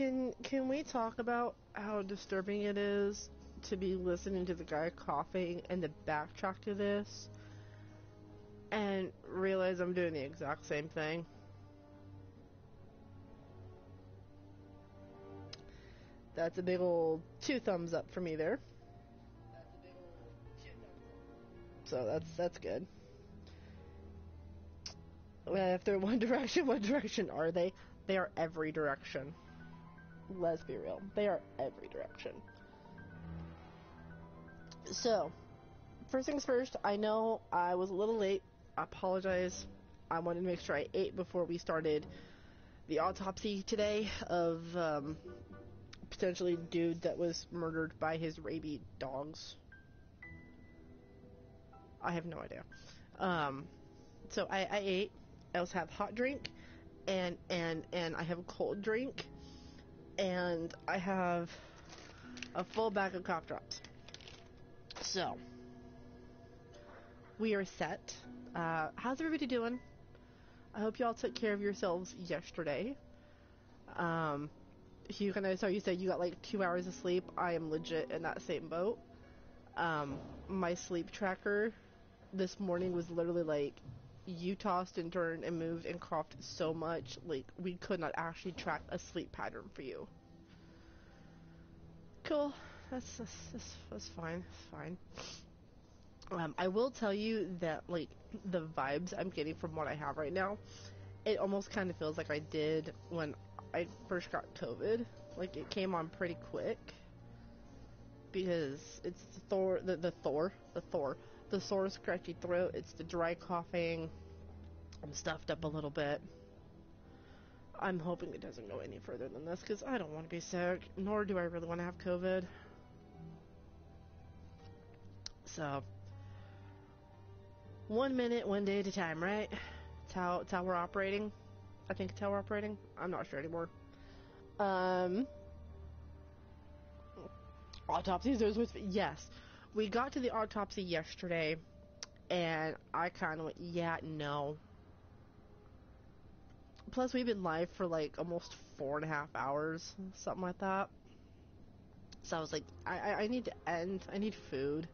can can we talk about how disturbing it is to be listening to the guy coughing and to backtrack to this and realize I'm doing the exact same thing? That's a big old two thumbs up for me there. So that's that's good. If they're one direction, what direction are they? They are every direction. Let's be real. They are every direction. So, first things first, I know I was a little late. I apologize. I wanted to make sure I ate before we started the autopsy today of um, potentially dude that was murdered by his rabid dogs. I have no idea. Um, so I, I ate. I also have hot drink, and and and I have a cold drink, and I have a full bag of cough drops. So we are set. Uh, how's everybody doing? I hope you all took care of yourselves yesterday. Um, kind of so you said you got like two hours of sleep. I am legit in that same boat. Um, my sleep tracker this morning was literally like you tossed and turned and moved and coughed so much, like we could not actually track a sleep pattern for you. Cool. That's that's that's, that's fine. That's fine. Um, I will tell you that like the vibes I'm getting from what I have right now, it almost kind of feels like I did when I first got COVID. Like it came on pretty quick because it's the Thor, the, the Thor, the Thor, the sore, scratchy throat. It's the dry coughing. I'm stuffed up a little bit. I'm hoping it doesn't go any further than this because I don't want to be sick, nor do I really want to have COVID. So, one minute, one day at a time, right? It's how, it's how we're operating. I think it's how we're operating. I'm not sure anymore. Um, autopsies, those yes we got to the autopsy yesterday, and I kind of went, yeah, no. Plus, we've been live for like almost four and a half hours, something like that. So I was like, I, I need to end. I need food.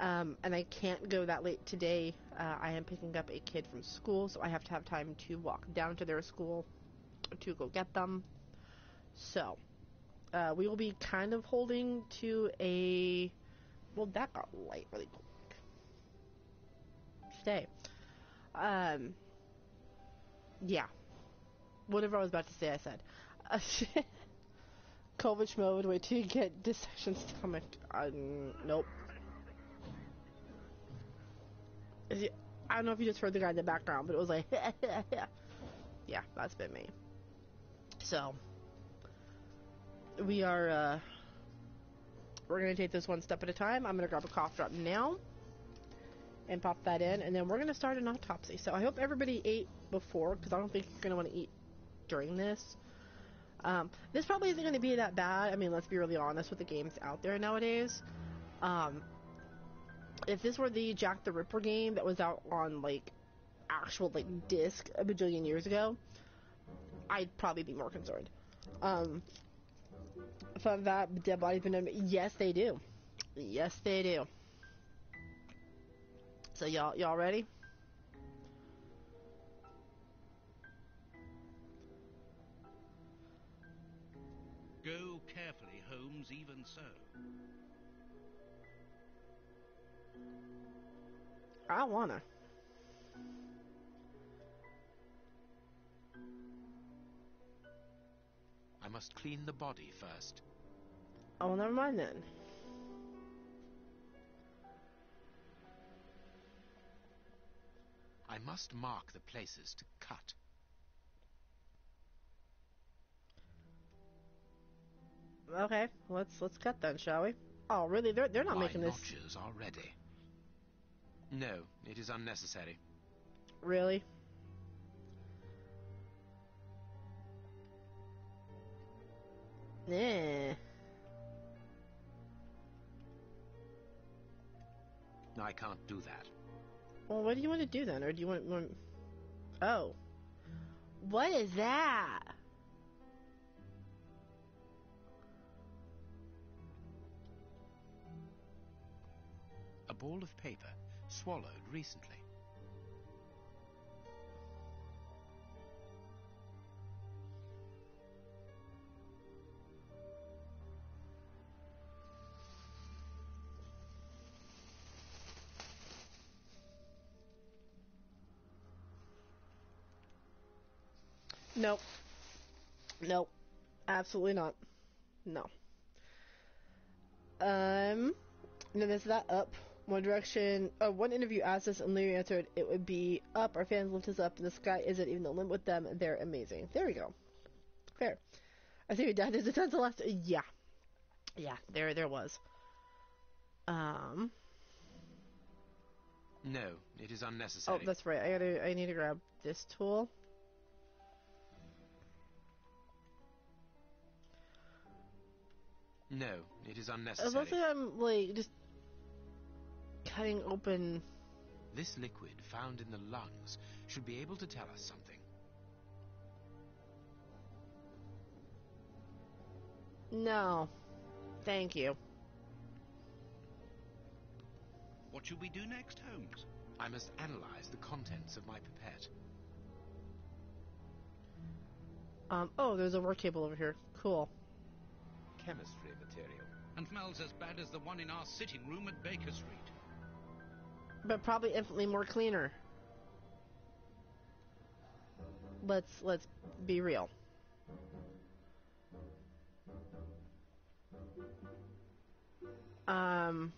Um, and I can't go that late today. Uh, I am picking up a kid from school, so I have to have time to walk down to their school to go get them. So, uh, we will be kind of holding to a well, that got light really quick. Stay. Um. Yeah. Whatever I was about to say, I said. Uh, COVID mode, wait till you get dissection stomach. Um, nope. It, I don't know if you just heard the guy in the background, but it was like, yeah, that's been me. So, we are, uh, we're going to take this one step at a time. I'm going to grab a cough drop now and pop that in, and then we're going to start an autopsy. So I hope everybody ate before, because I don't think you're going to want to eat during this. Um, this probably isn't going to be that bad. I mean, let's be really honest with the games out there nowadays. Um, if this were the Jack the Ripper game that was out on, like, actual, like, disc a bajillion years ago, I'd probably be more concerned. Um, from dead body venom. Yes, they do. Yes, they do. So y'all, y'all ready? Go carefully, Holmes, even so. I wanna. I must clean the body first. Oh, never mind then. I must mark the places to cut. Okay, let's let's cut then, shall we? Oh, really? They're they're not My making this. notches are ready. No, it is unnecessary. Really? Yeah. I can't do that. Well, what do you want to do then, or do you want? want... Oh, what is that? Ball of paper swallowed recently. Nope. Nope. Absolutely not. No. Um, and then is that up. One Direction, uh, one interview asked us, and Larry answered, it would be up. Our fans lift us up, and the sky isn't even the limit with them. They're amazing. There we go. Fair. I think your dad is a tons of last. Yeah. Yeah, there, there was. Um. No, it is unnecessary. Oh, that's right. I gotta. I need to grab this tool. No, it is As unnecessary. long as I'm like just cutting open. This liquid found in the lungs should be able to tell us something. No, thank you. What should we do next, Holmes? I must analyze the contents of my pipette. Um. Oh, there's a work table over here. Cool. Chemistry material. And smells as bad as the one in our sitting room at Baker Street. But probably infinitely more cleaner. Let's let's be real. Um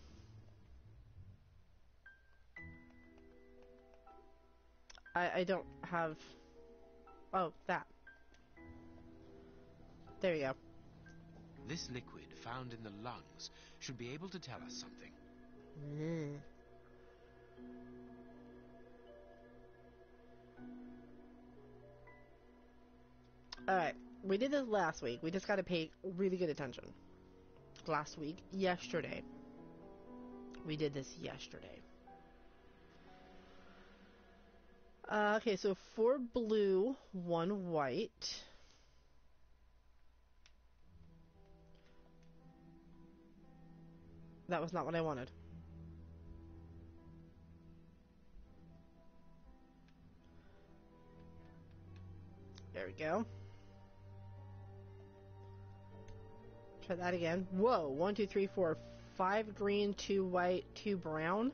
I I don't have Oh, that. There you go. This liquid found in the lungs should be able to tell us something. Mm. Alright, we did this last week. We just gotta pay really good attention. Last week, yesterday. We did this yesterday. Uh, okay, so four blue, one white. That was not what I wanted. There we go. Try that again. Whoa, one, two, three, four, five green, two white, two brown.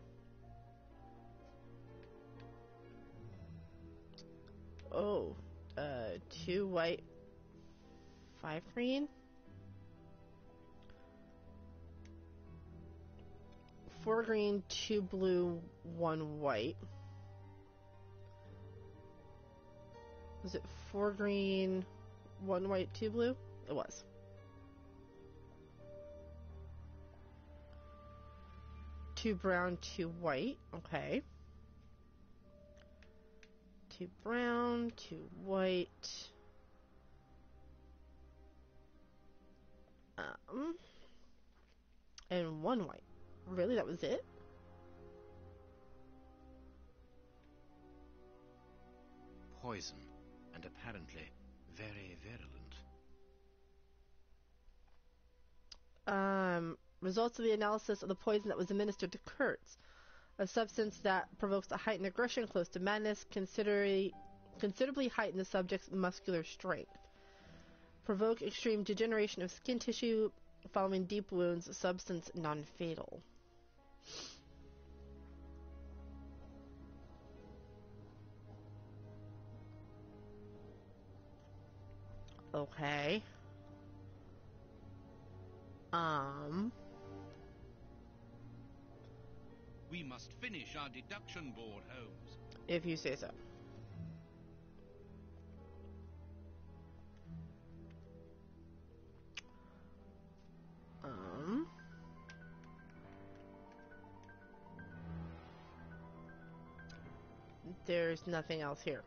Oh, uh, two white, five green. Four green, two blue, one white. Was it four green, one white, two blue? It was. Two brown, two white. Okay. Two brown, two white. Um, and one white. Really, that was it? Poison, and apparently very virulent. um, results of the analysis of the poison that was administered to Kurtz, a substance that provokes a heightened aggression close to madness, considerably, considerably heighten the subject's muscular strength, provoke extreme degeneration of skin tissue following deep wounds, substance non-fatal. Okay. Um. We must finish our deduction board, Holmes. If you say so. Um. There's nothing else here.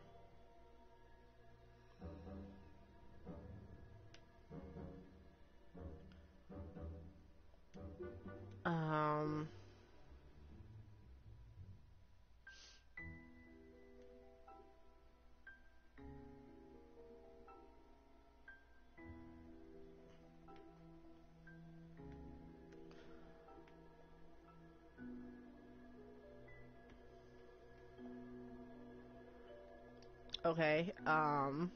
Um. Okay, um...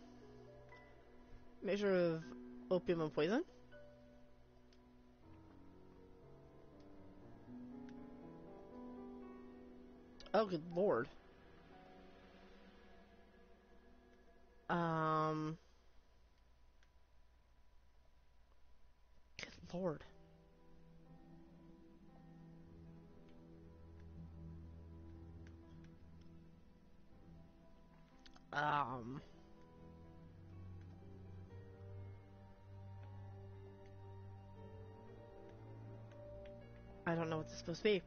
Measure of opium and poison? Oh, good lord. Um... Good lord. Um... I don't know what this is supposed to be.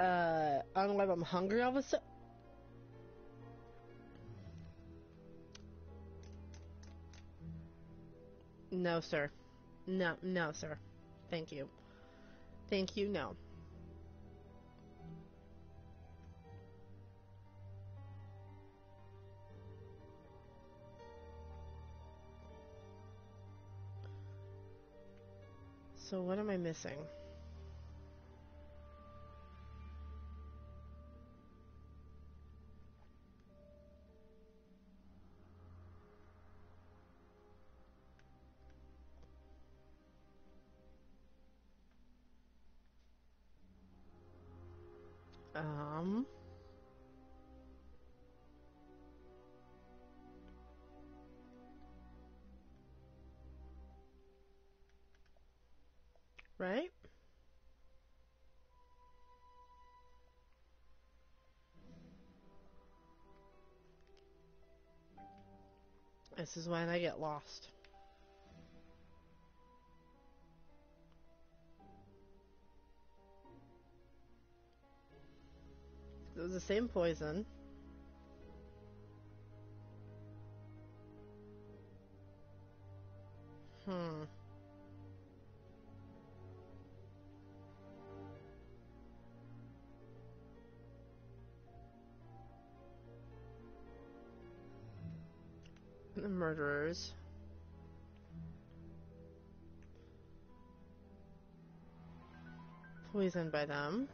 Uh, I don't know if I'm hungry all of a sudden. No, sir. No, no, sir. Thank you. Thank you, no. So what am I missing? Right? This is when I get lost. It was the same poison. Murderers. Poisoned by them.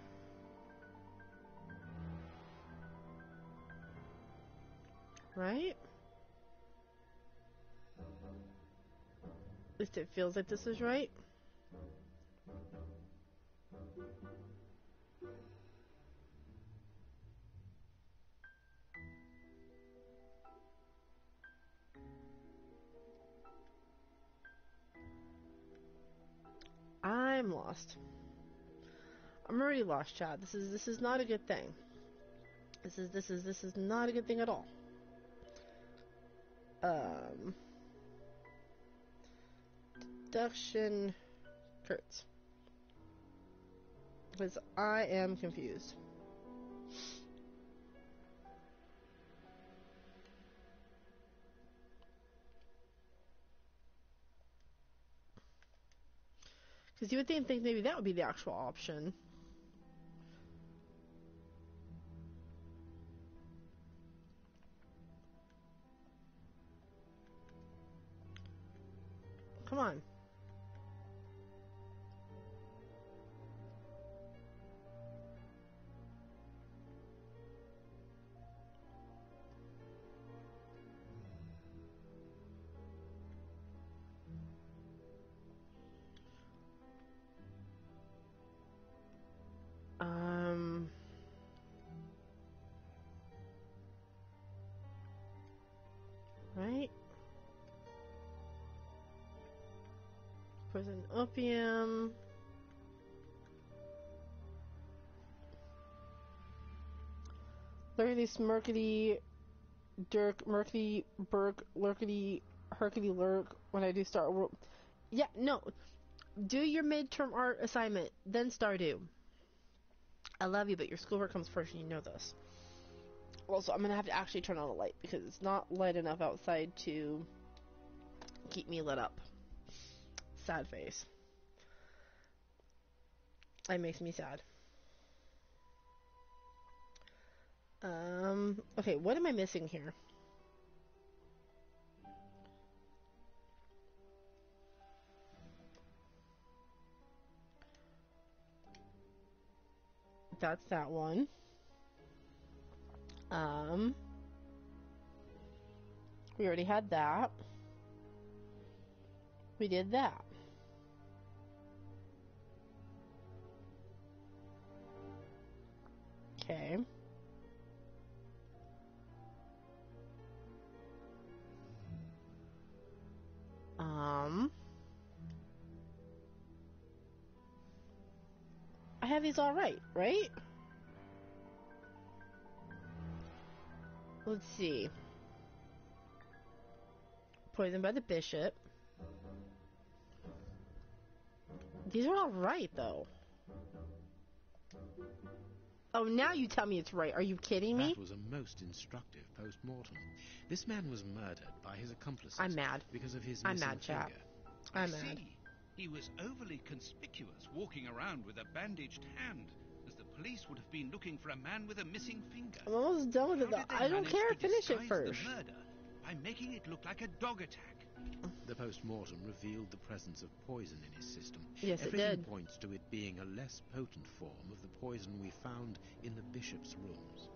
Right? At least it feels like this is right. I'm lost. I'm already lost, Chad. This is this is not a good thing. This is this is this is not a good thing at all. Um deduction hurts. Because I am confused. Because you would think, think maybe that would be the actual option. Come on. Poison opium. Lurkity smirkety dirk murkety burk lurkety herkety lurk when I do start world. Yeah, no. Do your midterm art assignment, then Stardew. I love you, but your schoolwork comes first, and you know this. Also, I'm gonna have to actually turn on the light because it's not light enough outside to keep me lit up. Sad face. It makes me sad. Um, okay, what am I missing here? That's that one. Um, We already had that. We did that. Okay. Um. I have these all right, right? Let's see. Poisoned by the bishop. These are all right, though. Oh, now you tell me it's right. Are you kidding me? That was a most instructive post-mortem. This man was murdered by his accomplices. I'm mad. Because of his I'm missing mad, chap. finger. I I'm mad. see. He was overly conspicuous, walking around with a bandaged hand, as the police would have been looking for a man with a missing finger. I'm almost done with it, though. I don't care. Finish it first. The murder by making it look like a dog attack. The post-mortem revealed the presence of poison in his system. Yes, it Everything did. points to it being a less potent form of the poison we found in the bishop's rooms.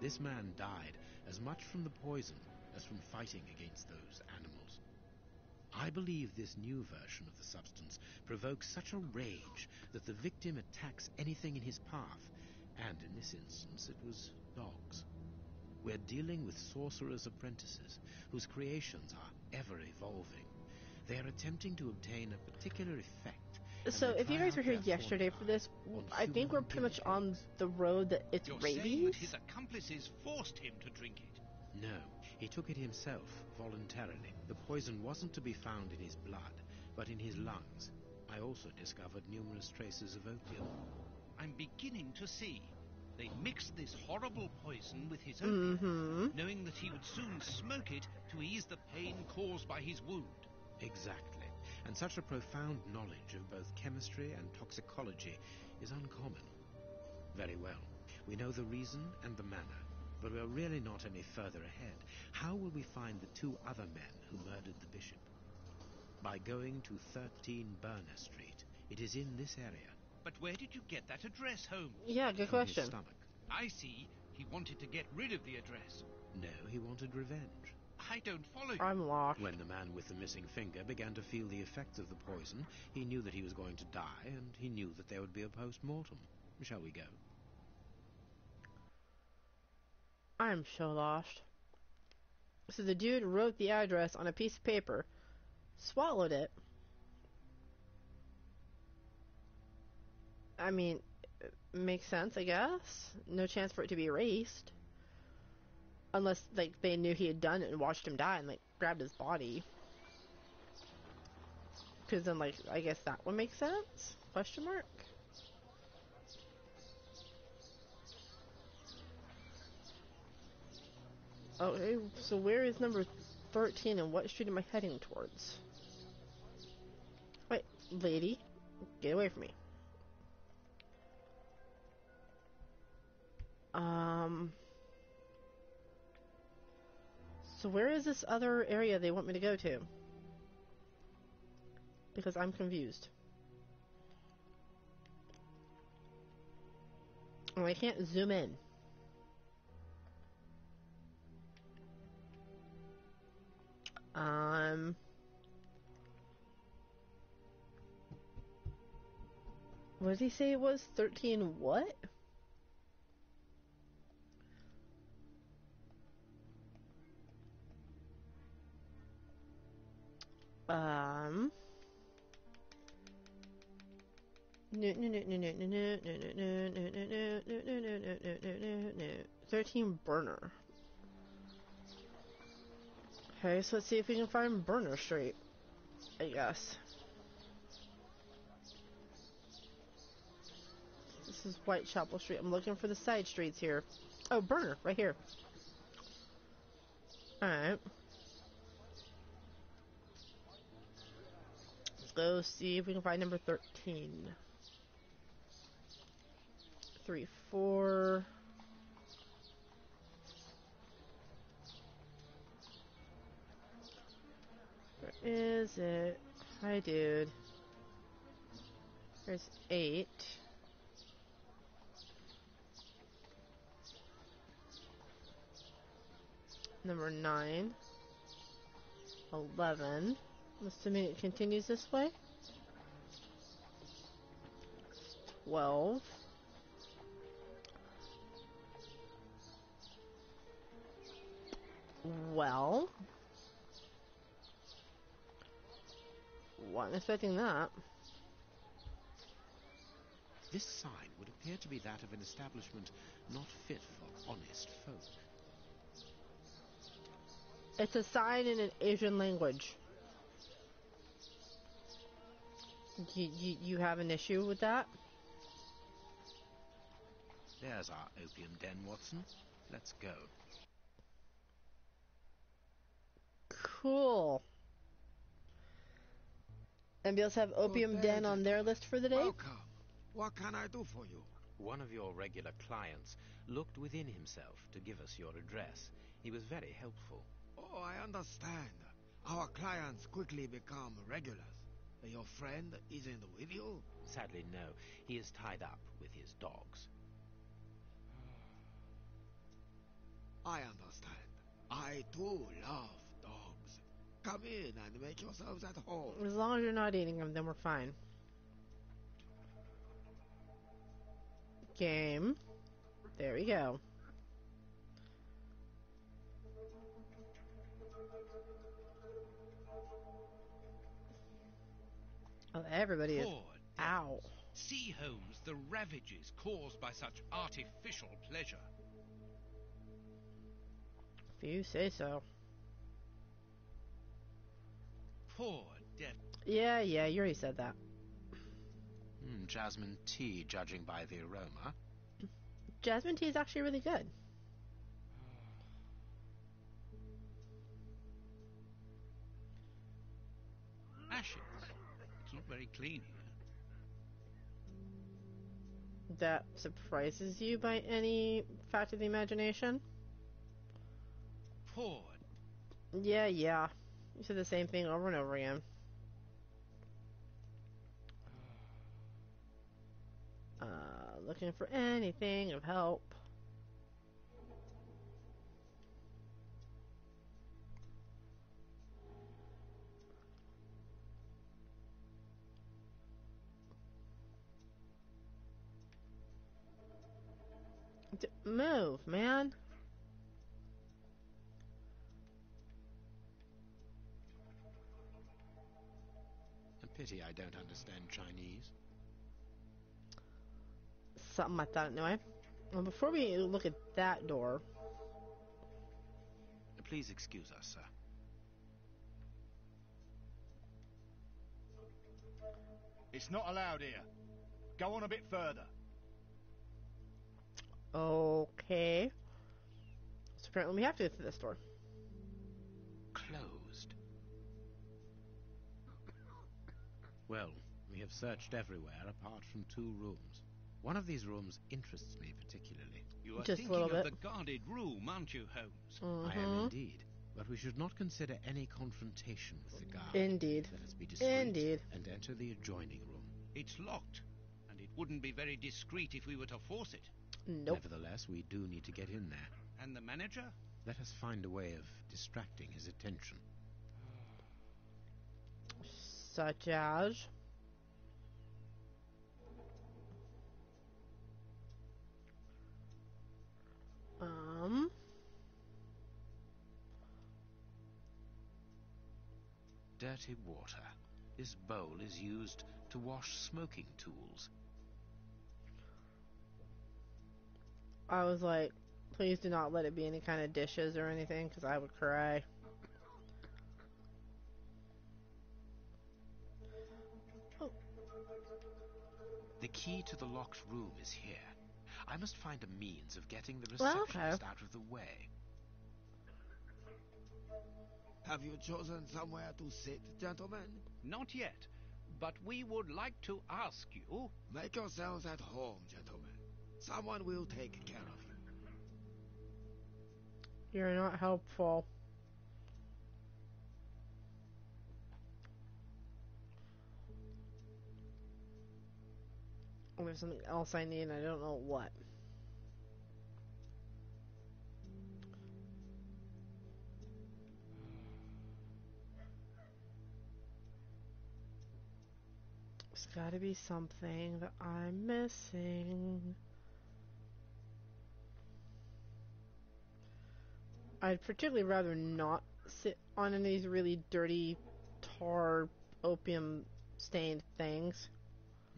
This man died as much from the poison as from fighting against those animals. I believe this new version of the substance provokes such a rage that the victim attacks anything in his path, and in this instance it was dogs. We're dealing with sorcerers' apprentices whose creations are ever evolving. They are attempting to obtain a particular effect. So, if you guys were here yesterday for this, I think we're pretty much on the road that it's You're saying that rabies. his accomplices forced him to drink it. No, he took it himself, voluntarily. The poison wasn't to be found in his blood, but in his lungs. I also discovered numerous traces of opium. I'm beginning to see. They mixed this horrible poison with his opium, Mm-hmm. knowing that he would soon smoke it to ease the pain caused by his wound. Exactly. And such a profound knowledge of both chemistry and toxicology is uncommon. Very well. We know the reason and the manner, but we're really not any further ahead. How will we find the two other men who murdered the bishop? By going to 13 Berner Street. It is in this area. But where did you get that address, Holmes? Yeah, good from his question. stomach. I see. He wanted to get rid of the address. No, he wanted revenge. I don't follow you. I'm lost. When the man with the missing finger began to feel the effects of the poison, he knew that he was going to die, and he knew that there would be a post-mortem. Shall we go? I'm so lost. So the dude wrote the address on a piece of paper, swallowed it. I mean, makes sense, I guess. No chance for it to be erased. Unless, like, they knew he had done it and watched him die and, like, grabbed his body. Because then, like, I guess that would make sense? Question mark? Okay, so where is number 13 and what street am I heading towards? Wait, lady, get away from me. Um. So where is this other area they want me to go to? Because I'm confused. And I can't zoom in. Um. What did he say it was? 13 what? No. 13 Berner. Okay, so let's see if we can find Berner Street. I guess. This is Whitechapel Street. I'm looking for the side streets here. Oh, Berner, right here. Alright. Let's see if we can find number 13. 3, 4. Where is it? Hi, dude. There's 8. Number 9. 11. Assuming it continues this way. 12. Well. Wasn't expecting that. This sign would appear to be that of an establishment not fit for honest folk. It's a sign in an Asian language. You, you, you have an issue with that? There's our opium den, Watson. Let's go. Cool. Anybody else have oh, Opium there, Den on their list for the day? Welcome. What can I do for you? One of your regular clients looked within himself to give us your address. He was very helpful. Oh, I understand. Our clients quickly become regulars. Your friend isn't with you? Sadly, no. He is tied up with his dogs. I understand. I too love dogs. Come in and make yourselves at home. As long as you're not eating them, then we're fine. Game. There we go. Oh, everybody is. Poor Ow. See, Holmes, the ravages caused by such artificial pleasure. If you say so. Poor deaf. Yeah, yeah, you already said that. Hmm, jasmine tea, judging by the aroma. Jasmine tea is actually really good. Ashes. Very clean here. That surprises you by any fact of the imagination? Poor. Yeah, yeah. You said the same thing over and over again. Uh, looking for anything of help. D- move, man. A pity I don't understand Chinese. Something like that, anyway. Well, before we look at that door, Please excuse us, sir. It's not allowed here. Go on a bit further. Okay. So apparently we have to go through this door. Closed. Well, we have searched everywhere apart from two rooms. One of these rooms interests me particularly. You are Just a thinking of the guarded room, aren't you, Holmes? Mm-hmm. I am indeed. But we should not consider any confrontation with the guard. Indeed. Let us be discreet Indeed. and enter the adjoining room. It's locked, and it wouldn't be very discreet if we were to force it. Nope. Nevertheless, we do need to get in there. And the manager? Let us find a way of distracting his attention. Such as. Um. Dirty water. This bowl is used to wash smoking tools. I was like, please do not let it be any kind of dishes or anything, because I would cry. The key to the locked room is here. I must find a means of getting the Well, okay. receptionist out of the way. Have you chosen somewhere to sit, gentlemen? Not yet. But we would like to ask you. Make yourselves at home, gentlemen. Someone will take care of you. You're not helpful. Oh, there's something else I need and I don't know what. There's gotta be something that I'm missing. I'd particularly rather not sit on any of these really dirty, tar, opium stained things.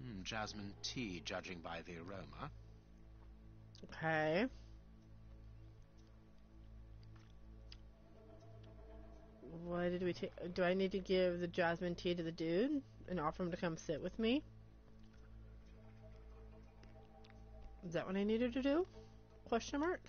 Hmm, jasmine tea, judging by the aroma. Okay. What did we take? Do I need to give the jasmine tea to the dude and offer him to come sit with me? Is that what I needed to do? Question mark.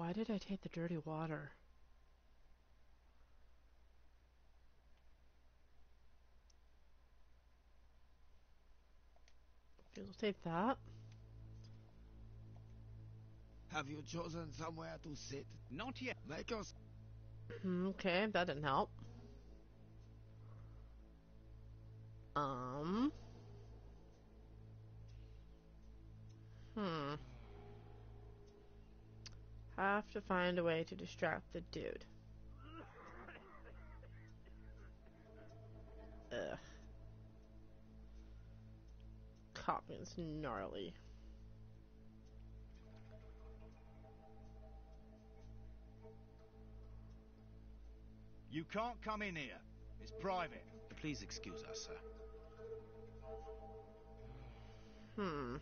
Why did I take the dirty water? Okay, we'll take that. Have you chosen somewhere to sit? Not yet. Make your Hmm, Okay, that didn't help. Um. Hmm. Have to find a way to distract the dude. Ugh. Coughing's gnarly. You can't come in here. It's private. Please excuse us, sir. Hmm.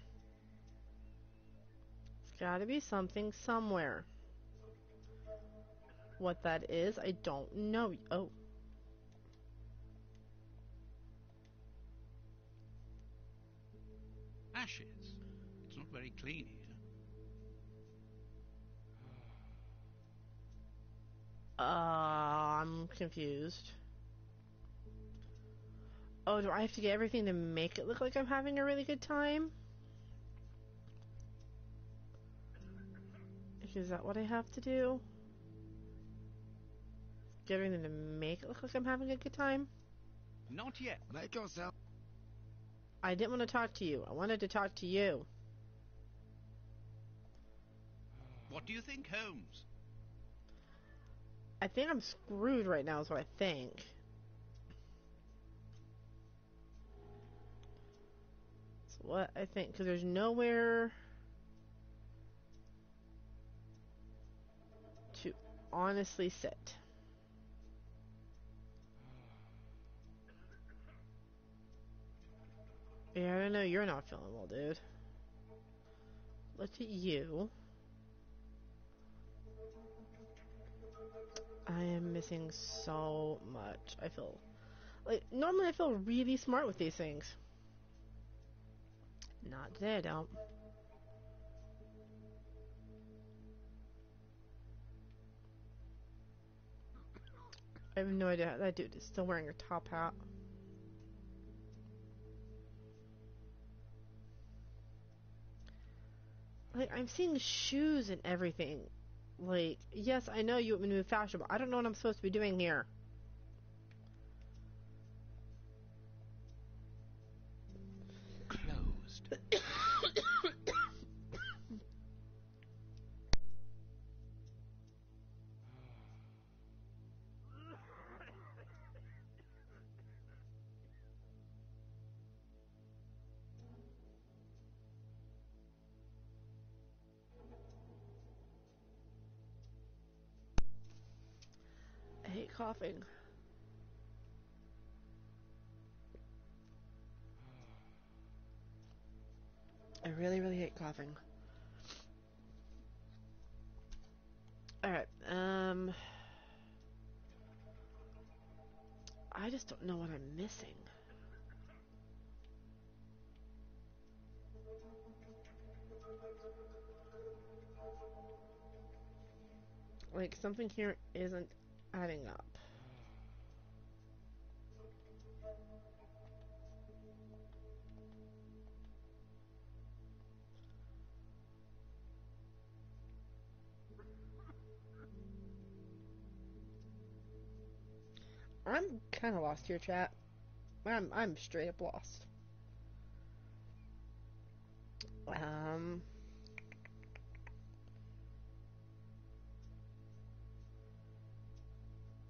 Gotta be something somewhere. What that is, I don't know. Oh. Ashes. It's not very clean here. Uh, I'm confused. Oh, do I have to get everything to make it look like I'm having a really good time? Is that what I have to do? Get everything to make it look like I'm having a good time? Not yet. make yourself I didn't want to talk to you. I wanted to talk to you. What do you think, Holmes? I think I'm screwed right now, is what I think. That's what I think, because there's nowhere honestly sit. Yeah, I don't know you're not feeling well, dude. Look at you. I am missing so much. I feel like normally I feel really smart with these things. Not today, I don't. I have no idea how that dude is still wearing a top hat. Like I'm seeing shoes and everything. Like, yes, I know you want me to move faster, but I don't know what I'm supposed to be doing here. Closed. coughing. I really, really hate coughing. Alright, um. I just don't know what I'm missing. Like, something here isn't adding up. I'm kind of lost here, chat. I'm I'm straight up lost. Um.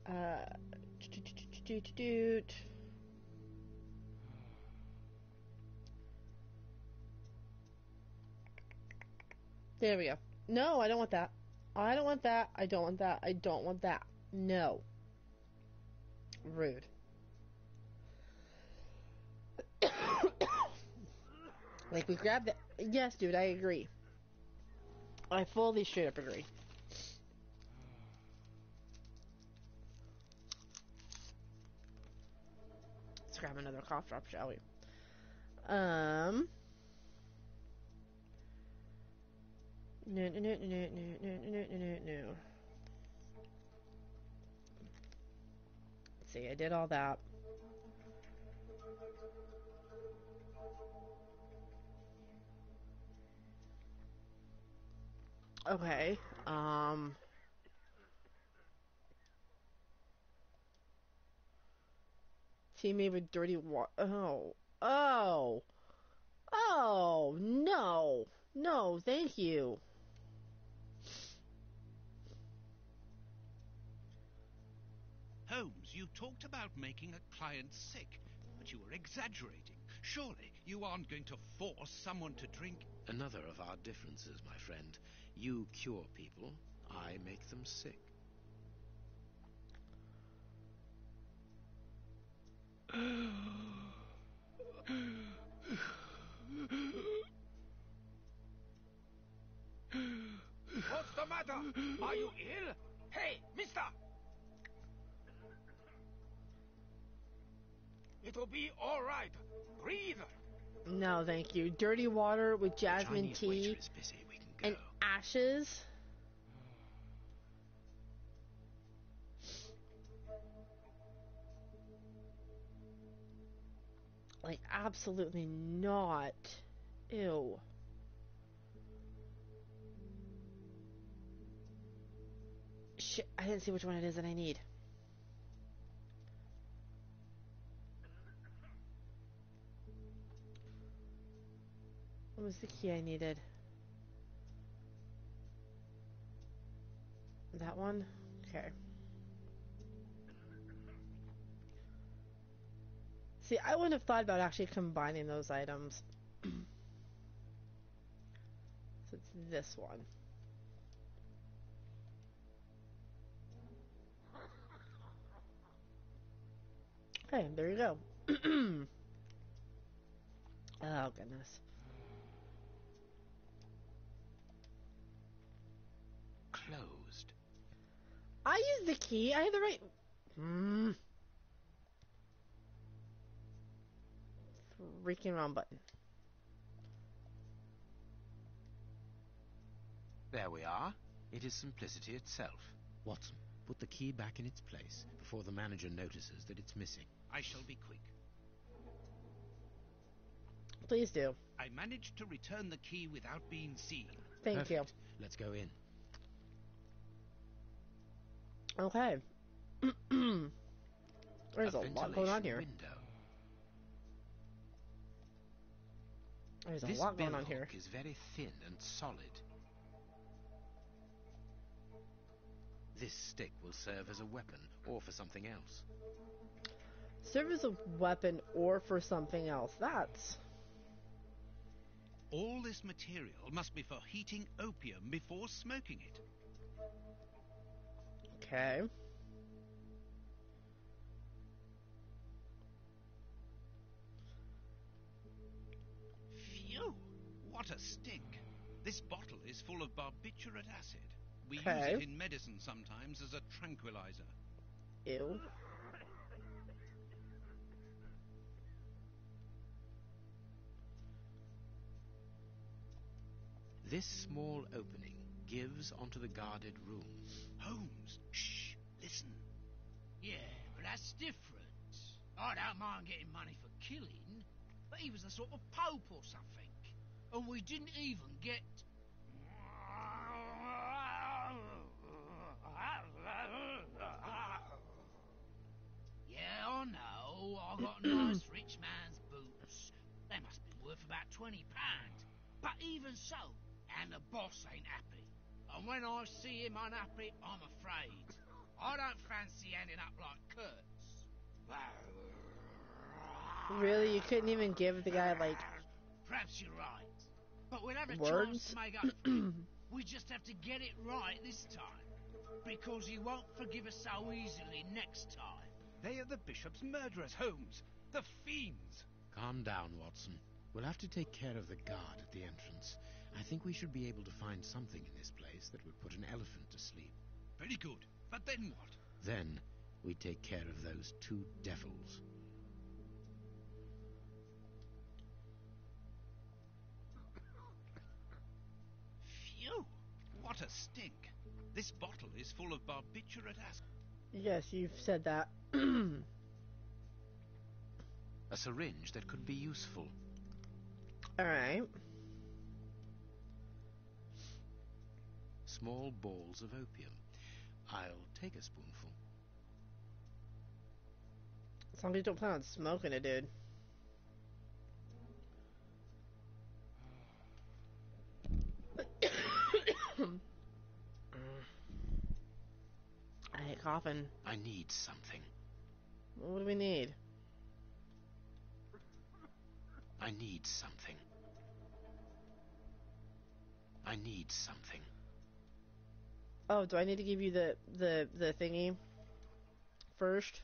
Uh. There we go. No, I don't want that. I don't want that. I don't want that. I don't want that. No. Rude. like we grabbed that. Yes, dude, I agree. I fully straight up agree. Let's grab another cough drop, shall we? Um. No, no, no, no, no, no, no, no, no, no. See, I did all that. Okay, um... Teammate with dirty water. Oh. Oh! Oh, no! No, thank you. Holmes, you talked about making a client sick, but you were exaggerating. Surely you aren't going to force someone to drink. Another of our differences, my friend. You cure people, I make them sick. What's the matter? Are you ill? Hey, mister! It'll be all right. Breathe. No, thank you. Dirty water with jasmine Chinese tea waiter is busy. We can go. and ashes. Like, absolutely not. Ew. Shit, I didn't see which one it is that I need. What was the key I needed? That one? Okay. See, I wouldn't have thought about actually combining those items. so it's this one. Hey, there you go. oh, goodness. Closed. I used the key. I had the right. Hmm. Freaking wrong button. There we are. It is simplicity itself. Watson, put the key back in its place before the manager notices that it's missing. I shall be quick. Please do. I managed to return the key without being seen. Thank Perfect. Let's go in. Okay. There's a, lot going on here. Window. There's a this lot going on here. is very thin and solid. This stick will serve as a weapon or for something else. Serve as a weapon or for something else. That's All this material must be for heating opium before smoking it. okay. What a stink! This bottle is full of barbituric acid. We Okay. use it in medicine sometimes as a tranquilizer. Ew. This small opening gives onto the guarded room. Holmes, shh! Listen. Yeah, but that's different. I don't mind getting money for killing, but he was a sort of pope or something. And we didn't even get. Yeah, I know. I got nice rich man's boots They must be worth about twenty pounds. But even so, and the boss ain't happy. And when I see him unhappy, I'm afraid. I don't fancy ending up like Kurtz. Really, you couldn't even give the guy like Perhaps you're right. But we'll have a Words? chance to make up for it. We just have to get it right this time. Because he won't forgive us so easily next time. They are the bishop's murderers, Holmes. The fiends. Calm down, Watson. We'll have to take care of the guard at the entrance. I think we should be able to find something in this place that would put an elephant to sleep. Very good. But then what? Then we take care of those two devils. What a stink. This bottle is full of barbituric acid. Yes, you've said that. A syringe that could be useful. Alright. Small balls of opium. I'll take a spoonful. As long as you don't plan on smoking it, dude. I. I need something. What do we need? I need something. I need something. Oh, do I need to give you the the the thingy first?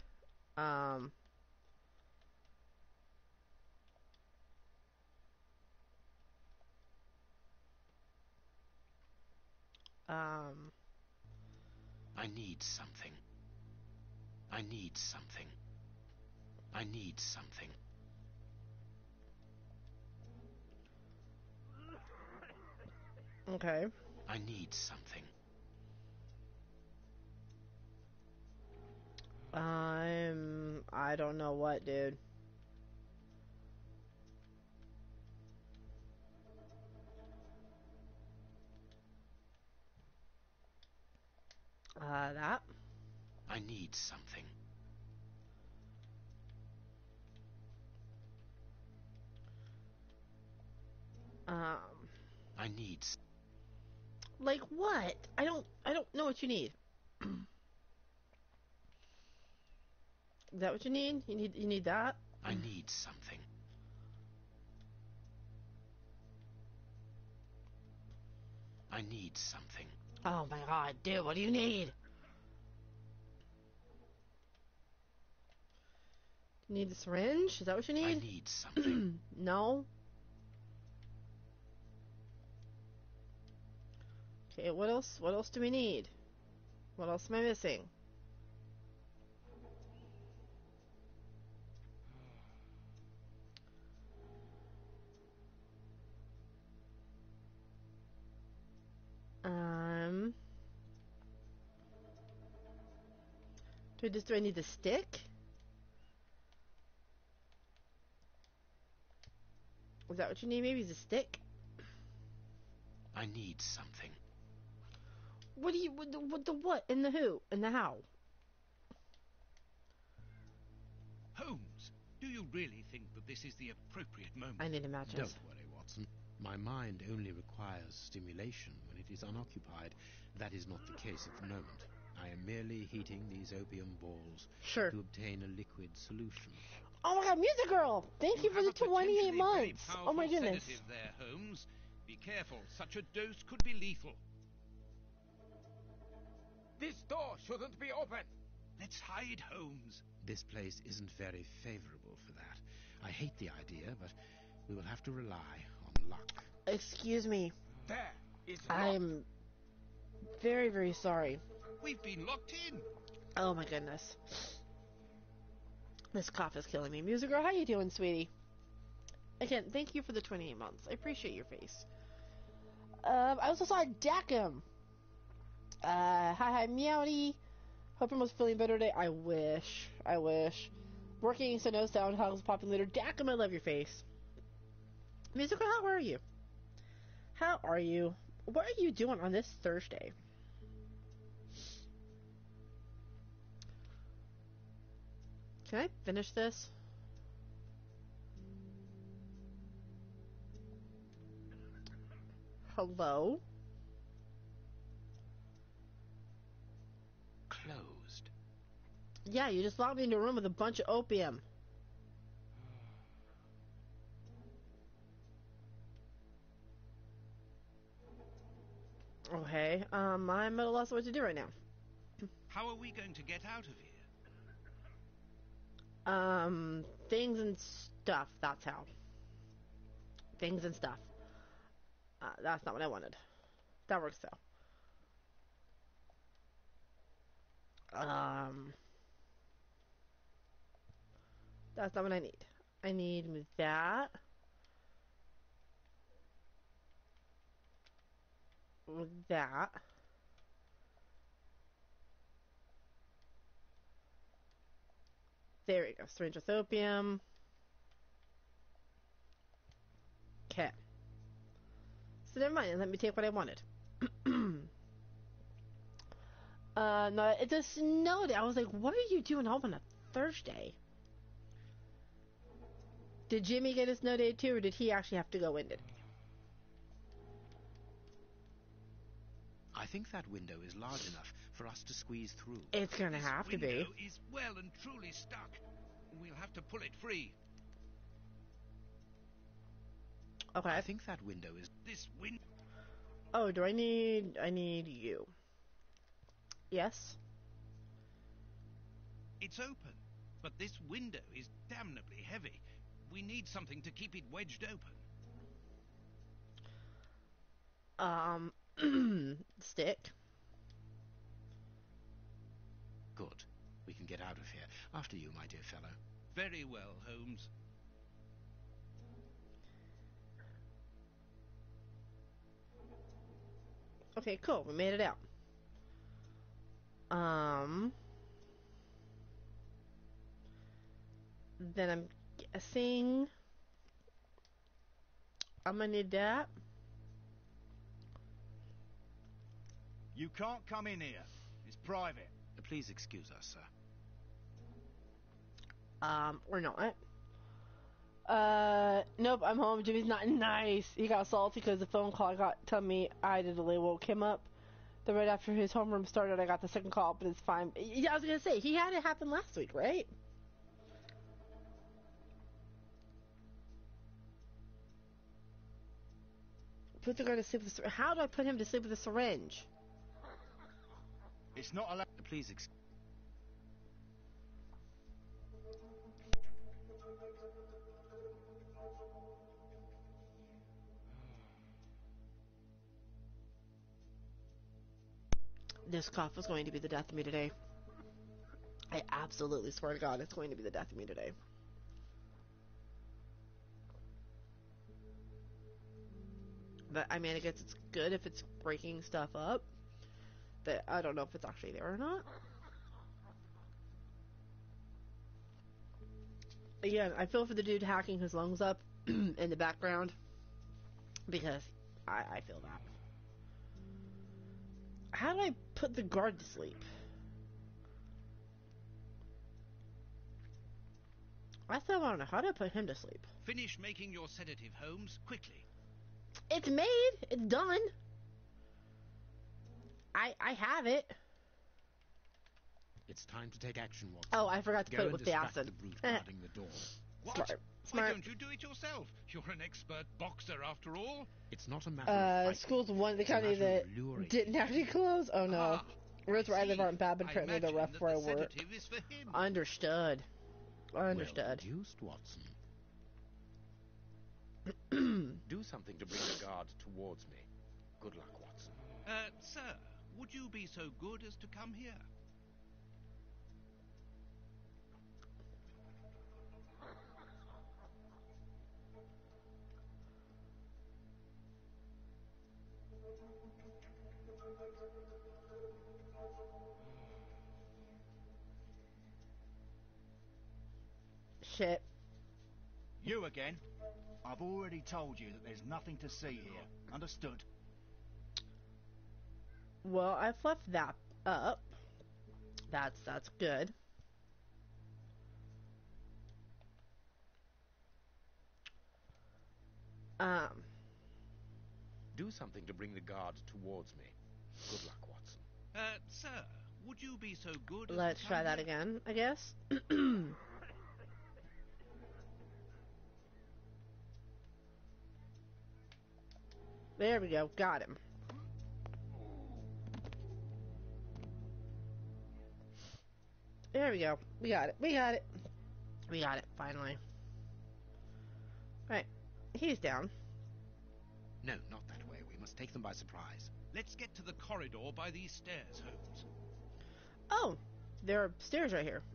Um. Um. I need something. I need something. I need something. Okay. I need something. I'm. I don't know what, dude. Uh, that. I need something. Um. I need. s- Like what? I don't. I don't know what you need. Is that what you need? You need. You need that. I need something. I need something. Oh my god, dude, what do you need? You need the syringe? Is that what you need? I need? need something. no. Okay, what else? What else do we need? What else am I missing? Um. Do I just do I need the stick? Is that what you need? Maybe it's a stick. I need something. What do you? What the, what the what? And the who? And the how? Holmes, do you really think that this is the appropriate moment? I need a mattress. Don't worry, Watson. My mind only requires stimulation when it is unoccupied. That is not the case at the moment. I am merely heating these opium balls Sure. to obtain a liquid solution. Oh my god, Music Girl! Thank you, for the 28 months! Oh my goodness. sedative there, Holmes. Be careful. Such a dose could be lethal. This door shouldn't be open. Let's hide, Holmes. This place isn't very favorable for that. I hate the idea, but we will have to rely on luck. Excuse me. There is. I'm very, very sorry. We've been locked in. Oh my goodness. This cough is killing me. Music Girl, how you doing, sweetie? Again, thank you for the 28 months. I appreciate your face. Um, I also saw Dacum. Uh, hi, hi, Meowdy. Hope everyone's feeling better today. I wish. I wish. Working so no sound hogs popping later. Dacum, I love your face. Music Girl, how are you? How are you? What are you doing on this Thursday? Can I finish this? Hello? Closed. Yeah, you just locked me into a room with a bunch of opium. Okay, um, I'm at a loss of what to do right now. How are we going to get out of here? Um, things and stuff, that's how. Things and stuff. Uh, that's not what I wanted. That works though. Um, that's not what I need. I need that. With that. There we go. Syringe with opium. Okay. So never mind. Let me take what I wanted. uh, no, it's a snow day. I was like, what are you doing home on a Thursday? Did Jimmy get a snow day too, or did he actually have to go in it? I think that window is large enough for us to squeeze through. It's gonna This have to be. window is well and truly stuck. We'll have to pull it free. Okay. I think that window is. This window. Oh, do I need? I need you. Yes. It's open, but this window is damnably heavy. We need something to keep it wedged open. Um, stick. Good. We can get out of here. After you, my dear fellow. Very well, Holmes. Okay, cool. We made it out. Um. Then I'm guessing I'm gonna need that. You can't come in here. It's private. Please excuse us, sir. Um, we're not. Uh, nope, I'm home. Jimmy's not nice. He got salty because the phone call I got telling me I did delay woke him up. Then right after his homeroom started, I got the second call, but it's fine. Yeah, I was gonna say he had it happen last week, right? Put the guy to sleep with. a syr- How do I put him to sleep with a syringe? It's not allowed. Please ex- This cough is going to be the death of me today. I absolutely swear to God, it's going to be the death of me today. But I mean, I guess it's good if it's breaking stuff up. But I don't know if it's actually there or not. Again, I feel for the dude hacking his lungs up in the background because I, I feel that. How do I put the guard to sleep? I still want to know how to put him to sleep. Finish making your sedative, Holmes, quickly. It's made. It's done. I I have it. It's time to take action, Watson. Oh, I forgot to Go put it and with the distract acid. the brute guarding the door. What? Smart. Why don't you do it yourself? You're an expert boxer, after all. It's not a matter Uh, of fighting. school's one of the county that didn't actually close. Oh no. Ah, Roads where I live see. aren't bad, but I apparently they're rough where I the work. sedative is for him. Understood. Well Understood. deduced, Watson. Do something to bring the guard towards me. Good luck, Watson. Uh, sir, would you be so good as to come here? Shit. You again? I've already told you that there's nothing to see here. Understood? Well, I've left that up. That's that's good. Um. Do something to bring the guard towards me. Good luck, Watson. Uh, sir, would you be so good Let's to try that again, I guess. there we go. Got him. There we go. We got it. We got it. We got it, finally. Right. He's down. No, not that way. We must take them by surprise. Let's get to the corridor by these stairs, Holmes. Oh, there are stairs right here.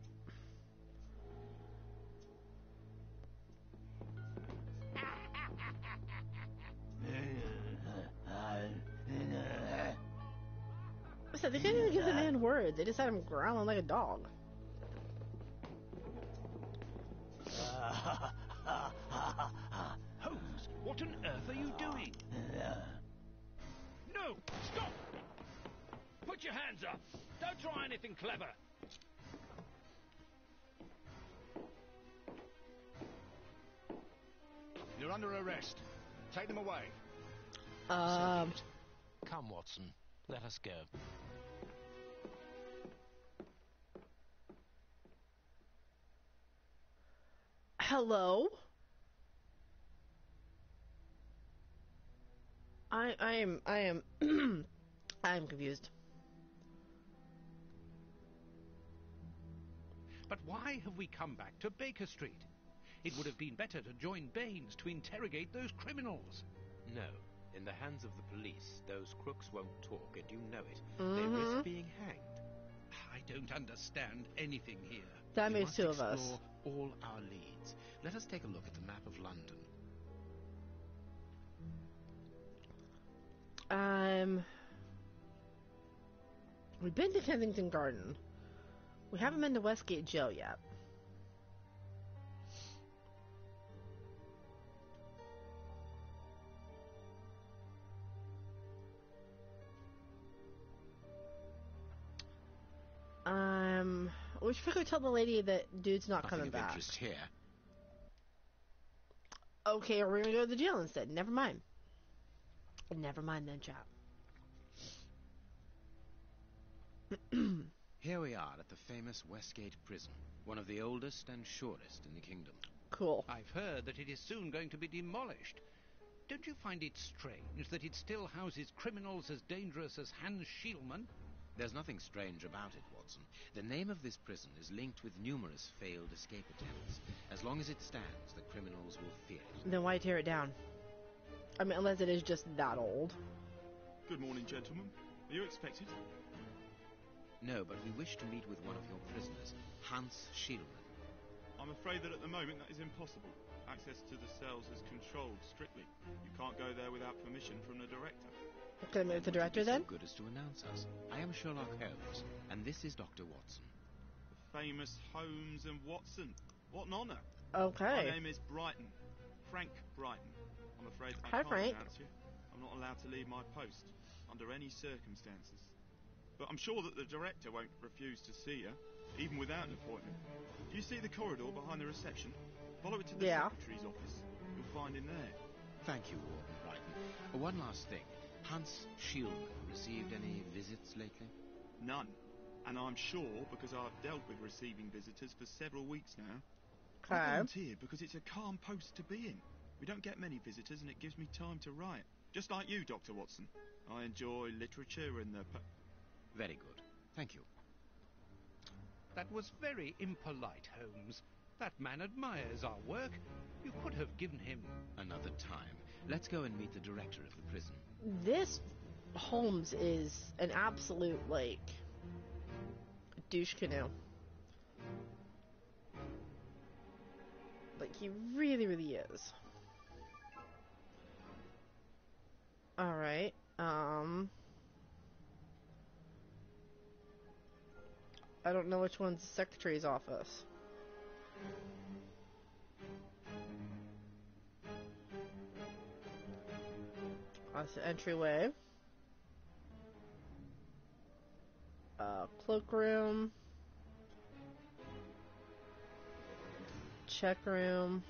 So they couldn't even give the man words. They just had him growling like a dog. Holmes, what on earth are you doing? No, stop! Put your hands up. Don't try anything clever. You're under arrest. Take them away. Um, Come, Watson. Let us go. Hello. I I am I am I am confused. But why have we come back to Baker Street? It would have been better to join Baines to interrogate those criminals. No. In the hands of the police, those crooks won't talk, and you know it. They Mhm. risk being hanged. I don't understand anything here. That we makes two of us. all our leads. Let us take a look at the map of London. Um, we've been to Kensington Garden. We haven't been to Westgate Jail yet. Um, we should probably tell the lady that dude's not Nothing coming of back. interest here. Okay, we're gonna go to the jail instead. Never mind. Never mind then, chap. Here we are at the famous Westgate Prison, one of the oldest and surest in the kingdom. Cool. I've heard that it is soon going to be demolished. Don't you find it strange that it still houses criminals as dangerous as Hans Schielmann? There's nothing strange about it, Watson. The name of this prison is linked with numerous failed escape attempts. As long as it stands, the criminals will fear it. Then why tear it down? I mean, unless it is just that old. Good morning, gentlemen. Are you expected? No, but we wish to meet with one of your prisoners, Hans Schielmann. I'm afraid that at the moment that is impossible. Access to the cells is controlled strictly. You can't go there without permission from the director. Can I meet with the director Would you be then? So good as to announce us. I am Sherlock Holmes, and this is Dr. Watson. The famous Holmes and Watson. What an honour. My name is Brighton. Frank Brighton. I'm afraid I Hi, can't Frank. announce you. I'm not allowed to leave my post under any circumstances. But I'm sure that the director won't refuse to see you, even without an appointment. Do you see the corridor behind the reception? Follow it to the Yeah. secretary's office. You'll find him there. Thank you, Warden Brighton. One last thing. Hans Schielmann received any visits lately? None. And I'm sure because I've dealt with receiving visitors for several weeks now. I volunteer because it's a calm post to be in. We don't get many visitors and it gives me time to write. Just like you, Dr. Watson. I enjoy literature and the... Po- Very good. Thank you. That was very impolite, Holmes. That man admires our work. You could have given him. Another time. Let's go and meet the director of the prison. This Holmes is an absolute, like, douche canoe. Like, he really, really is. Alright, um... I don't know which one's the secretary's office. That's the entryway. Uh, cloakroom. Check room.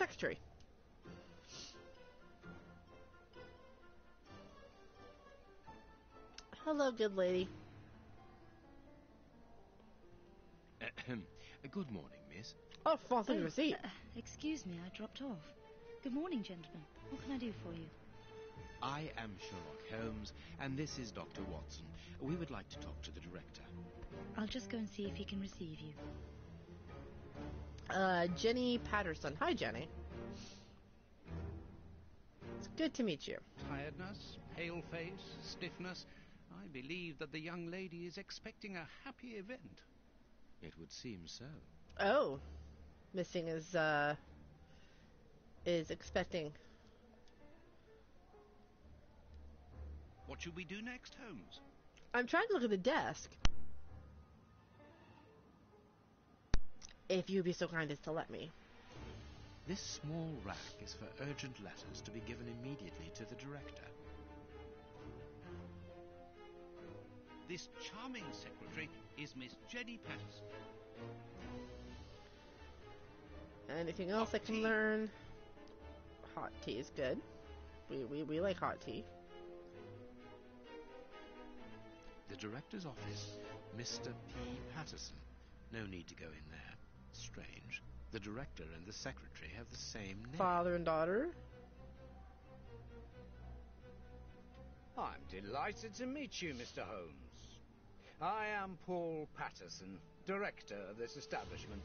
secretary. Hello, good lady. Good morning, miss. Oh, false in Oh, receipt. Excuse me, I dropped off. Good morning, gentlemen. What can I do for you? I am Sherlock Holmes, and this is Dr. Watson. We would like to talk to the director. I'll just go and see if he can receive you. Uh, Jenny Patterson. Hi, Jenny. It's good to meet you. Tiredness, pale face, stiffness. I believe that the young lady is expecting a happy event. It would seem so. Oh, missing is uh is expecting. What should we do next, Holmes? I'm trying to look at the desk. If you'd be so kind as to let me. This small rack is for urgent letters to be given immediately to the director. This charming secretary is Miss Jenny Patterson. Anything else I can tea. learn? Hot tea is good. We, we, we like hot tea. The director's office, Mr. P. Patterson. No need to go in there. Strange. The director and the secretary have the same name. Father and daughter. I'm delighted to meet you, Mr. Holmes. I am Paul Patterson, director of this establishment.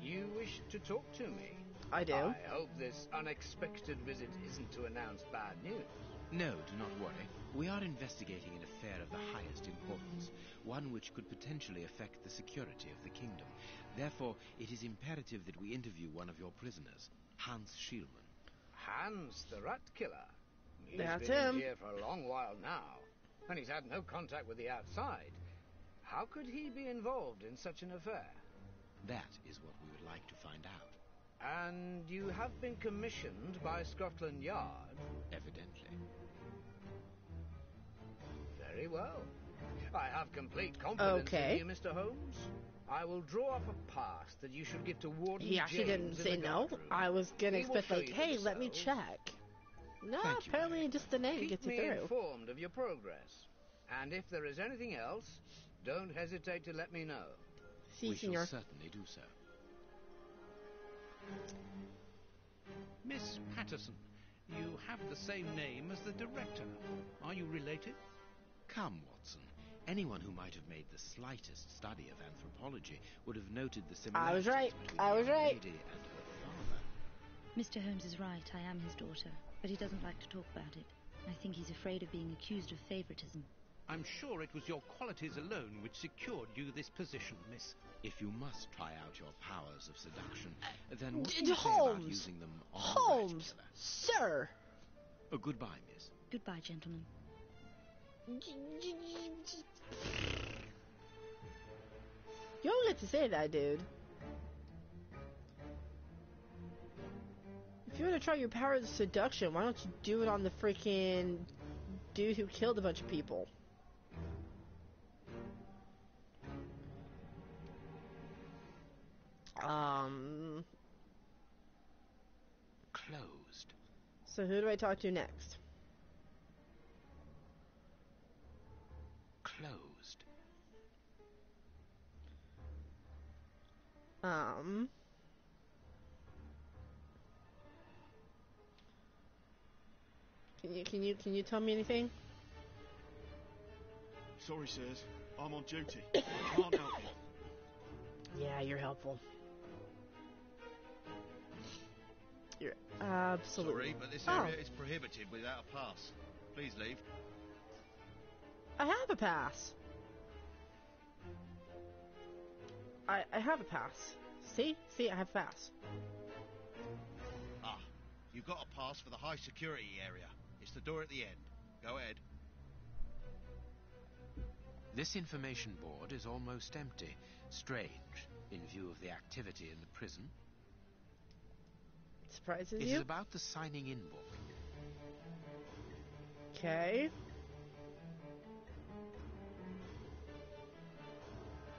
You wish to talk to me? I do. I hope this unexpected visit isn't to announce bad news. No, do not worry. We are investigating an affair of the highest importance, one which could potentially affect the security of the kingdom. Therefore, it is imperative that we interview one of your prisoners, Hans Schielmann. Hans, the rat killer. He's That's been him. here for a long while now, and he's had no contact with the outside. How could he be involved in such an affair? That is what we would like to find out. And you have been commissioned by Scotland Yard? Evidently. Very well. I have complete confidence Okay. in you, Mr. Holmes. I will draw up a pass that you should give to Warden He actually James didn't say no. guardroom. I was gonna He expect like, hey, the let me check. No, Thank you apparently very just the name Keep gets me you through. informed of your progress. And if there is anything else, don't hesitate to let me know. See, we senor. shall certainly do so. Miss Patterson, you have the same name as the director. Are you related? Come, Watson. Anyone who might have made the slightest study of anthropology would have noted the similarities I was right. I was right. lady and her father. Mr. Holmes is right. I am his daughter, but he doesn't like to talk about it. I think he's afraid of being accused of favoritism. I'm sure it was your qualities alone which secured you this position, miss. If you must try out your powers of seduction, uh, then what D- do you say about Holmes. using them on Holmes, the rat sir. killer? Oh, goodbye, miss. Goodbye, gentlemen. You don't get to say that, dude. If you want to try your powers of seduction, why don't you do it on the freaking dude who killed a bunch of people? Um. Closed. So who do I talk to next? Closed. Um. Can you can you can you tell me anything? Sorry, sirs. I'm on duty. I can't help you. Yeah, you're helpful. You're absolutely. Sorry, but this Oh. area is prohibited without a pass. Please leave. I have a pass. I I have a pass. See, see, I have a pass. Ah, you've got a pass for the high security area. It's the door at the end. Go ahead. This information board is almost empty. Strange, in view of the activity in the prison. Surprises It is you? about the signing in book. Okay.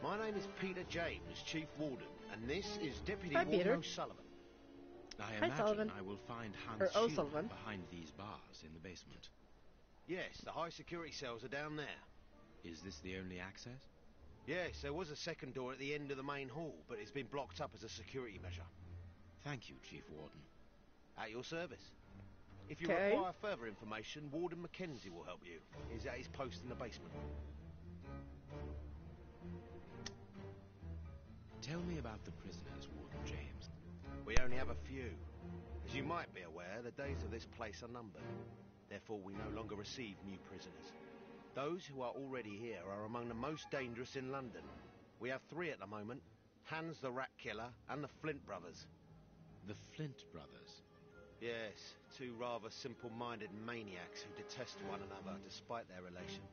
My name is Peter James, Chief Warden, and this is Deputy Hi, Warden Peter. O'Sullivan. I Hi, imagine Sullivan. I will find Hans Or Schiele O'Sullivan. behind these bars in the basement. Yes, the high security cells are down there. Is this the only access? Yes, there was a second door at the end of the main hall, but it's been blocked up as a security measure. Thank you, Chief Warden. At your service. If you Okay. require further information, Warden Mackenzie will help you. He's at his post in the basement. Tell me about the prisoners, Warden James. We only have a few. As you might be aware, the days of this place are numbered. Therefore, we no longer receive new prisoners. Those who are already here are among the most dangerous in London. We have three at the moment Hans the Rat Killer and the Flint Brothers. The Flint brothers. Yes, two rather simple minded maniacs who detest one another despite their relation.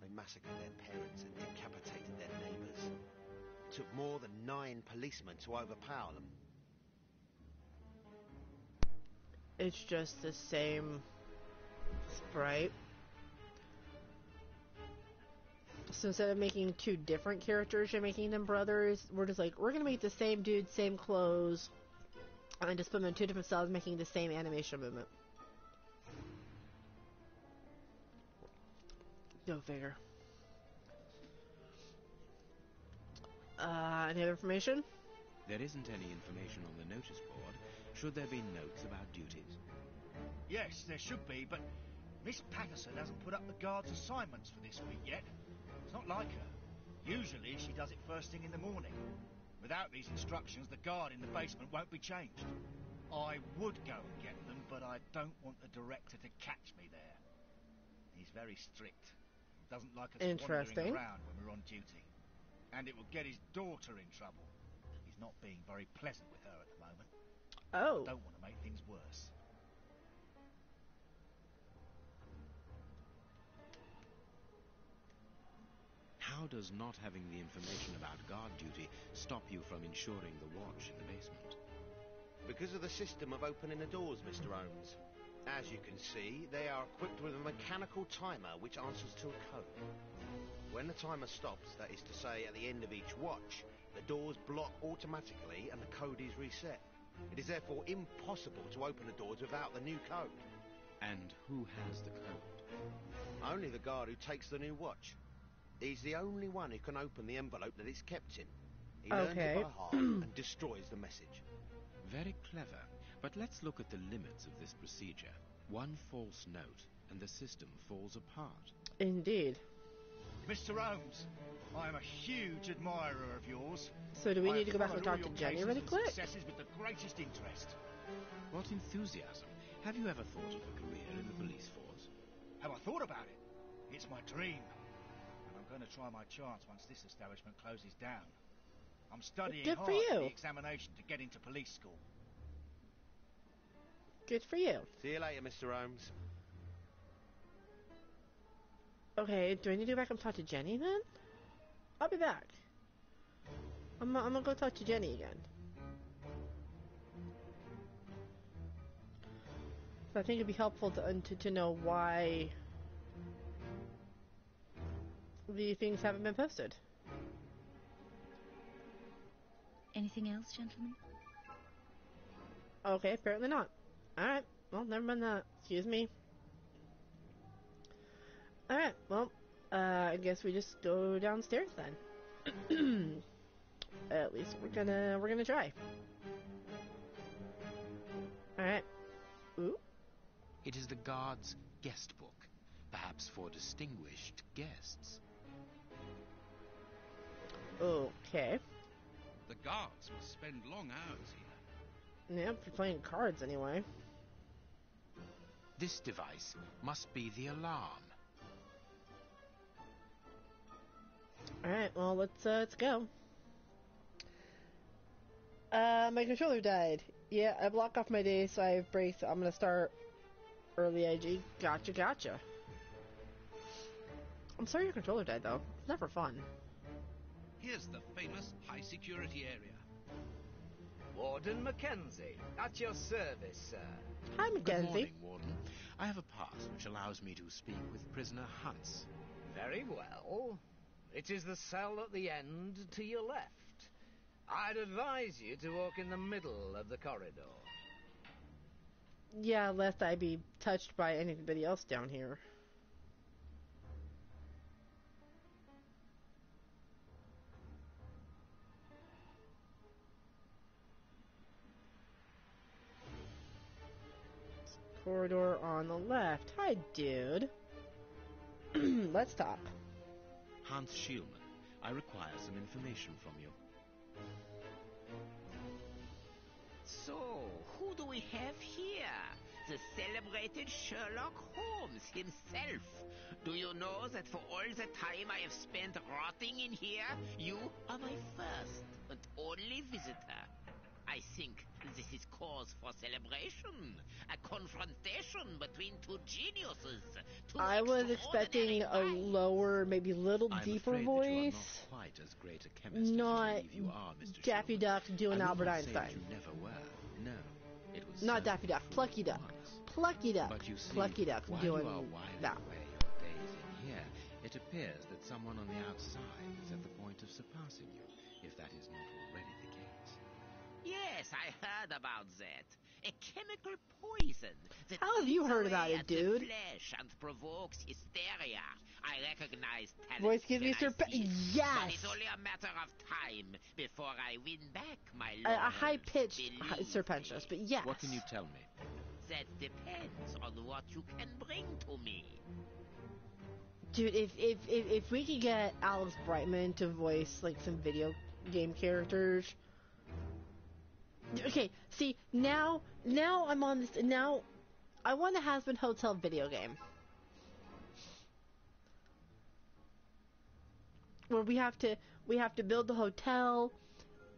They massacred their parents and decapitated their neighbours. Took more than nine policemen to overpower them. It's just the same sprite. So instead of making two different characters, you're making them brothers. We're just like, we're gonna make the same dude, same clothes, and just put them in two different cells making the same animation movement. Go figure. Uh, any other information? There isn't any information on the notice board. Should there be notes about duties? Yes, there should be, but Miss Patterson hasn't put up the guard's assignments for this week yet. It's not like her. Usually she does it first thing in the morning. Without these instructions, the guard in the basement won't be changed. I would go and get them, but I don't want the director to catch me there. He's very strict. He Doesn't like us wandering around when we're on duty. And it will get his daughter in trouble. He's not being very pleasant with her at the moment. Oh. I don't want to make things worse. How does not having the information about guard duty stop you from ensuring the watch in the basement? Because of the system of opening the doors, Mr. Holmes. As you can see, they are equipped with a mechanical timer which answers to a code. When the timer stops, that is to say at the end of each watch, the doors block automatically and the code is reset. It is therefore impossible to open the doors without the new code. And who has the code? Only the guard who takes the new watch. He's the only one who can open the envelope that it's kept in. He learns Okay. it by heart and destroys the message. Very clever. But let's look at the limits of this procedure. One false note, and the system falls apart. Indeed. Mr. Holmes, I am a huge admirer of yours. So do we I need to go back and talk to your Jenny cases really quick? Successes with the greatest interest. What enthusiasm! Have you ever thought of a career in the police force? Have I thought about it? It's my dream. And I'm going to try my chance once this establishment closes down. I'm studying Good for hard you. the examination to get into police school. Good for you. See you later, Mr. Holmes. Okay, do I need to go back and talk to Jenny then? I'll be back. I'm, I'm gonna go talk to Jenny again. So I think it'd be helpful to, to to know why the things haven't been posted. Anything else, gentlemen? Okay, apparently not. Alright, well, never mind that. Excuse me. Alright, well, uh, I guess we just go downstairs then. At least we're gonna, we're gonna try. Alright. Ooh. It is the guard's guest book, perhaps for distinguished guests. Okay. The guards must spend long hours here. Yeah, if you're playing cards anyway. This device must be the alarm. Alright, well, let's, uh, let's go. Uh, my controller died. Yeah, I block off my day, so I have breaks. I'm gonna start early IG. Gotcha, gotcha. I'm sorry your controller died, though. It's never fun. Here's the famous high security area. Warden Mackenzie, at your service, sir. Hi, Good morning, Warden. I have a pass which allows me to speak with prisoner Hans. Very well. It is the cell at the end to your left. I'd advise you to walk in the middle of the corridor. Yeah, lest I be touched by anybody else down here. Corridor on the left. Hi, dude. Let's talk. Hans Schielman, I require some information from you. So, who do we have here? The celebrated Sherlock Holmes himself. Do you know that for all the time I have spent rotting in here, you are my first and only visitor? I think this is cause for celebration. A confrontation between two geniuses. Two I was expecting a lower, maybe a little I'm deeper voice. That you are not quite as great a chemist Not as you are, Mr. Daffy Schielman. Duck doing Albert not say that Einstein. you never were. No, it was Not Daffy Duck, Plucky Duck. Plucky Duck. But you see, Plucky Duck doing you are whiling that. away your days in here, it appears that someone on the outside is at the point of surpassing you, if that is not already the case. Yes, I heard about that. A chemical poison that How have you heard about it, at the dude? flesh and provokes hysteria. I recognize talent Voice gives me when I surpa- see it, Yes! But it's only a matter of time before I win back my A, a high pitched Believe but yes. What can you tell me? That depends on what you can bring to me. Dude, if, if if if we could get Alex Brightman to voice like some video game characters. Okay, see now now I'm on this now. I want a Hazbin Hotel video game where we have to we have to build the hotel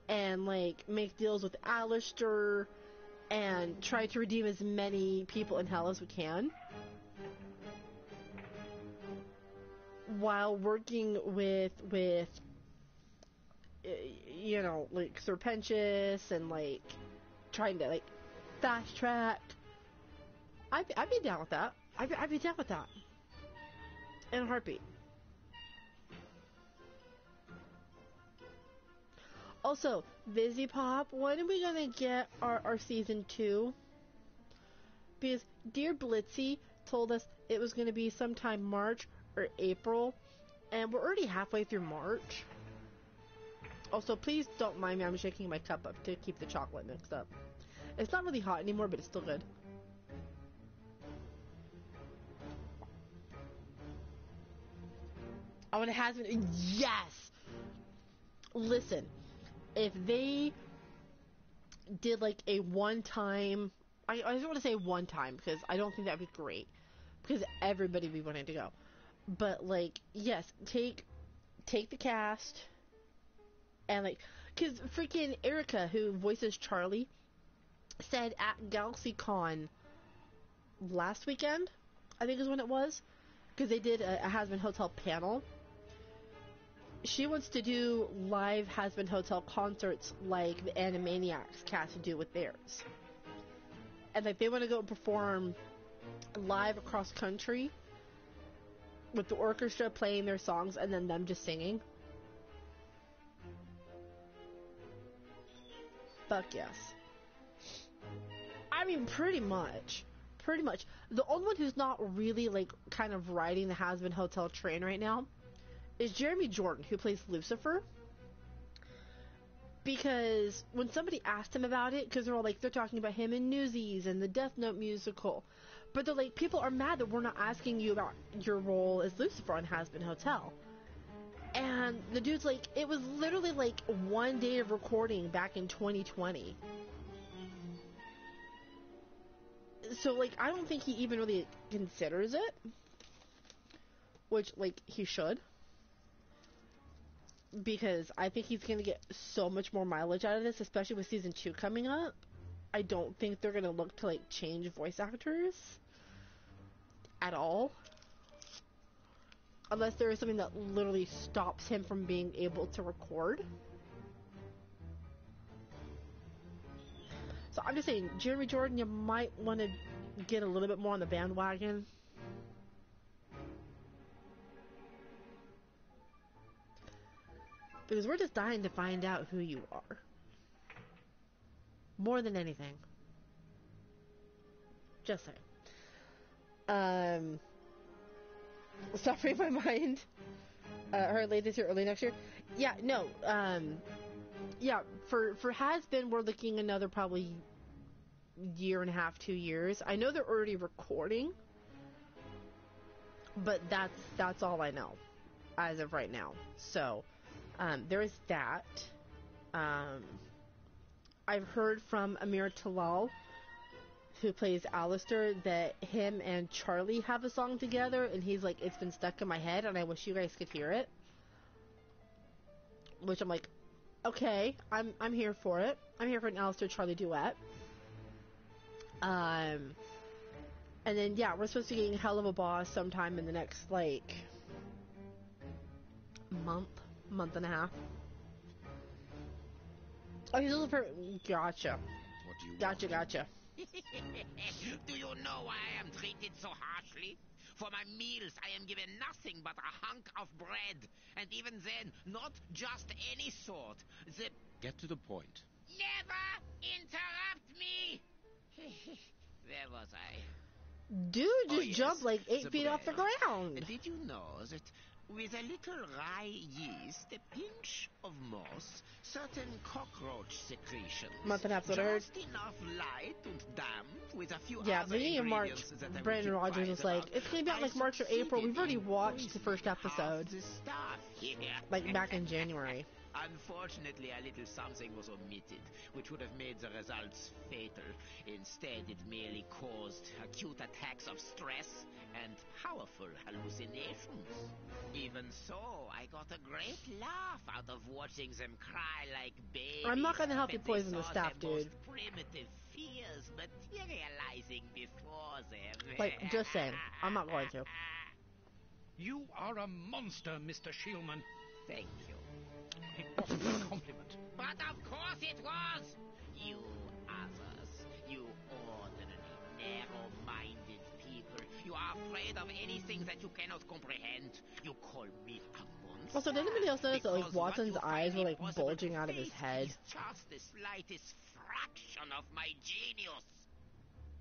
and like make deals with Alastor and try to redeem as many people in hell as we can. while working with with Uh, you know like Sir Pentious and like trying to like fast track. I'd I'd be down with that. I'd be, I'd be down with that. In a heartbeat. Also, Vivziepop, when are we gonna get our, our season two? Because Dear Blitzy told us it was gonna be sometime March or April, and we're already halfway through March. Also, please don't mind me, I'm shaking my cup up to keep the chocolate mixed up. It's not really hot anymore, but it's still good. Oh, and it has been. Yes! Listen, if they did like a one time. I, I just want to say one time because I don't think that'd be great. Because everybody would be wanting to go. But like, yes, take take the cast and like, because freaking Erika, who voices Charlie, said at GalaxyCon last weekend, I think is when it was, because they did a, a Hotel panel. She wants to do live Hazbin Hotel concerts like the Animaniacs cast do with theirs. And like they want to go perform live across country with the orchestra playing their songs and then them just singing. Fuck yes. I mean, pretty much. Pretty much. The only one who's not really, like, kind of riding the Hazbin Hotel train right now is Jeremy Jordan, who plays Lucifer. Because when somebody asked him about it, because they're all like, they're talking about him in Newsies and the Death Note musical. But they're like, people are mad that we're not asking you about your role as Lucifer on Hazbin Hotel. And the dude's like, it was literally like one day of recording back in 2020. So, like, I don't think he even really considers it. Which, like, he should. Because I think he's going to get so much more mileage out of this, especially with season 2 coming up. I don't think they're going to look to, like, change voice actors at all. Unless there is something that literally stops him from being able to record. So I'm just saying, Jeremy Jordan, you might want to get a little bit more on the bandwagon. Because we're just dying to find out who you are. More than anything. Just saying. Um, stop reading my mind. Uh, her late this year, early next year. Yeah, no. Um, yeah, for for Hazbin, we're looking another probably year and a half, two years. I know they're already recording, but that's that's all I know as of right now. So um, there is that. Um, I've heard from Amir Talai, who plays Alastor, that him and Charlie have a song together, and he's like, it's been stuck in my head, and I wish you guys could hear it. Which I'm like, okay, I'm I'm here for it. I'm here for an Alastor Charlie duet. Um, and then yeah, we're supposed to be getting Helluva Boss sometime in the next like month, month and a half. Oh, he's looking for gotcha. What do you Gotcha, gotcha. Do you know why I am treated so harshly? For my meals, I am given nothing but a hunk of bread, and even then, not just any sort. The Get to the point. never interrupt me. Where was I? Dude Oh, just yes, jumped like eight the feet off the ground. Did you know that with a little rye yeast, a pinch of moss, certain cockroach secretions, Month and a half's what heard. just enough light and damp, with a few Yeah, other beginning of March, ingredients that I will Brandon Rogers was like, it's gonna be out like March or April. We've already watched the first episode, the here. like back in January. Unfortunately, a little something was omitted, which would have made the results fatal. Instead, it merely caused acute attacks of stress and powerful hallucinations. Even so, I got a great laugh out of watching them cry like babies. I'm not gonna help you poison the staff, their most dude. primitive fears materializing before them. Like, just saying, I'm not going to. You are a monster, Mr. Shielman. Thank you. It wasn't a compliment. But of course it was! You others, you ordinary, narrow-minded people, you are afraid of anything that you cannot comprehend. You call me a monster. Also, did anybody else notice that like Watson's eyes were like bulging out of his head? is just the slightest fraction of my genius.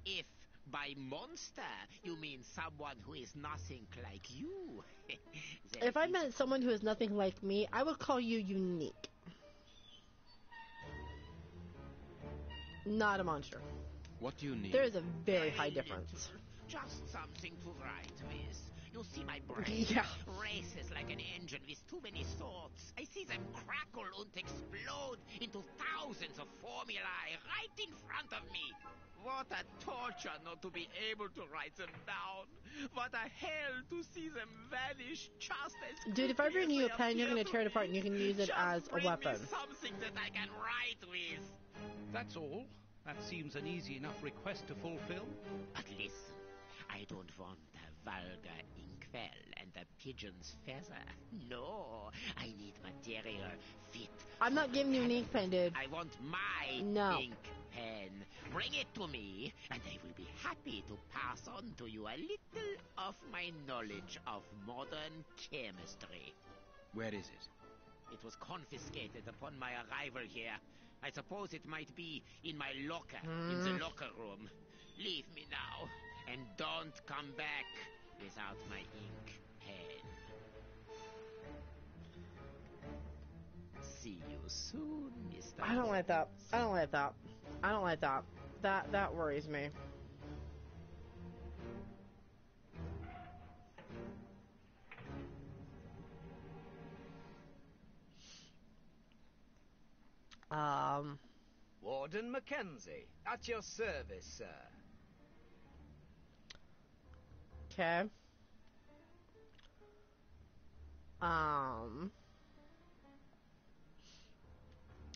If by monster you mean someone who is nothing like you, If I it meant someone who is nothing like me, I would call you unique. Not a monster. What do you need? There is a very high difference. Just something to write with. You see my brain Yeah. races like an engine with too many thoughts. I see them crackle and explode into thousands of formulae right in front of me. What a torture not to be able to write them down. What a hell to see them vanish just as Dude, if I bring you a pen, you're gonna tear it apart and you can use it as a weapon. something that I can write with. That's all. That seems an easy enough request to fulfill. But listen, I don't want a vulgar inkwell and a pigeon's feather. No, I need material fit. I'm not giving you an ink pen, dude. I want my No. ink pen. Bring it to me, and I will be happy to pass on to you a little of my knowledge of modern chemistry. Where is it? It was confiscated upon my arrival here. I suppose it might be in my locker, in the Hmm. locker room. Leave me now, and don't come back without my ink pen. See you soon, Mr. I don't like that. I don't like that. I don't like that. That that worries me. Um, Warden Mackenzie, at your service, sir. Okay. Um,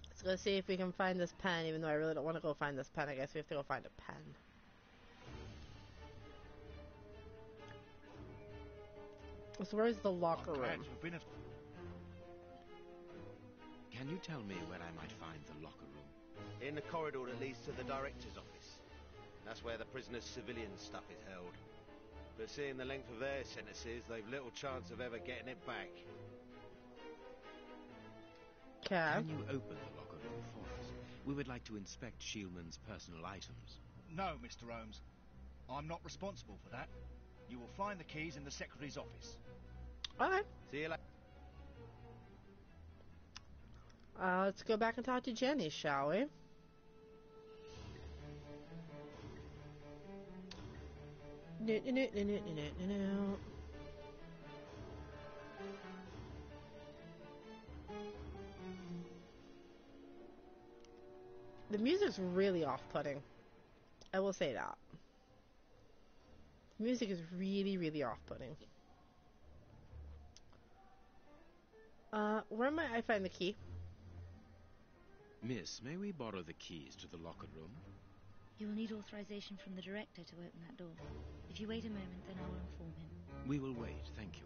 let's go see if we can find this pen. Even though I really don't want to go find this pen, I guess we have to go find a pen. So where's the locker room? you've been a- Can you tell me where I might find the locker room? In the corridor that leads to the director's office. That's where the prisoners' civilian stuff is held. But seeing the length of their sentences, they've little chance of ever getting it back. Okay. Can you open the locker room for us? We would like to inspect Shielman's personal items. No, Mr. Holmes. I'm not responsible for that. You will find the keys in the secretary's office. Alright. See you later. Uh, let's go back and talk to Jenny, shall we? The music's really off-putting. I will say that. The music is really, really off-putting. Uh, where might I find the key? Miss, may we borrow the keys to the locker room? You will need authorization from the director to open that door. If you wait a moment, then I will inform him. We will wait, thank you.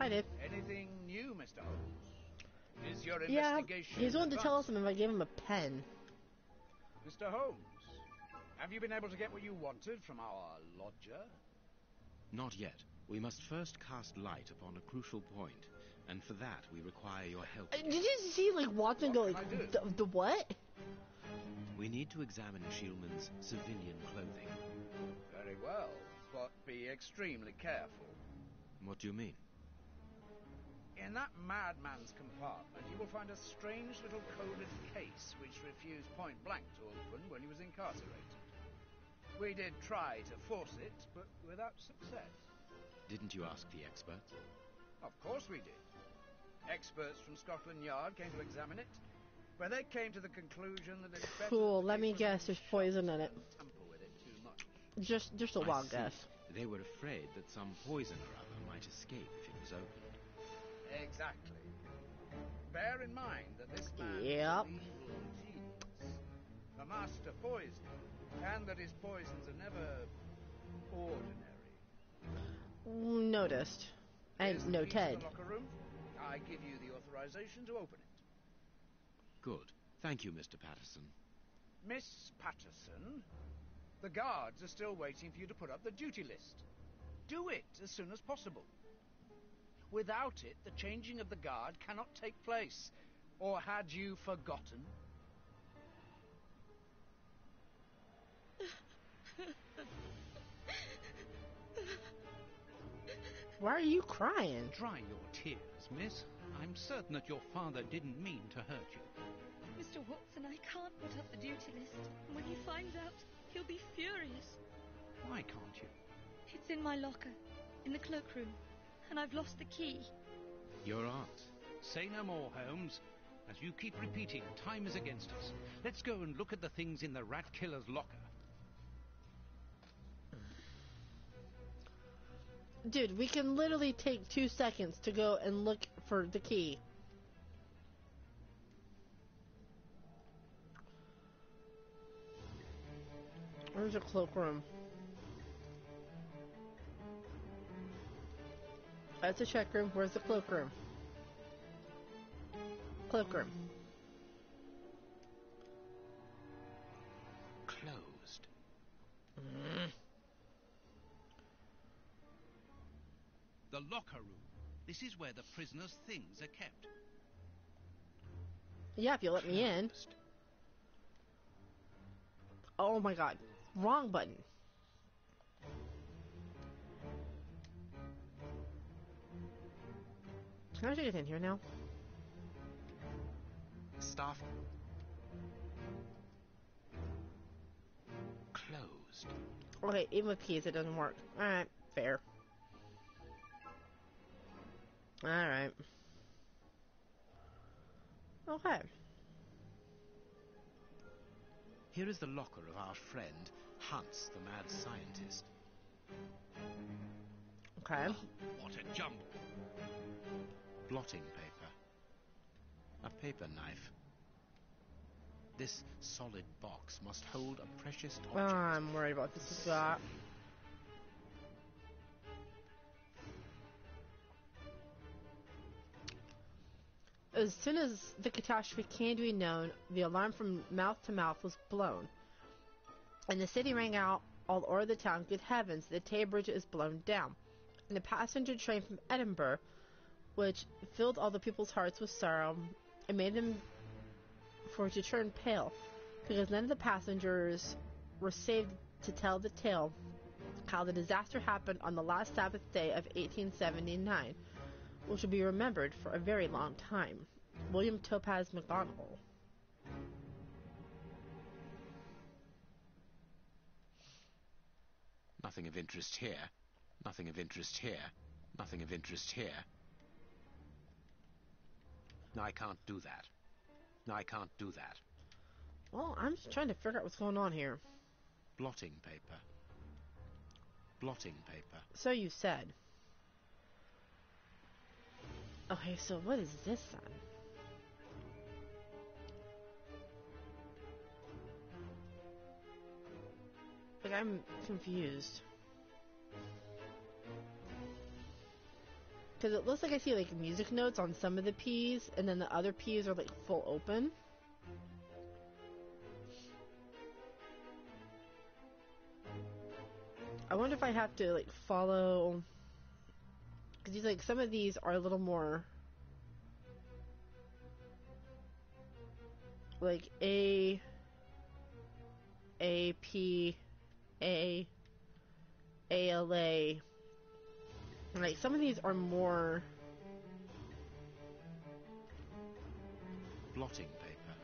Hi, Dave. Anything new, Mr. Holmes? Is your investigation... Yeah, investigation he's willing to tell us advanced? if I gave him a pen. Mr. Holmes, have you been able to get what you wanted from our lodger? Not yet. We must first cast light upon a crucial point, and for that we require your help. Uh, Did you see, like, Watson go, What like, I do? the, the what? We need to examine Shielman's civilian clothing. Very well, but be extremely careful. What do you mean? In that madman's compartment, you will find a strange little coded case which refused point blank to open when he was incarcerated. We did try to force it, but without success. Didn't you ask the experts? Of course we did. Experts from Scotland Yard came to examine it, where they came to the conclusion that it's better Cool, let me guess, there's poison in it. with it too much. Just, just a I wild see. guess. They were afraid that some poison or other might escape if it was opened. Exactly. Bear in mind that this man Yep. is an genius, a master poisoner, and that his poisons are never ordinary. Noticed. Here's And the no key to Ted. The locker room. I give you the authorization to open it. Good. Thank you, Mr. Patterson. Miss Patterson, the guards are still waiting for you to put up the duty list. Do it as soon as possible. Without it, the changing of the guard cannot take place. Or had you forgotten? Why are you crying? Dry your tears, miss. I'm certain that your father didn't mean to hurt you. Mr. Watson, I can't put up the duty list. And when he finds out, he'll be furious. Why can't you? It's in my locker, in the cloakroom, and I've lost the key. Your aunt. Say no more, Holmes. As you keep repeating, time is against us. Let's go and look at the things in the rat killer's locker. Dude, we can literally take two seconds to go and look for the key. Where's the cloakroom? That's a check room. Where's the cloakroom? Cloakroom. The locker room. This is where the prisoner's things are kept. Yeah, if you let me in. Oh my god. Wrong button. Can I get in here now? Staff. Closed. Okay, even with keys, it doesn't work. Alright, fair. Alright. Okay. Here is the locker of our friend, Hans, the mad scientist. Okay. What a jump! Blotting paper. A paper knife. This solid box must hold a precious Oh, object. I'm worried about this as well. As soon as the catastrophe came to be known, the alarm from mouth to mouth was blown. And the city rang out all over the town, good heavens, the Tay Bridge is blown down. And a passenger train from Edinburgh, which filled all the people's hearts with sorrow and made them for to turn pale, because none of the passengers were saved to tell the tale how the disaster happened on the last Sabbath day of 1879, which will be remembered for a very long time. William Topaz McGonagall. Nothing of interest here. Nothing of interest here. Nothing of interest here. No, I can't do that. No, I can't do that. Well, I'm just trying to figure out what's going on here. Blotting paper. Blotting paper. So you said. Okay, so what is this then? Like, I'm confused. Because it looks like I see, like, music notes on some of the P's, and then the other P's are, like, full open. I wonder if I have to, like, follow... Because, he's like, some of these are a little more... Like, A A P A A L A. Like some of these are more blotting paper.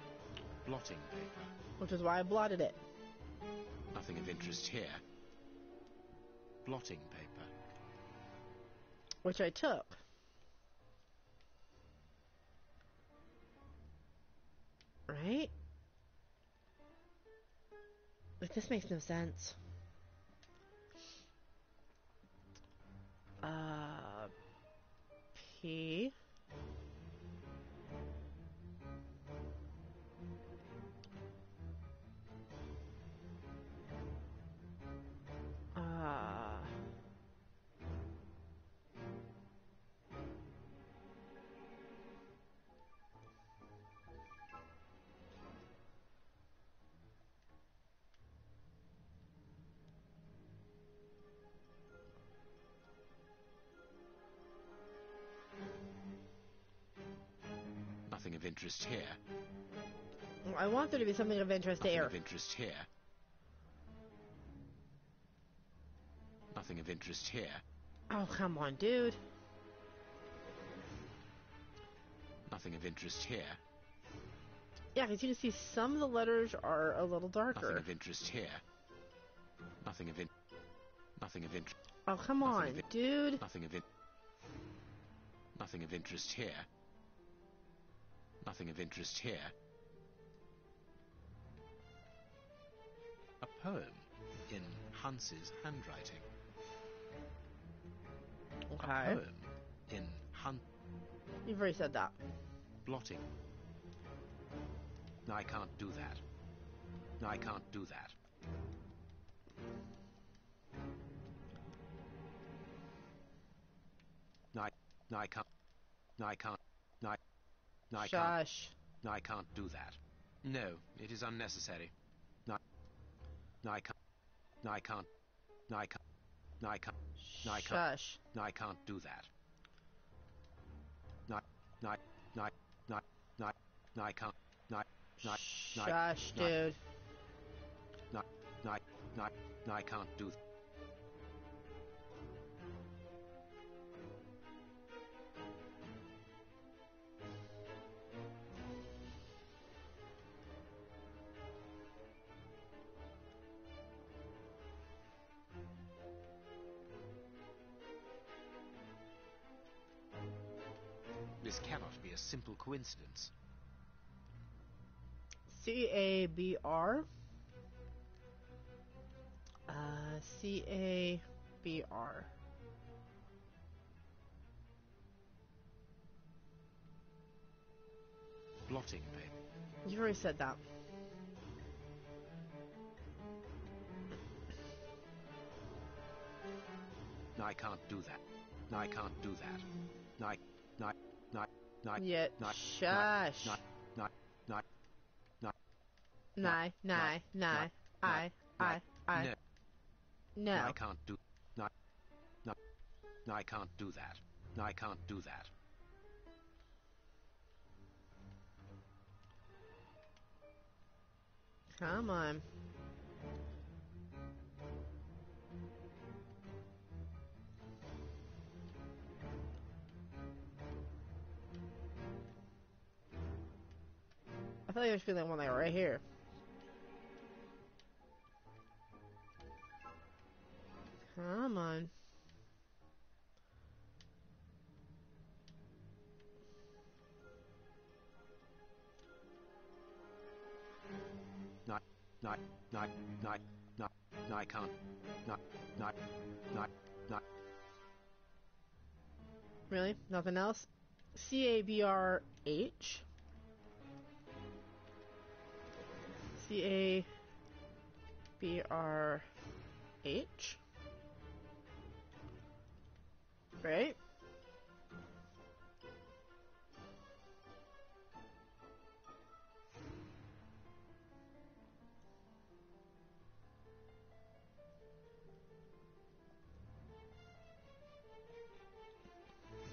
Blotting paper. Which is why I blotted it. Nothing of interest here. Blotting paper. Which I took. Right? Like this makes no sense. Uh, P. Uh. Interest here. I want there to be something of interest Nothing there. of interest here. Nothing of interest here. Oh, come on, dude. Nothing of interest here. Yeah, because you can see some of the letters are a little darker. Nothing of interest here. Nothing of in. Nothing of interest. Oh, come Nothing on, dude. Nothing of in. Nothing of interest here. Nothing of interest here. A poem in Hans's handwriting. A Okay. poem in Hun You've already said that. blotting. No, I can't do that. No, I can't do that. No, I, no, I can't. No, I can't. I, can't. Shush. No, I can't do that. No, it is unnecessary. No, no, I can't. No, I can't. No, I can't. No, I can't. No, I can't. Shush. No, I can't do that. No, no, no, no, no, no, I can't. No, no, Shush, no, dude. No, no, no, no, I can't do. This cannot be a simple coincidence. C A B R. Uh, C A B R. Blotting paper. You already said that. No, I can't do that. No, I can't do that. No, I, no, I, not not yet not shush. not not not not nigh nigh nigh I I I. no. I can't do not not no I can't do that. No I can't do that. Come on. I feel like there should be like one like right here. Come on. Not, not, not, not, not, no, I can't. Not, not, not, not. Really? Nothing else? C A B R H. C A B R H. Right?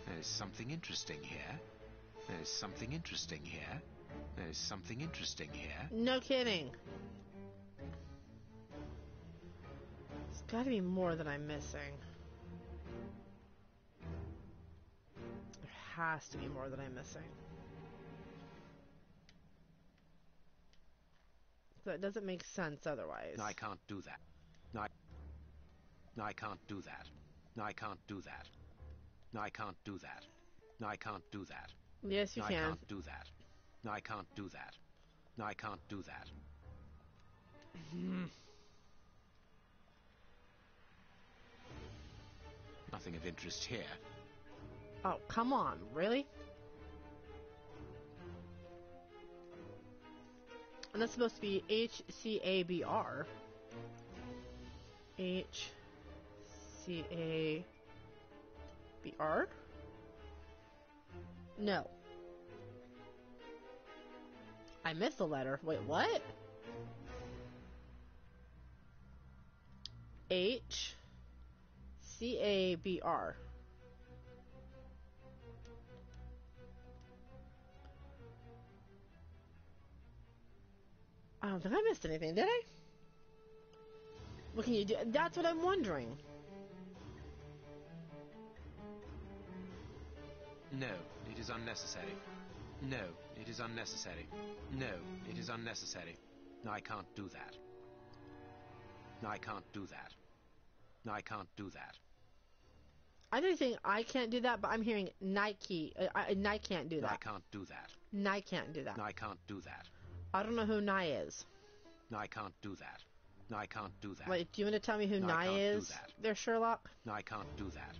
There's something interesting here. There's something interesting here. There's something interesting here. No kidding. There's gotta be more that I'm missing. There has to be more that I'm missing. So it doesn't make sense otherwise. No, I can't do that. No, I, no, I can't do that. No, I can't do that. No, I can't do that. No, I can't do that. Yes, you no, can. I can't do that. No, I can't do that. No, I can't do that. Hmm. Nothing of interest here. Oh, come on, really? And that's supposed to be H C A B R. H C A B R? No. I missed a letter. Wait, what? H C A B R. I don't think I missed anything, did I? What can you do? That's what I'm wondering. No, it is unnecessary. No, it is unnecessary. No, it is unnecessary. I can't do that. I can't do that. I can't do that. I don't think I can't do that, but I'm hearing Nike. Uh, I, Nike can't do No, I can't do that. Nike can't do that. I can't do that. I don't know who Nye is. I can't do that. I can't do that. Wait, do you want to tell me who Nye is? that. There, Sherlock. I can't do that.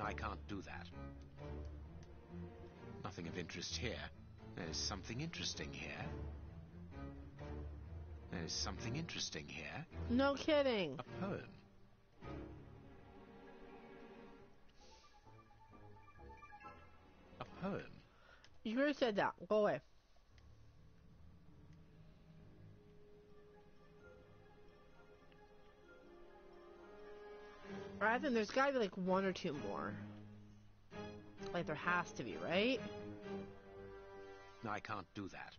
I can't do that. Nothing of interest here. There's something interesting here. There's something interesting here. No kidding. A poem. A poem. You already said that. Go away. I think there's gotta be like one or two more. Like there has to be, right? No, I can't do that.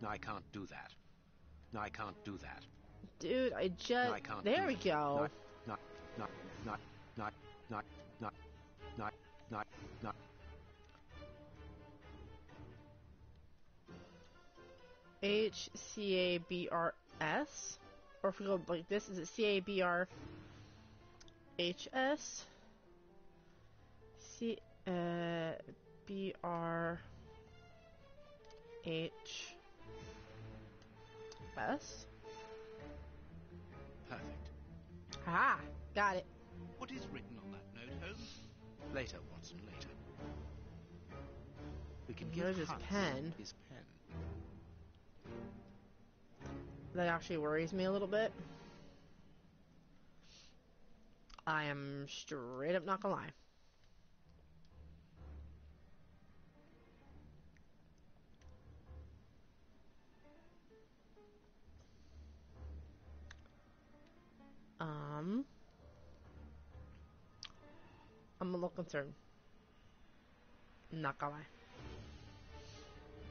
No, I can't do that. No, I can't do that. Dude, I just. I can't. there we go. No, no, no, no, no, no, no, no, no. H C A B R S, or if we go like this, is it C A B R H S? C uh B R H S. Perfect. Ah, got it. What is written on that note, Holmes? Later, Watson, later. We can give his pen. his pen. That actually worries me a little bit. I am straight up not gonna lie. Um. I'm a little concerned. Not gonna lie.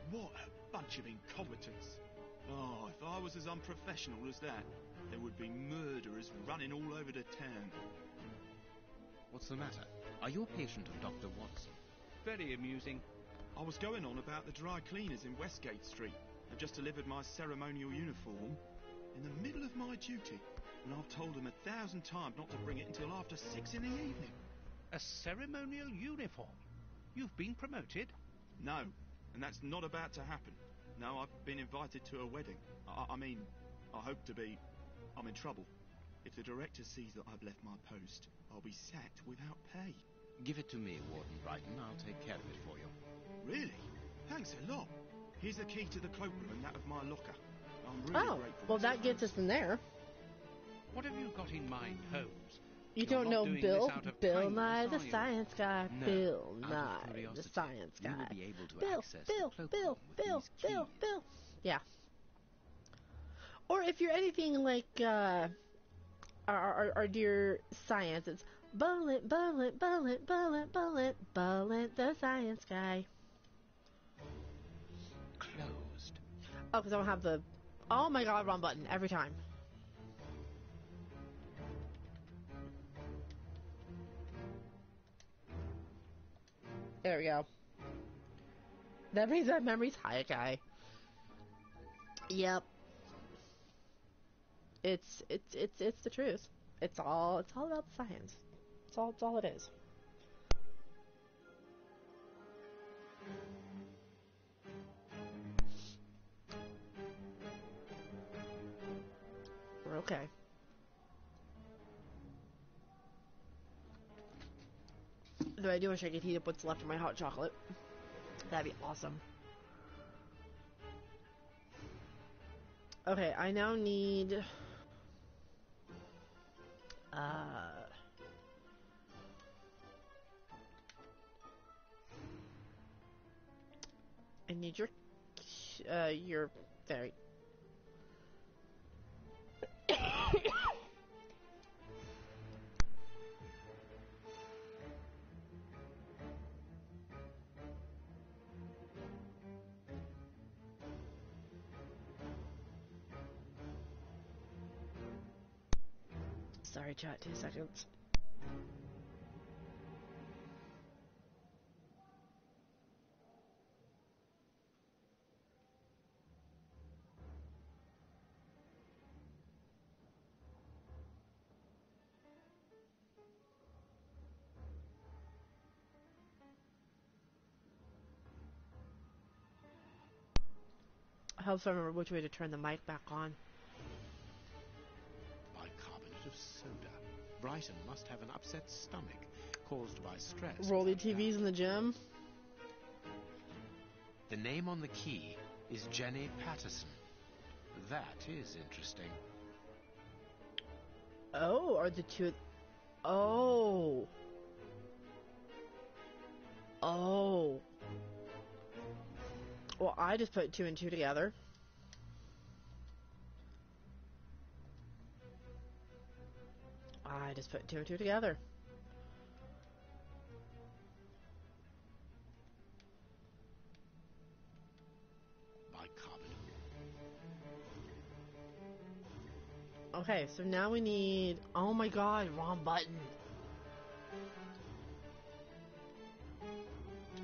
What a bunch of incompetents. Oh, if I was as unprofessional as that, there would be murderers running all over the town. What's the matter? Are you a patient of Dr. Watson? Very amusing. I was going on about the dry cleaners in Westgate Street. I've just delivered my ceremonial uniform in the middle of my duty. And I've told him a thousand times not to bring it until after six in the evening. A ceremonial uniform? You've been promoted? No, and that's not about to happen. No, I've been invited to a wedding. I, I mean, I hope to be. I'm in trouble. If the director sees that I've left my post, I'll be sacked without pay. Give it to me, Warden Brighton. I'll take care of it for you. Really? Thanks a lot. Here's the key to the cloakroom and that of my locker. I'm really Oh, grateful. well that gets us in there. What have you got in mind, Holmes? You You're don't know Bill? this out of Bill Nye the? Science Guy. No, Bill Nye the Science Guy. will be able to Bill, Bill, Bill, Bill, Bill. Bill. Yeah. Or if you're anything like uh, our, our, our dear science, it's Bullet, Bullet, Bullet, Bullet, Bullet, Bullet, the Science Guy. Closed. Oh, because I don't have the. Oh my god, wrong button every time. There we go. That means that memory's high, guy. Yep. It's it's it's it's the truth. It's all it's all about the science. It's all it's all it is. We're okay. Though I do wish I could heat up what's left of my hot chocolate. That'd be awesome. Okay, I now need. Uh. I need your. Uh, your. There. Sorry, chat. Two seconds. I remember which way to turn the mic back on. Brighton must have an upset stomach caused by stress. Rolly TVs in the gym. The name on the key is Jenny Patterson. That is interesting. Oh, are the two? Oh. Oh. Well, I just put two and two together. I just put two and two together. Okay, so now we need. Oh my god, wrong button.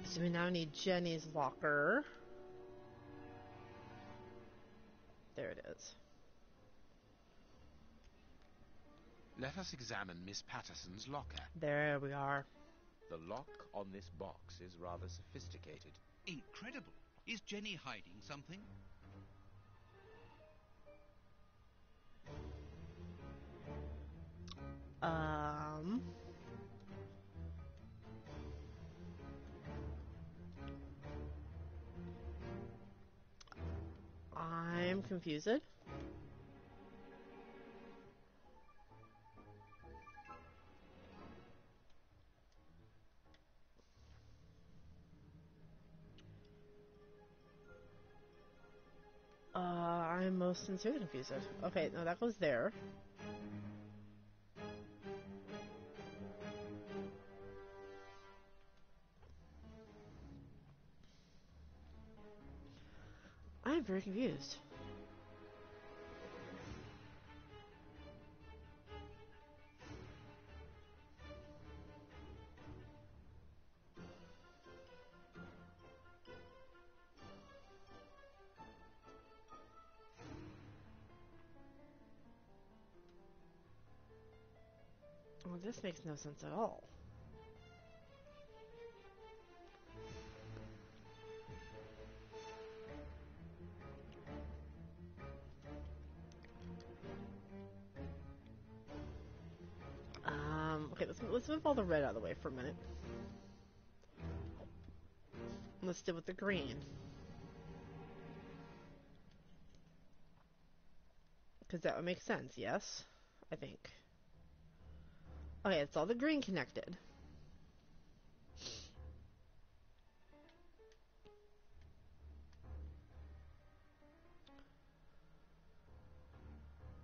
So we now need Jenny's locker. There it is. Let us examine Miss Patterson's locker. There we are. The lock on this box is rather sophisticated. Incredible. Is Jenny hiding something? Um. I'm confused. Uh, I'm most sincerely confused. Okay, no, that goes there. I'm very confused. Well, this makes no sense at all. Um, okay, let's, let's move all the red out of the way for a minute. Let's deal with the green. Because that would make sense, yes? I think. Okay, it's all the green connected.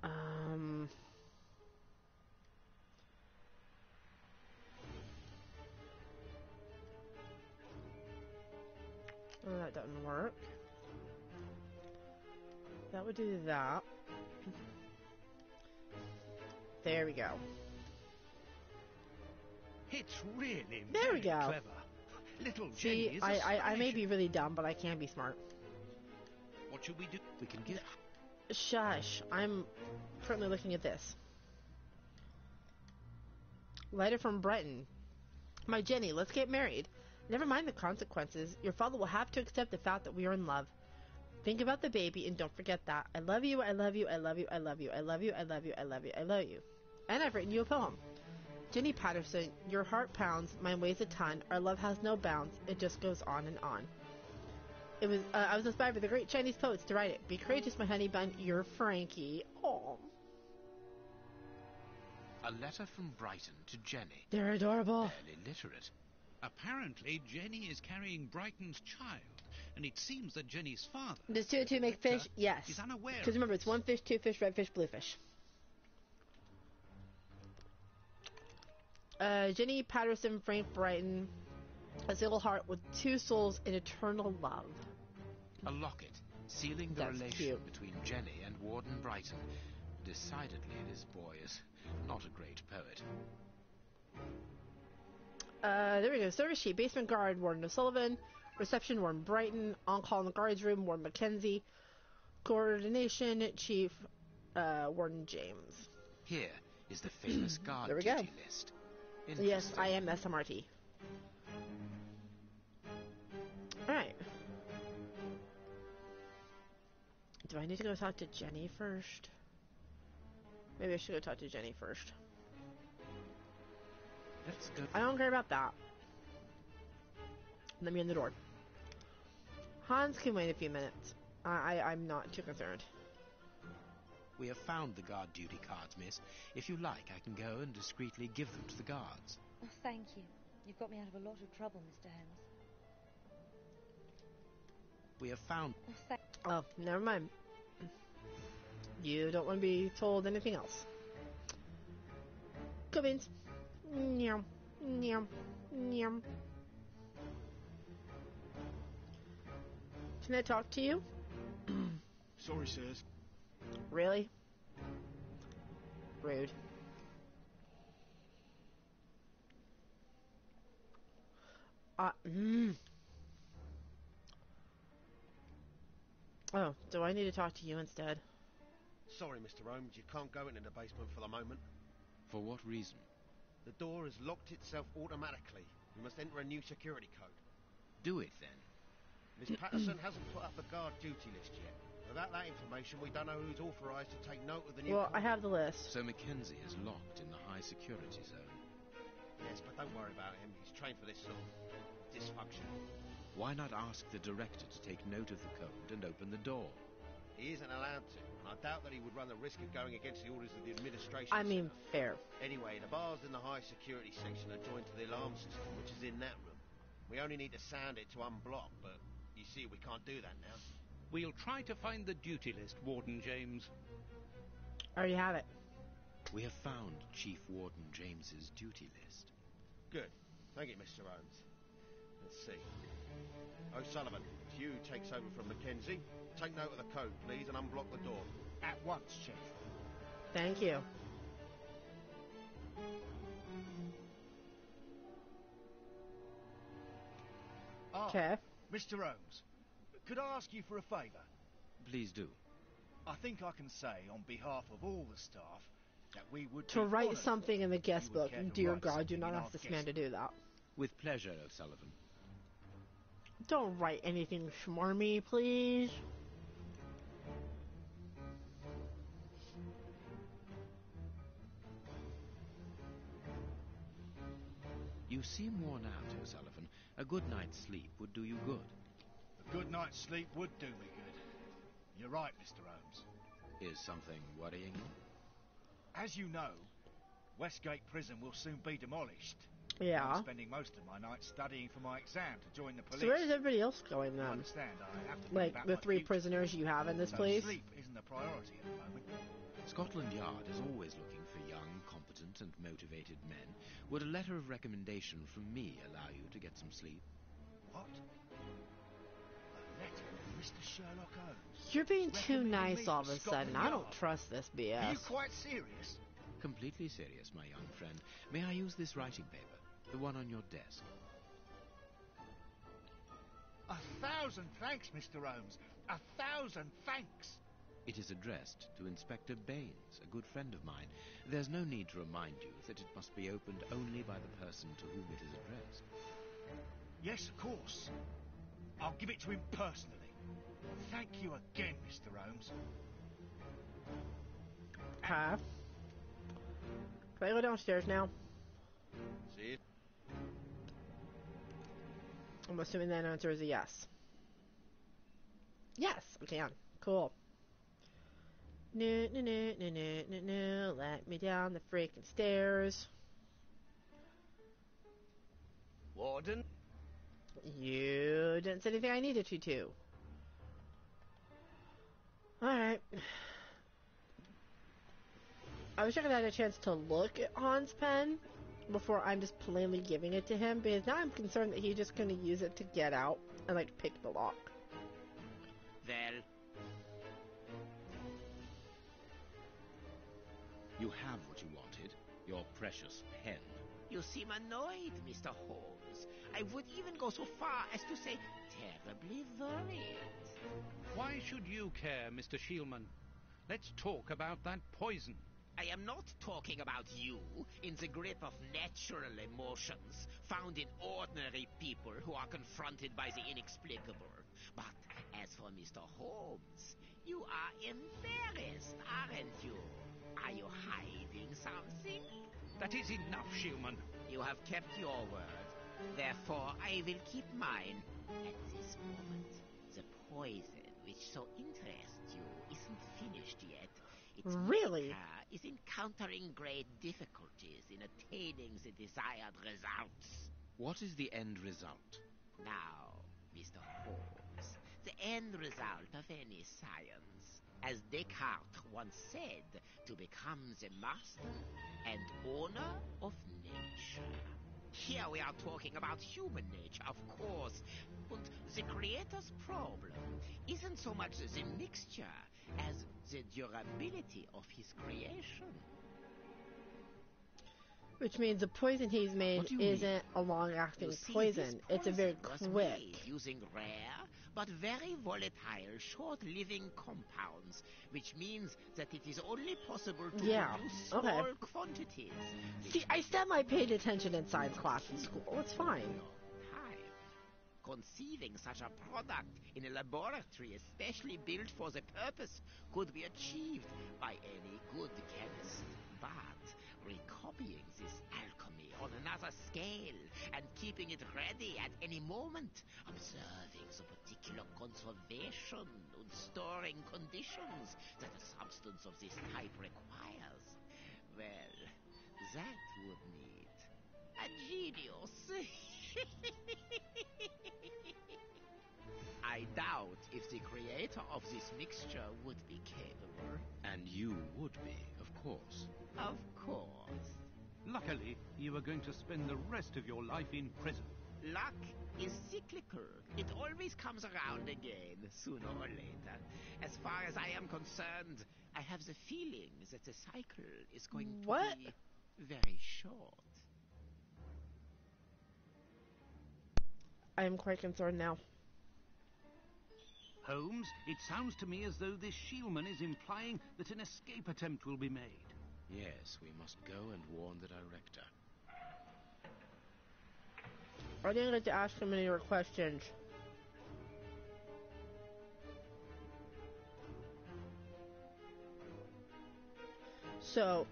Um... Oh, that doesn't work. That would do that. There we go. It's really There we go. clever. Little Jenny See, is I, I, I may be really dumb, but I can be smart. What should we do? We can get Shush. I'm currently looking at this. Letter from Brighton. My Jenny, let's get married. Never mind the consequences. Your father will have to accept the fact that we are in love. Think about the baby and don't forget that. I love you, I love you, I love you, I love you, I love you, I love you, I love you, I love you, I love you. And I've written you a poem. Jenny Patterson, your heart pounds, mine weighs a ton, our love has no bounds, it just goes on and on. It was uh, I was inspired by the great Chinese poets to write it. Be courageous, my honey bun, you're Frankie. Oh, a letter from Brighton to Jenny. they're adorable. Barely literate. Apparently, Jenny is carrying Brighton's child, and it seems that Jenny's father. Does two and two make fish? Yes. Is unaware. Because remember, it's one fish, two fish, red fish, blue fish. Uh, Jenny Patterson, Frank Brighton, a single heart with two souls in eternal love. A locket sealing the That's relation cute. between Jenny and Warden Brighton. Decidedly, this boy is not a great poet. Uh, there we go. Service sheet. Basement guard, Warden O'Sullivan. Reception, Warden Brighton. On call in the guards room, Warden McKenzie. Coordination, Chief, uh, Warden James. Here is the famous guard There we go. list. Yes, I am SMRT. Alright. Do I need to go talk to Jenny first? Maybe I should go talk to Jenny first. Let's go. I don't care about that. Let me in the door. Hans can wait a few minutes. I, I I'm not too concerned. We have found the guard duty cards, miss. If you like, I can go and discreetly give them to the guards. Oh, thank you. You've got me out of a lot of trouble, Mr. Holmes. We have found. Oh, thank Oh, never mind. You don't want to be told anything else. Come in. Nyam. Nyam. Nyam. Can I talk to you? Sorry, sirs. Really? Rude. Uh, mm. Oh, do I need to talk to you instead? Sorry, Mr. Holmes, you can't go into the basement for the moment. For what reason? The door has locked itself automatically. We must enter a new security code. Do it then. Miss Patterson hasn't put up the guard duty list yet. Without that information, we don't know who's authorised to take note of the new Well, I have the list. So Mackenzie is locked in the high security zone. Yes, but don't worry about him. He's trained for this sort of dysfunction. Why not ask the director to take note of the code and open the door? He isn't allowed to, and I doubt that he would run the risk of going against the orders of the administration. I mean, fair. Anyway, the bars in the high security section are joined to the alarm system, which is in that room. We only need to sound it to unblock, but you see, we can't do that now. We'll try to find the duty list, Warden James. I already have it. We have found Chief Warden James's duty list. Good. Thank you, Mr. Holmes. Let's see. O'Sullivan, Hugh takes over from Mackenzie. Take note of the code, please, and unblock the door. At once, Chief. Thank you. Ah, Okay. Mr. Holmes, could I ask you for a favour? Please do. I think I can say on behalf of all the staff that we would To write something in the guest if you would book, dear God, do not ask this man to do that. With pleasure, O'Sullivan. Don't write anything schmarmy, please. You seem worn out, O'Sullivan. A good night's sleep would do you good. A good night's sleep would do me good. You're right, Mr. Holmes. Is something worrying you? As you know, Westgate Prison will soon be demolished. Yeah. I'm spending most of my night studying for my exam to join the police. So where is everybody else going You then? understand, I have to think Like the three future. prisoners you have in this So place? sleep isn't a priority at the moment. Scotland Yard is always looking for young, competent, and motivated men. Would a letter of recommendation from me allow you to get some sleep? What? You're being too nice all of a sudden. I don't trust this BS. Are you quite serious? Completely serious, my young friend. May I use this writing paper? The one on your desk. A thousand thanks, Mr. Holmes. A thousand thanks. It is addressed to Inspector Baines, a good friend of mine. There's no need to remind you that it must be opened only by the person to whom it is addressed. Yes, of course. I'll give it to him personally. Thank you again, Mr. Holmes. Okay. Can I go downstairs now? See? I'm assuming that answer is a yes. Yes, I can. Cool. No, no, no, no, no, no, no. Let me down the freaking stairs. Warden? You didn't say anything I needed you to. Alright. I wish I could have had a chance to look at Hans' pen before I'm just plainly giving it to him because now I'm concerned that he's just going to use it to get out and like pick the lock. Well, You have what you wanted. Your precious pen. you seem annoyed, Mr. Holmes. I would even go so far as to say terribly worried. Why should you care, Mr. Shielman? Let's talk about that poison. I am not talking about you in the grip of natural emotions found in ordinary people who are confronted by the inexplicable. But as for Mr. Holmes, you are embarrassed, aren't you? Are you hiding something? That is enough, Shielman. You have kept your word. Therefore, I will keep mine. At this moment, the poison which so interests you isn't finished yet. Its Really? maker is encountering great difficulties in attaining the desired results. What is the end result? Now, Mr. Holmes, the end result of any science, as Descartes once said, to become the master and owner of nature. Here we are talking about human nature, of course. But the creator's problem isn't so much the mixture as the durability of his creation. Which means the poison he's made you mean? isn't a long-acting see, poison. It's a very poison quick. using rare but very volatile, short-living compounds, which means that it is only possible to Yeah, produce okay. small quantities. See, I said I paid attention in science class in school. It's fine. time. Conceiving such a product in a laboratory especially built for the purpose could be achieved by any good chemist. But recopying this alchemy on another scale and keeping it ready at any moment, observing the particular conservation and storing conditions that a substance of this type requires, well, that would need a genius. I doubt if the creator of this mixture would be capable. And you would be, course. Of course. Luckily, you are going to spend the rest of your life in prison. Luck is cyclical. It always comes around again, sooner or later. As far as I am concerned, I have the feeling that the cycle is going to What? be very short. I am quite concerned now. Holmes, it sounds to me as though this Shielman is implying that an escape attempt will be made. Yes, we must go and warn the director. I didn't get to ask him any more questions. So,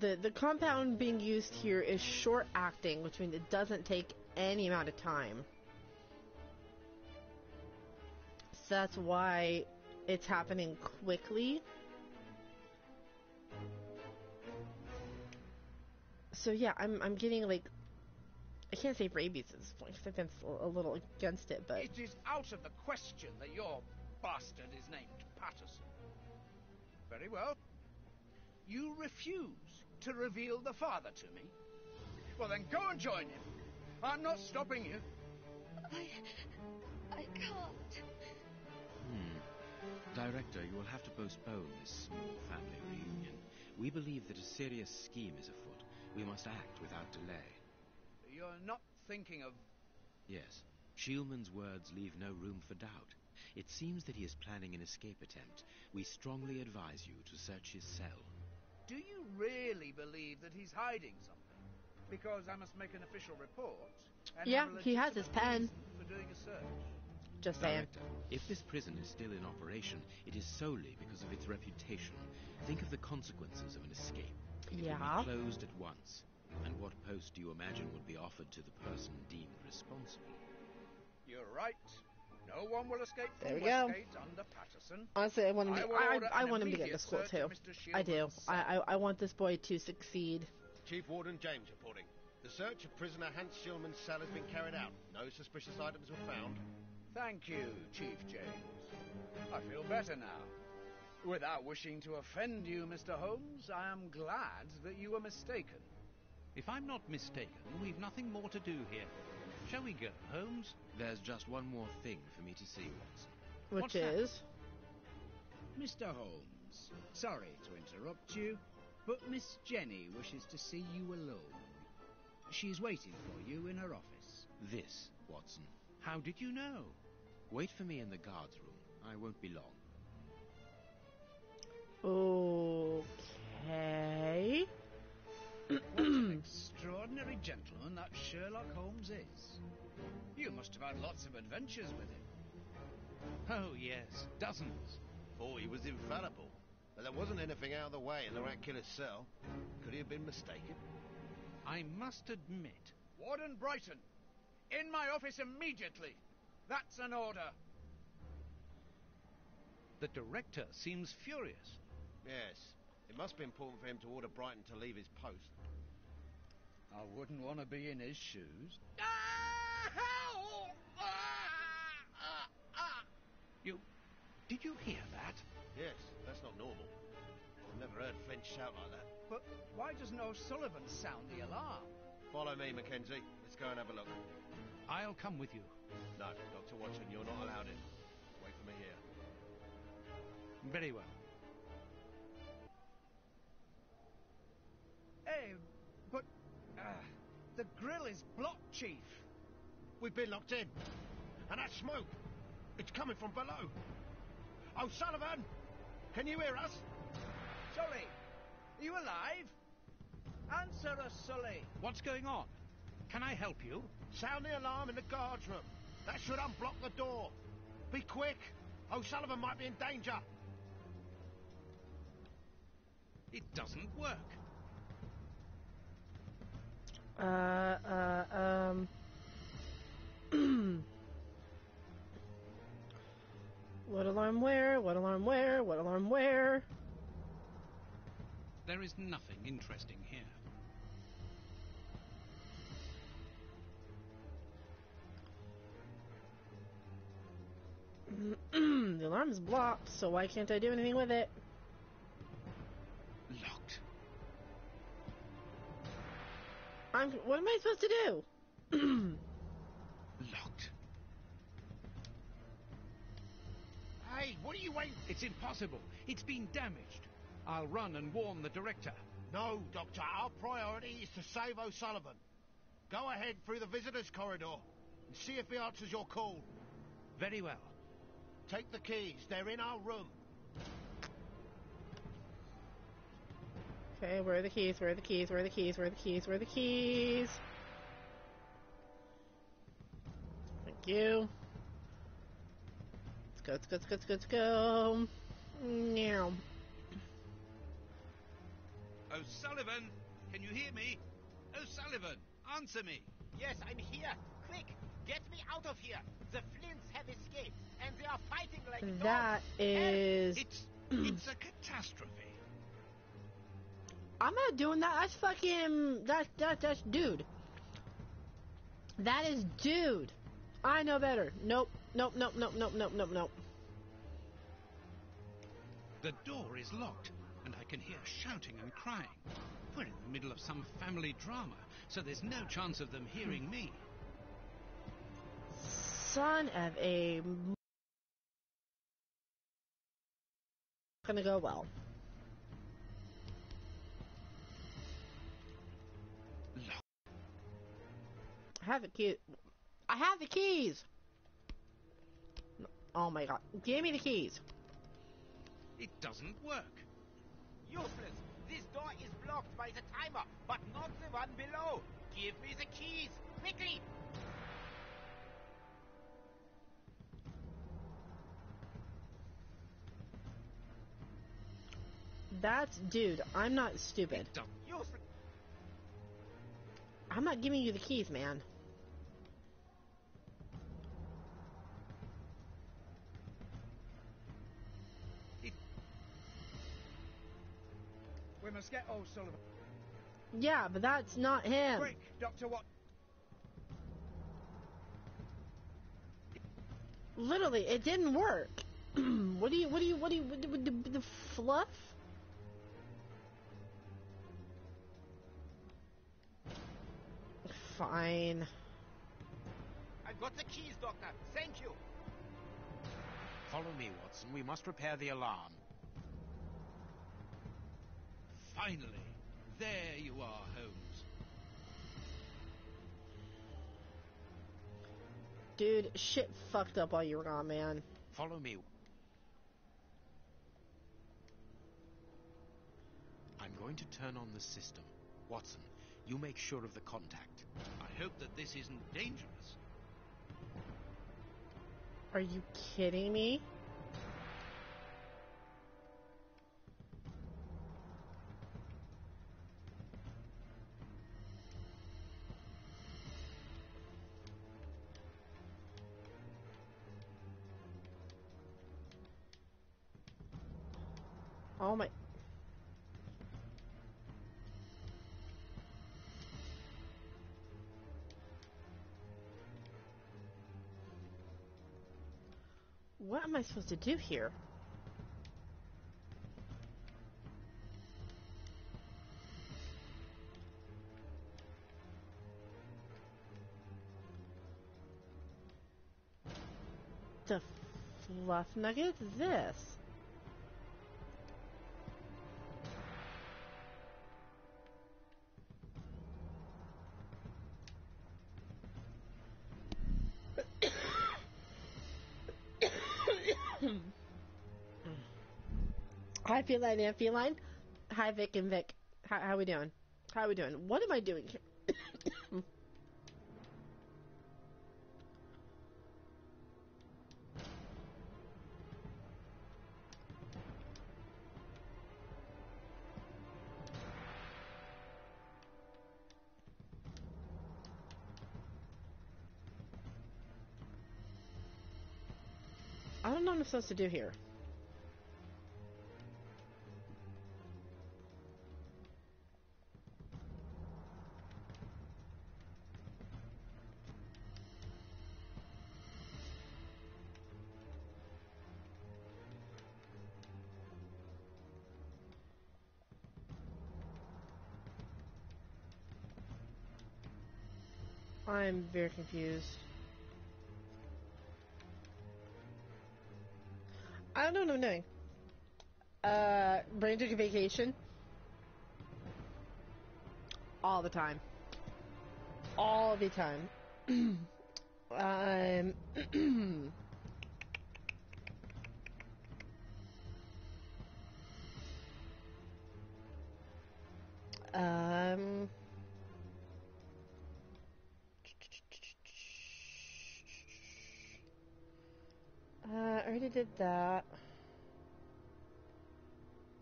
the the compound being used here is short acting, which means it doesn't take any amount of time. So that's why it's happening quickly. So yeah, I'm I'm getting like I can't say rabies at this point because I think that's a little against it, but It is out of the question that your bastard is named Patterson. Very well. You refuse to reveal the father to me? Well, then go and join him. I'm not stopping you. I. I can't. Director, you will have to postpone this small family reunion. We believe that a serious scheme is afoot. We must act without delay. You're not thinking of. Yes, Shielman's words leave no room for doubt. It seems that he is planning an escape attempt. We strongly advise you to search his cell. Do you really believe that he's hiding something? Because I must make an official report. and Yeah, he has his pen. For doing a search. Just saying. If this prison is still in operation, it is solely because of its reputation. Think of the consequences of an escape. It Yeah. will be closed at once. And what post do you imagine would be offered to the person deemed responsible? You're right. No one will escape from There we go. Under Patterson. Honestly, I want him to. will I, I, want him to get immediate into school too. of I do. I, I I want this boy to succeed. Chief Warden James reporting. The search of prisoner Hans Schillman's cell has been carried out. No suspicious items were found. Thank you, Chief James. I feel better now. Without wishing to offend you, Mr. Holmes, I am glad that you were mistaken. If I'm not mistaken, we've nothing more to do here. Shall we go, Holmes? There's just one more thing for me to see, Watson. Which What's that? is. Mr. Holmes, sorry to interrupt you, but Miss Jenny wishes to see you alone. She's waiting for you in her office. This, Watson. How did you know? Wait for me in the guard's room. I won't be long. Okay. What an extraordinary gentleman that Sherlock Holmes is. You must have had lots of adventures with him. Oh, yes, dozens. Thought he was infallible. But there wasn't anything out of the way in the rat killer's cell. Could he have been mistaken? I must admit, Warden Brighton, in my office immediately. That's an order. the director seems furious. Yes. It must be important for him to order Brighton to leave his post. I wouldn't want to be in his shoes. You. Did you hear that? Yes, that's not normal. I've never heard Flint shout like that. But why doesn't O'Sullivan sound the alarm? Follow me, Mackenzie. Let's go and have a look. I'll come with you. No, Dr. Watson, you're not allowed in. Wait for me here. Very well. Hey, but uh, the grill is blocked, Chief. We've been locked in. And that smoke, it's coming from below. O'Sullivan, can you hear us? Sully, are you alive? Answer us, Sully. What's going on? Can I help you? Sound the alarm in the guard's room. That should unblock the door. Be quick. O'Sullivan might be in danger. It doesn't work. Uh, uh, um. what alarm where? What alarm where? What alarm where? There is nothing interesting here. the alarm's blocked, so why can't I do anything with it? Locked. I'm. What am I supposed to do? Locked. Hey, what are you waiting? It's impossible. It's been damaged. I'll run and warn the director. No, Doctor. Our priority is to save O'Sullivan. Go ahead through the visitors' corridor and see if he answers your call. Very well. Take the keys. They're in our room. Okay, where are the keys? Where are the keys? Where are the keys? Where are the keys? Where are the keys? Thank you. Let's go, let's go, let's go, let's go, let's go. Meow. O'Sullivan, can you hear me? O'Sullivan, answer me. Yes, I'm here. Quick, Get me out of here. The Flints have escaped, and they are fighting like dogs. That is... It's, it's a catastrophe. I'm not doing that. That's fucking... That, that, that's dude. That is dude. I know better. Nope. Nope, nope, nope, nope, nope, nope, nope. The door is locked, and I can hear shouting and crying. We're in the middle of some family drama, so there's no chance of them hearing me. Son of a. m- Gonna go well. I have the key. I have the keys. Oh my god! Give me the keys. It doesn't work. Useless. This door is blocked by the timer, but not the one below. Give me the keys, quickly. That's dude. I'm not stupid. I'm not giving you the keys, man. We must get O'Sullivan. Yeah, but that's not him. Quick, Doctor Wat. Literally, it didn't work. what do you? What do you? What do you? What do, what do, the fluff? Fine. I've got the keys, Doctor. Thank you. Follow me, Watson. We must repair the alarm. Finally, there you are, Holmes. Dude, shit fucked up while you were gone, man. Follow me. I'm going to turn on the system. Watson, you make sure of the contact. I hope that this isn't dangerous. Are you kidding me? Am I supposed to do here? The fluff nugget is this? Feline and Feline. Hi, Vic and Vic. How, how we doing? How are we doing? What am I doing here? I don't know what I'm supposed to do here. I'm very confused. I don't know what I'm doing. Uh, Brain took a vacation. All the time. All the time. um. um. Uh, I already did that.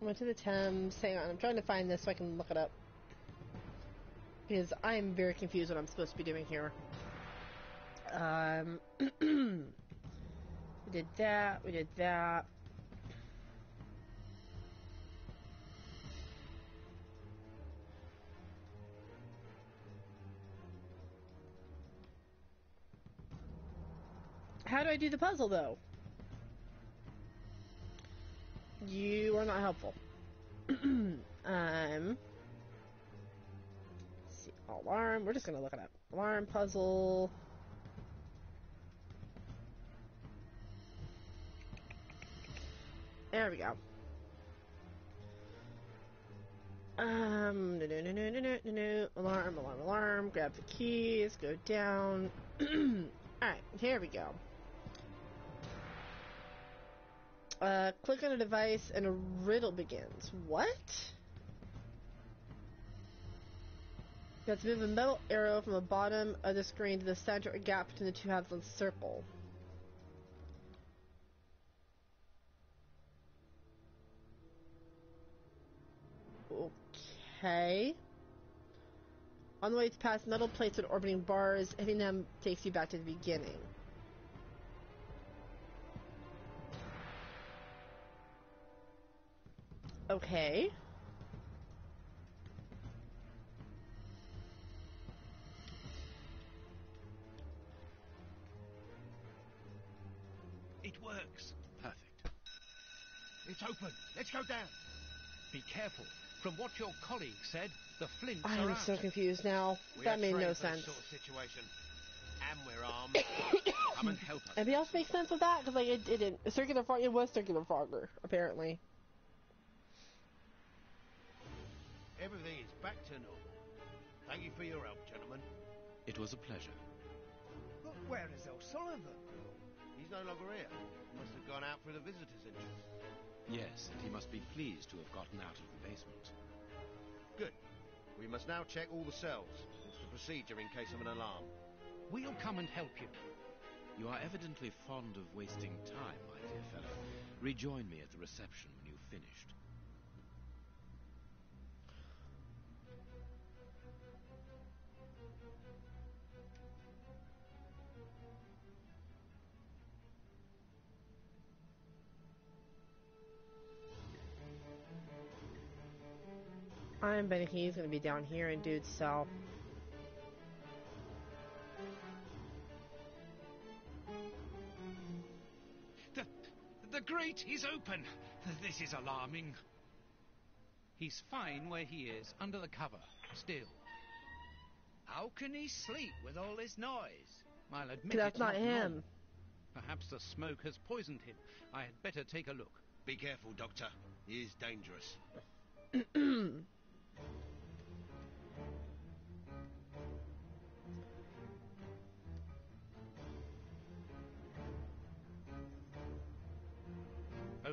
Went to the Thames. Hang on, I'm trying to find this so I can look it up. Because I'm very confused what I'm supposed to be doing here. Um, we did that, we did that. How do I do the puzzle, though? You are not helpful. um, see, alarm. We're just gonna look it up. Alarm puzzle. There we go. Um, no, no, no, no, no, no, no, alarm, alarm, alarm. Grab the keys. Go down. All right, here we go. Uh, click on a device and a riddle begins. What? You have to move a metal arrow from the bottom of the screen to the center gap between the two halves of the circle. Okay. On the way to pass metal plates with orbiting bars, hitting them takes you back to the beginning. Okay. It works. Perfect. It's open. Let's go down. Be careful. From what your colleague said, the flints I am so confused now. We that are made trained no for this sense. Sort of situation. And we're armed. Come and help us. Anything else make sense with that? Because like it, it didn't. Circular frog. It was circular frogger apparently. Everything is back to normal. Thank you for your help, gentlemen. It was a pleasure. But where is O'Sullivan? He's no longer here. He must have gone out for the visitors' entrance. Yes, and he must be pleased to have gotten out of the basement. Good. We must now check all the cells. It's the procedure in case of an alarm. We'll come and help you. You are evidently fond of wasting time, my dear fellow. Rejoin me at the reception when you've finished. I'm betting he's gonna be down here in dude's cell. The, the grate is open. This is alarming. He's fine where he is, under the cover, still. How can he sleep with all this noise? I'll admit 'Cause that's it's not normal. him. Perhaps the smoke has poisoned him. I had better take a look. Be careful, Doctor. He is dangerous.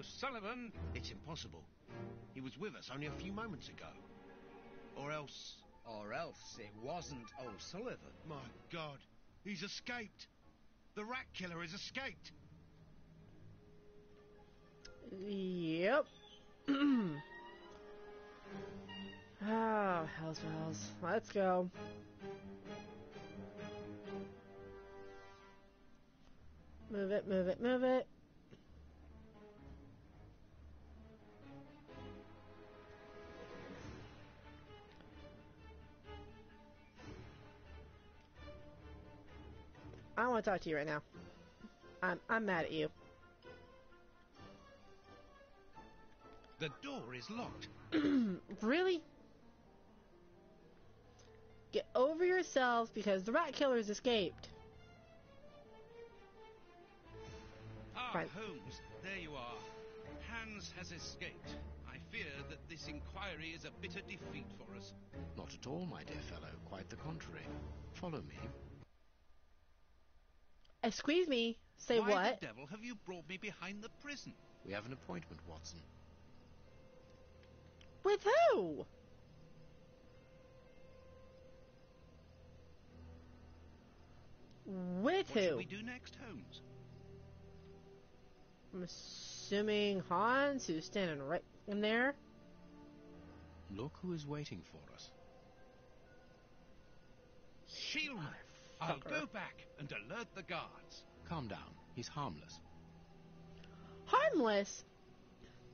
O'Sullivan, It's impossible. He was with us only a few moments ago. Or else... Or else it wasn't O'Sullivan. My God, he's escaped. The rat killer has escaped. Yep. oh, hell's bells. Let's go. Move it, move it, move it. I want to talk to you right now. I'm I'm mad at you. the door is locked. really? Get over yourselves because the rat killer's escaped. Ah, Fine. Holmes, there you are. Hans has escaped. I fear that this inquiry is a bitter defeat for us. Not at all, my dear fellow. Quite the contrary. Follow me. Excuse me. Say Why what? the devil have you brought me behind the prison? We have an appointment, Watson. With who? With What should who? we do next, Holmes? I'm assuming Hans, who's standing right in there. Look who is waiting for us. Shield me. I'll go back and alert the guards. Calm down. He's harmless. Harmless.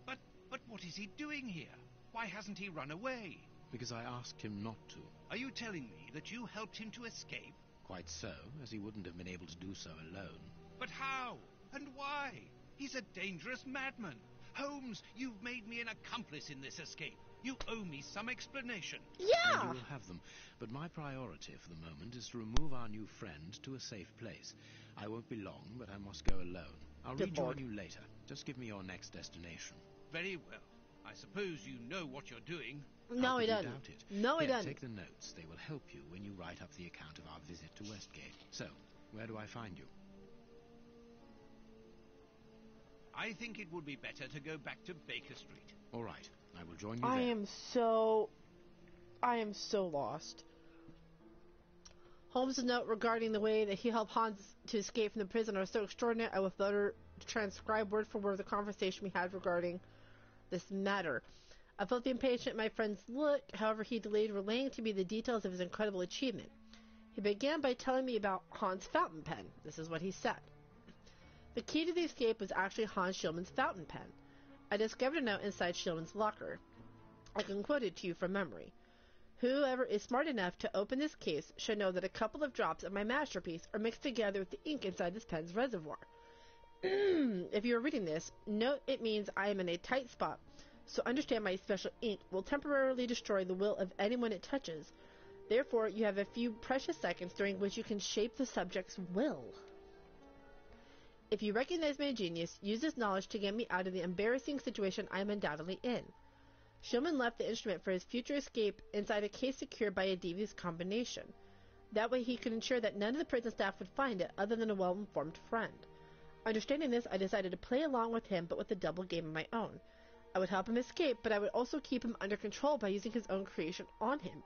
But but what is he doing here? Why hasn't he run away? Because I asked him not to. Are you telling me that you helped him to escape? Quite so, as he wouldn't have been able to do so alone. But how? And why? He's a dangerous madman. Holmes, you've made me an accomplice in this escape. You owe me some explanation. And Yeah. you will have them. But my priority for the moment is to remove our new friend to a safe place. I won't be long, but I must go alone. I'll Good rejoin lord. you later. Just give me your next destination. Very well. I suppose you know what you're doing. No, How he doesn't. doubt it? No, he Here, doesn't. Take the notes. They will help you when you write up the account of our visit to Westgate. So, where do I find you? I think it would be better to go back to Baker Street. All right. I will join you I there. am so. I am so lost. Holmes' note regarding the way that he helped Hans to escape from the prison are so extraordinary, I will further transcribe word for word the conversation we had regarding this matter. I felt the impatient my friend's look, however, he delayed relaying to me the details of his incredible achievement. He began by telling me about Hans' fountain pen. This is what he said. The key to the escape was actually Hans Schillmann's fountain pen. I discovered a note inside Schillmann's locker. I can quote it to you from memory. Whoever is smart enough to open this case should know that a couple of drops of my masterpiece are mixed together with the ink inside this pen's reservoir. if you are reading this, note it means I am in a tight spot, so understand my special ink will temporarily destroy the will of anyone it touches. Therefore, you have a few precious seconds during which you can shape the subject's will. If you recognize my genius, use this knowledge to get me out of the embarrassing situation I am undoubtedly in. Schillman left the instrument for his future escape inside a case secured by a devious combination. That way he could ensure that none of the prison staff would find it other than a well-informed friend. Understanding this, I decided to play along with him, but with a double game of my own. I would help him escape, but I would also keep him under control by using his own creation on him.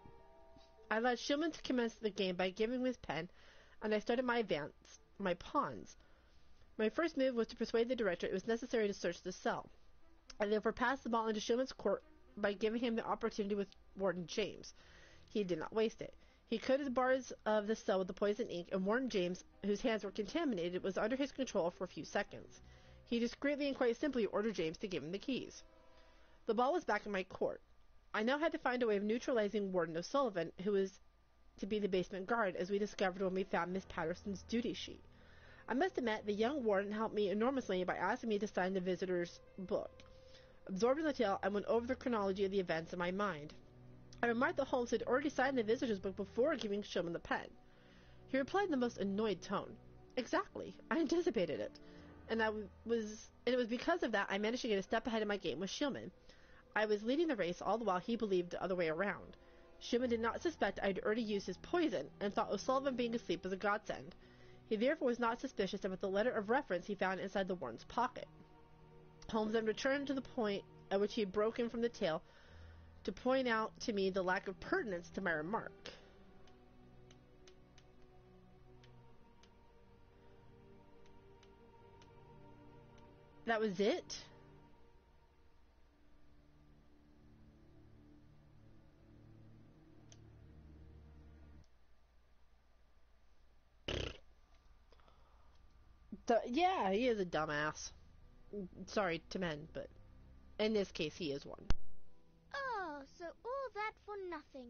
I allowed Schillman to commence the game by giving him his pen, and I started my advance, my pawns. My first move was to persuade the director it was necessary to search the cell. I therefore passed the ball into Schillman's court by giving him the opportunity with Warden James. He did not waste it. He coated the bars of the cell with the poison ink, and Warden James, whose hands were contaminated, was under his control for a few seconds. He discreetly and quite simply ordered James to give him the keys. The ball was back in my court. I now had to find a way of neutralizing Warden O'Sullivan, who was to be the basement guard, as we discovered when we found Miss Patterson's duty sheet. I must admit, the young warden helped me enormously by asking me to sign the visitor's book. Absorbed in the tale, I went over the chronology of the events in my mind. I remarked that Holmes had already signed the visitor's book before giving Shulman the pen. He replied in the most annoyed tone. Exactly. I anticipated it. And I was and it was because of that I managed to get a step ahead of my game with Shulman. I was leading the race all the while he believed the other way around. Shulman did not suspect I had already used his poison and thought O'Sullivan being asleep was a godsend. He therefore was not suspicious about the letter of reference he found inside the warden's pocket. Holmes then returned to the point at which he had broken from the tale to point out to me the lack of pertinence to my remark. That was it? Yeah, he is a dumbass. Sorry to men, but in this case, he is one. Oh, so all that for nothing.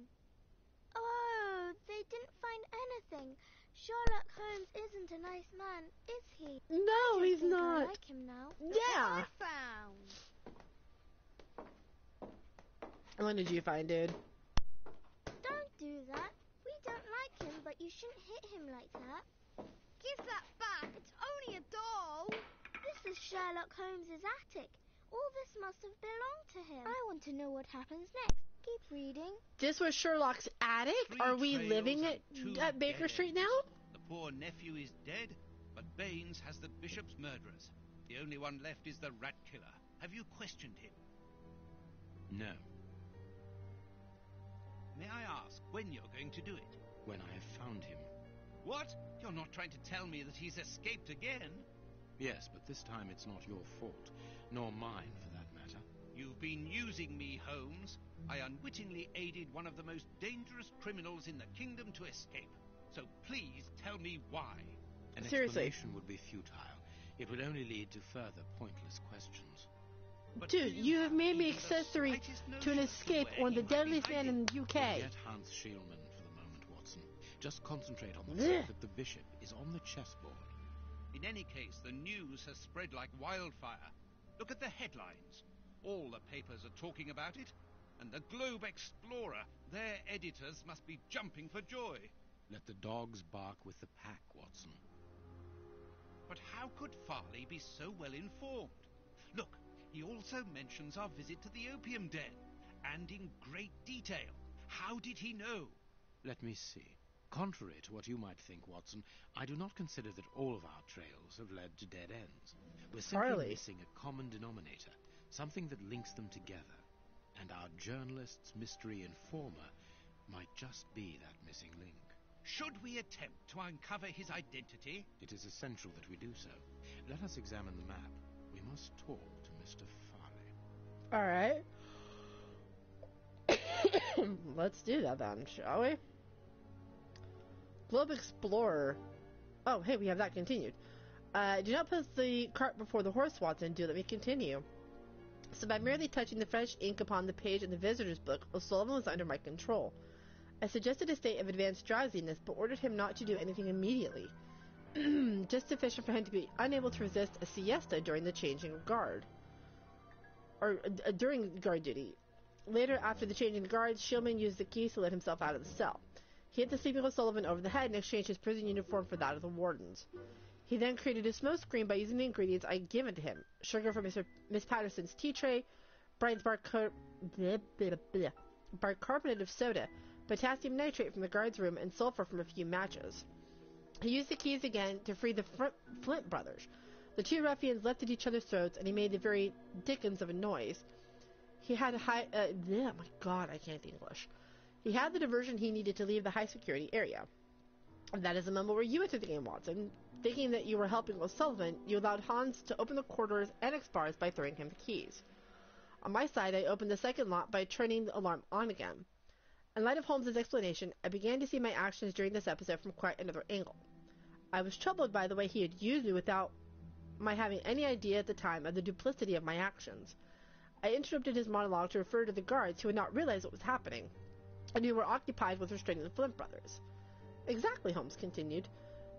Oh, they didn't find anything. Sherlock Holmes isn't a nice man, is he? No, I he's not. I like him now. Yeah. found. What did you find, dude? Don't do that. We don't like him, but you shouldn't hit him like that. Give that back. It's only a doll. This is Sherlock Holmes's attic. All this must have belonged to him. I want to know what happens next. Keep reading. This was Sherlock's attic? Three Are we living at, at Baker dead Street now? The poor nephew is dead, but Baines has the bishop's murderers. The only one left is the rat killer. Have you questioned him? No. May I ask when you're going to do it? When I have found him. What? You're not trying to tell me that he's escaped again? Yes, but this time it's not your fault, nor mine for that matter. You've been using me, Holmes. I unwittingly aided one of the most dangerous criminals in the kingdom to escape. So please tell me why. An Seriously. explanation would be futile. It would only lead to further pointless questions. Dude, you have made me accessory to an escape on the deadliest man in the UK. Forget Hans Schielman Just concentrate on the fact that the bishop is on the chessboard. In any case, the news has spread like wildfire. Look at the headlines. All the papers are talking about it. And the Globe Explorer, their editors must be jumping for joy. Let the dogs bark with the pack, Watson. But how could Farley be so well informed? Look, he also mentions our visit to the opium den, and in great detail. How did he know? Let me see. Contrary to what you might think, Watson, I do not consider that all of our trails have led to dead ends. We're simply Farley. missing a common denominator, something that links them together. And our journalist's mystery informer might just be that missing link. Should we attempt to uncover his identity? It is essential that we do so. Let us examine the map. We must talk to Mr. Farley. Alright. Let's do that then, shall we? Globe Explorer. Oh, hey, we have that continued. Uh, do not put the cart before the horse, Watson. Do let me continue. So by merely touching the fresh ink upon the page in the visitor's book, O'Sullivan was under my control. I suggested a state of advanced drowsiness, but ordered him not to do anything immediately. Just sufficient for him to be unable to resist a siesta during the changing of guard. Or uh, during guard duty. Later, after the changing of guards, Shillman used the keys to let himself out of the cell. He hit the sleeping O'Sullivan over the head and exchanged his prison uniform for that of the warden's. He then created a smoke screen by using the ingredients I had given to him sugar from Mr. Miss Patterson's tea tray, Brian's bicarbonate of soda, potassium nitrate from the guard's room, and sulfur from a few matches. He used the keys again to free the Flint brothers. The two ruffians leapt at each other's throats, and he made the very dickens of a noise. He had a high. Uh, bleh, my God, I can't English. He had the diversion he needed to leave the high security area. And that is the moment where you entered the game, Watson. Thinking that you were helping O'Sullivan, you allowed Hans to open the corridors and X bars by throwing him the keys. On my side, I opened the second lock by turning the alarm on again. In light of Holmes's explanation, I began to see my actions during this episode from quite another angle. I was troubled by the way he had used me without my having any idea at the time of the duplicity of my actions. I interrupted his monologue to refer to the guards who had not realized what was happening, and who were occupied with restraining the Flint brothers. Exactly, Holmes continued.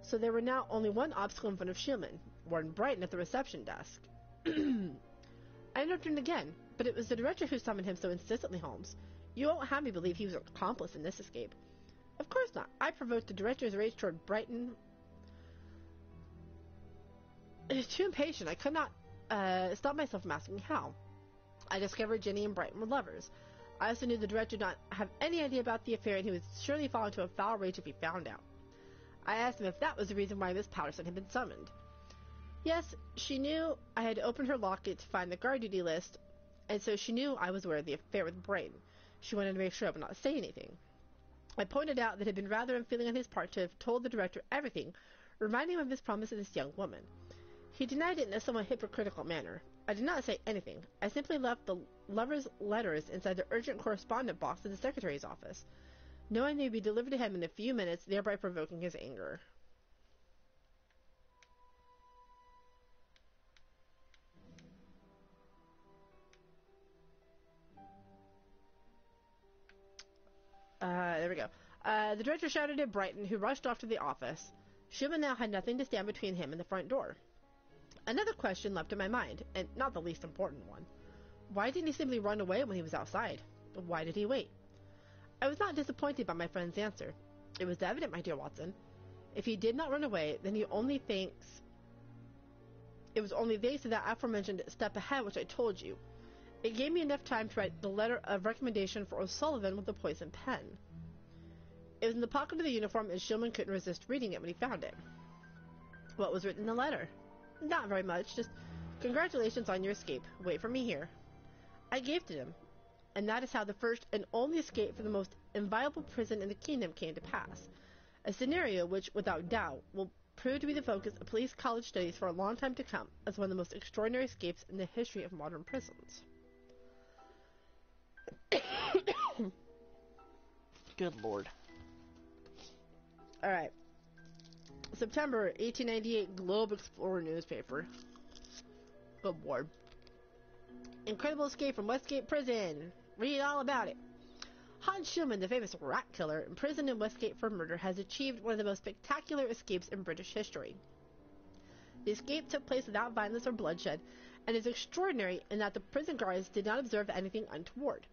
So there were now only one obstacle in front of Shillman, Warden Brighton at the reception desk. I interrupted again, but it was the director who summoned him so insistently, Holmes. You won't have me believe he was an accomplice in this escape. Of course not. I provoked the director's rage toward Brighton. It was too impatient. I could not uh, stop myself from asking how. I discovered Jenny and Brighton were lovers. I also knew the director did not have any idea about the affair, and he would surely fall into a foul rage if he found out. I asked him if that was the reason why Miss Patterson had been summoned. Yes, she knew I had opened her locket to find the guard duty list, and so she knew I was aware of the affair with Brighton. She wanted to make sure I would not say anything. I pointed out that it had been rather unfeeling on his part to have told the director everything, reminding him of his promise to this young woman. He denied it in a somewhat hypocritical manner. I did not say anything. I simply left the lover's letters inside the urgent correspondent box in the secretary's office, knowing they would be delivered to him in a few minutes, thereby provoking his anger. Uh, there we go. Uh, the director shouted at Brighton, who rushed off to the office. Shillman now had nothing to stand between him and the front door. Another question leapt in my mind, and not the least important one. Why didn't he simply run away when he was outside? Why did he wait? I was not disappointed by my friend's answer. It was evident, my dear Watson. If he did not run away, then he only thinks It was only thanks to that aforementioned step ahead which I told you. It gave me enough time to write the letter of recommendation for O'Sullivan with the poison pen. It was in the pocket of the uniform, and Shulman couldn't resist reading it when he found it. What was written in the letter? Not very much, just congratulations on your escape. Wait for me here. I gave to him, and that is how the first and only escape from the most inviolable prison in the kingdom came to pass. A scenario which, without doubt, will prove to be the focus of police college studies for a long time to come as one of the most extraordinary escapes in the history of modern prisons. Good lord. Alright. September 1898 Globe Explorer newspaper. Good lord. Incredible escape from Westgate Prison. Read all about it. Hans Schumann, the famous rat killer, imprisoned in Westgate for murder, has achieved one of the most spectacular escapes in British history. The escape took place without violence or bloodshed, and is extraordinary in that the prison guards did not observe anything untoward.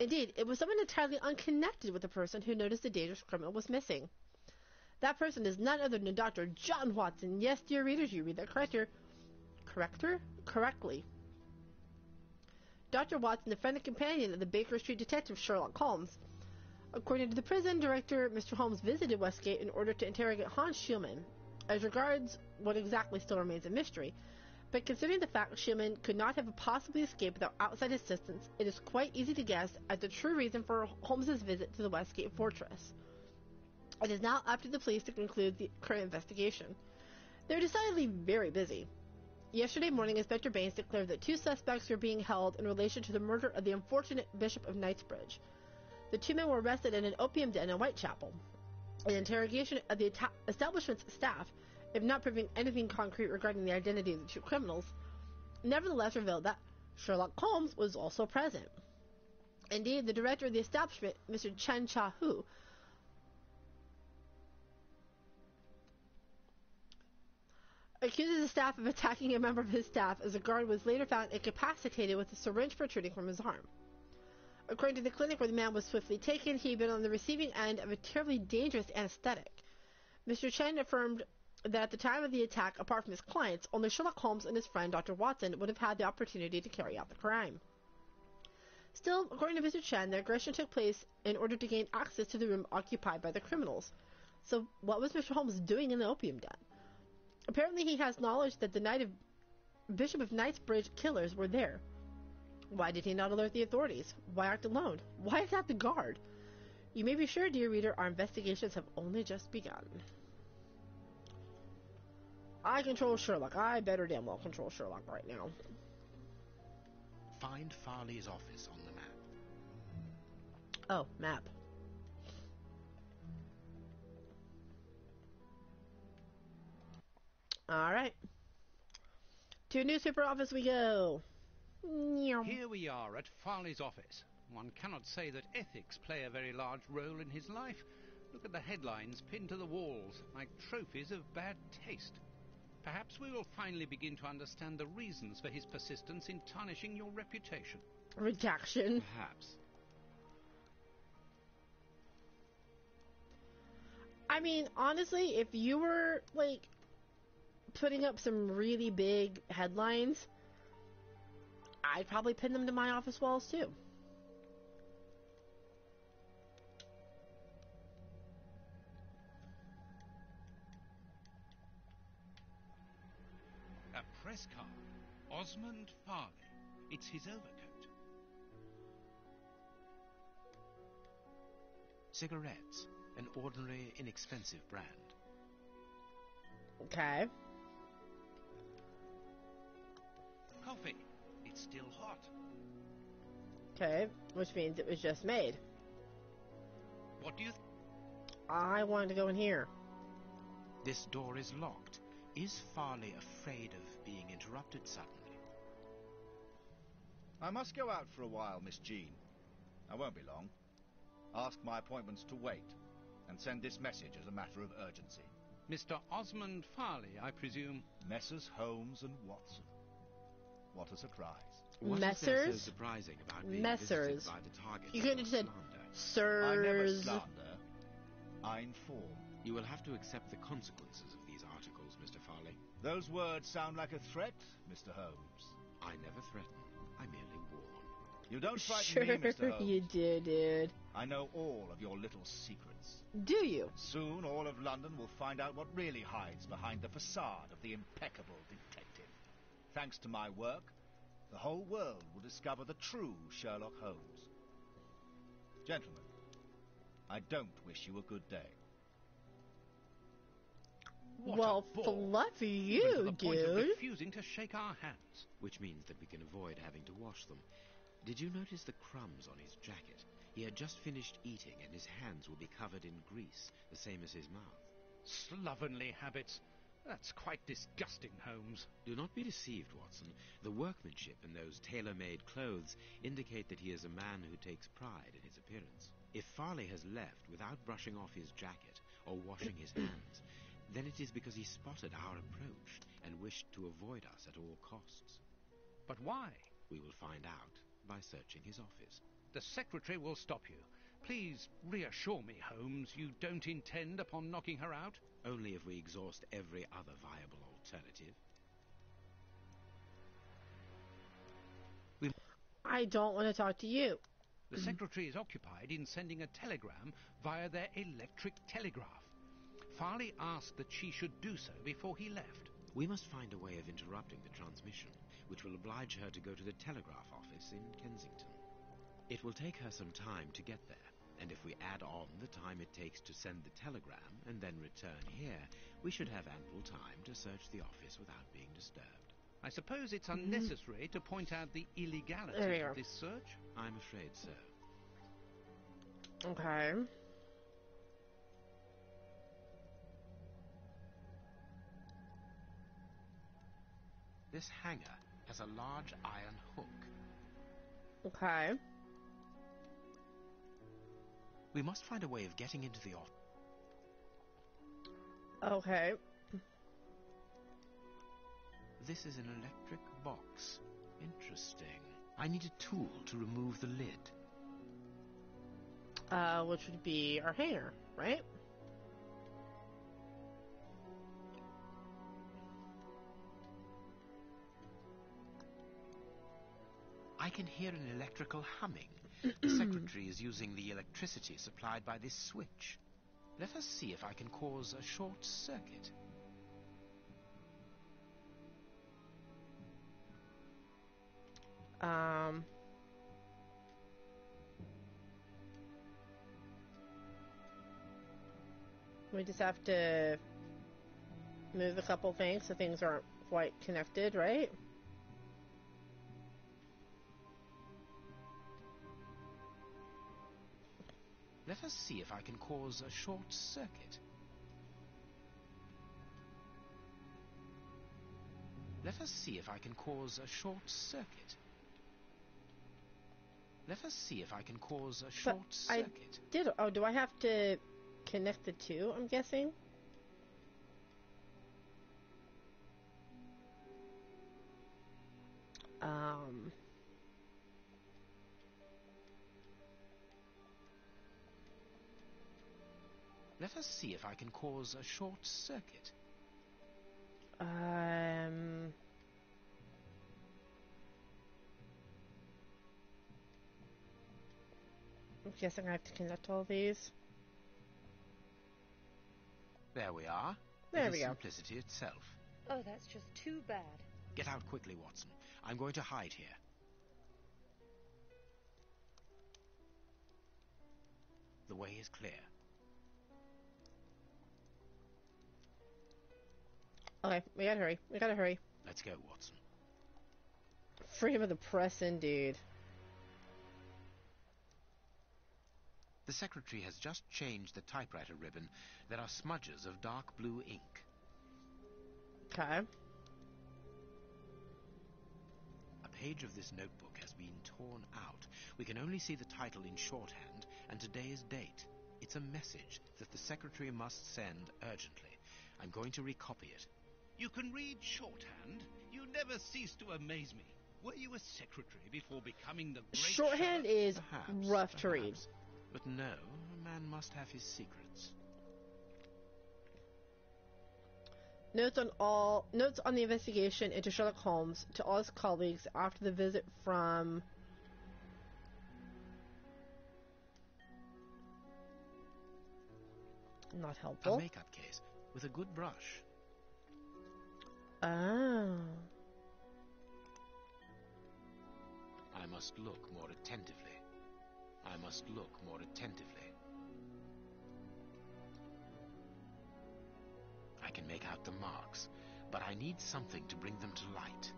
Indeed, it was someone entirely unconnected with the person who noticed the dangerous criminal was missing. That person is none other than Dr. John Watson. Yes, dear readers, you read that corrector. Corrector? Correctly. Dr. Watson, the friend and companion of the Baker Street detective Sherlock Holmes. According to the prison director, Mr. Holmes visited Westgate in order to interrogate Hans Schumann. As regards what exactly still remains a mystery, but considering the fact Schumann could not have possibly escaped without outside assistance, it is quite easy to guess at the true reason for Holmes's visit to the Westgate Fortress. It is now up to the police to conclude the current investigation. They're decidedly very busy. Yesterday morning, Inspector Baines declared that two suspects were being held in relation to the murder of the unfortunate Bishop of Knightsbridge. The two men were arrested in an opium den in Whitechapel. An interrogation of the establishment's staff, if not proving anything concrete regarding the identity of the two criminals, nevertheless revealed that Sherlock Holmes was also present. Indeed, the director of the establishment, Mr. Chen Cha Hu, accuses the staff of attacking a member of his staff as a guard was later found incapacitated with a syringe protruding from his arm. According to the clinic where the man was swiftly taken, he had been on the receiving end of a terribly dangerous anesthetic. Mr. Chen affirmed that at the time of the attack, apart from his clients, only Sherlock Holmes and his friend Dr. Watson would have had the opportunity to carry out the crime. Still, according to Mr. Chen, the aggression took place in order to gain access to the room occupied by the criminals. So, what was Mr. Holmes doing in the opium den? Apparently, he has knowledge that the Knight of Bishop of Knightsbridge killers were there. Why did he not alert the authorities? Why act alone? Why attack the guard? You may be sure, dear reader, our investigations have only just begun. I control Sherlock. I better damn well control Sherlock right now. Find Farley's office on the map. Oh, map. Alright. To newspaper office we go. Here we are at Farley's office. One cannot say that ethics play a very large role in his life. Look at the headlines pinned to the walls, like trophies of bad taste. Perhaps we will finally begin to understand the reasons for his persistence in tarnishing your reputation. Redaction. Perhaps. I mean, honestly, if you were, like, putting up some really big headlines, I'd probably pin them to my office walls too. A press card. Osmond Farley. It's his overcoat. Cigarettes. An ordinary, inexpensive brand. Okay. Coffee. It's still hot. Okay, which means it was just made. What do you... I wanted to go in here. This door is locked. Is Farley afraid of being interrupted suddenly? I must go out for a while, Miss Jean. I won't be long. Ask my appointments to wait, and send this message as a matter of urgency. Mr. Osmond Farley, I presume. Messrs. Holmes and Watson. What a surprise. What is there Messers? so surprising about being Messers. visited by the target? You of could your have said, slander? I never slander. I inform. You will have to accept the consequences of these articles, Mr. Farley. Those words sound like a threat, Mr. Holmes. I never threaten. I merely warn. You don't frighten sure me, Mr. Holmes. you do, dude. I know all of your little secrets. Do you? Soon all of London will find out what really hides behind the facade of the impeccable detective. Thanks to my work, the whole world will discover the true Sherlock Holmes. Gentlemen, I don't wish you a good day. What well, a bore. fluffy Even you, the point of refusing to shake our hands. Which means that we can avoid having to wash them. Did you notice the crumbs on his jacket? He had just finished eating, and his hands will be covered in grease, the same as his mouth. Slovenly habits. That's quite disgusting, Holmes. Do not be deceived, Watson. The workmanship in those tailor-made clothes indicate that he is a man who takes pride in his appearance. If Farley has left without brushing off his jacket or washing his hands, then it is because he spotted our approach and wished to avoid us at all costs. But why? We will find out by searching his office. The secretary will stop you. Please reassure me, Holmes, you don't intend upon knocking her out? Only if we exhaust every other viable alternative. I don't want to talk to you. The secretary is occupied in sending a telegram via their electric telegraph. Farley asked that she should do so before he left. We must find a way of interrupting the transmission, which will oblige her to go to the telegraph office in Kensington. It will take her some time to get there, and if we add on the time it takes to send the telegram and then return here, we should have ample time to search the office without being disturbed. I suppose it's unnecessary to point out the illegality we of this search? I'm afraid so. Okay. This hanger has a large iron hook. Okay. We must find a way of getting into the office. Okay. This is an electric box. Interesting. I need a tool to remove the lid. Uh, which would be our hanger, right? I can hear an electrical humming. The secretary is using the electricity supplied by this switch. Let us see if I can cause a short circuit. Um. We just have to move a couple things so things aren't quite connected, right? Let us see if I can cause a short circuit. Let us see if I can cause a short circuit. Let us see if I can cause a short I circuit. did. Oh, do I have to connect the two? I'm guessing. Um. Let us see if I can cause a short circuit. Um. I'm guessing I have to connect all these. There we are. There It we is go. simplicity itself. Oh, that's just too bad. Get out quickly, Watson. I'm going to hide here. The way is clear. Okay, we gotta hurry. We gotta hurry. Let's go, Watson. Freedom of the press, indeed. The secretary has just changed the typewriter ribbon. There are smudges of dark blue ink. Okay. A page of this notebook has been torn out. We can only see the title in shorthand and today's date. It's a message that the secretary must send urgently. I'm going to recopy it. You can read shorthand. You never cease to amaze me. Were you a secretary before becoming the great Shorthand is Perhaps, rough to read. But no, a man must have his secrets. Notes on all notes on the investigation into Sherlock Holmes to all his colleagues after the visit from not helpful. A makeup case with a good brush. Oh. I must look more attentively. I must look more attentively. I can make out the marks, but I need something to bring them to light.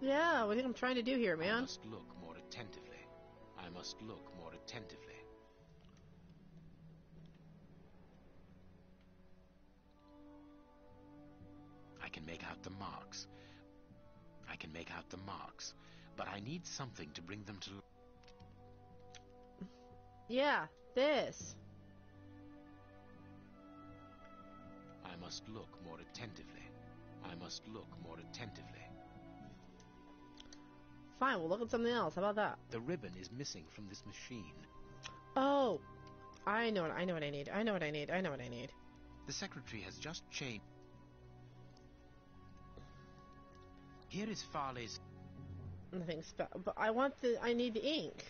Yeah, what do you think I'm trying to do here, I man? must look more attentively. I must look more attentively. I can make out the marks. I can make out the marks, but I need something to bring them to Yeah, this. I must look more attentively. I must look more attentively. Fine, we'll look at something else. How about that? The ribbon is missing from this machine. Oh, I know what I know what I need. I know what I need. I know what I need. The secretary has just changed. Here is Farley's. Nothing spe- but I want the. I need the ink.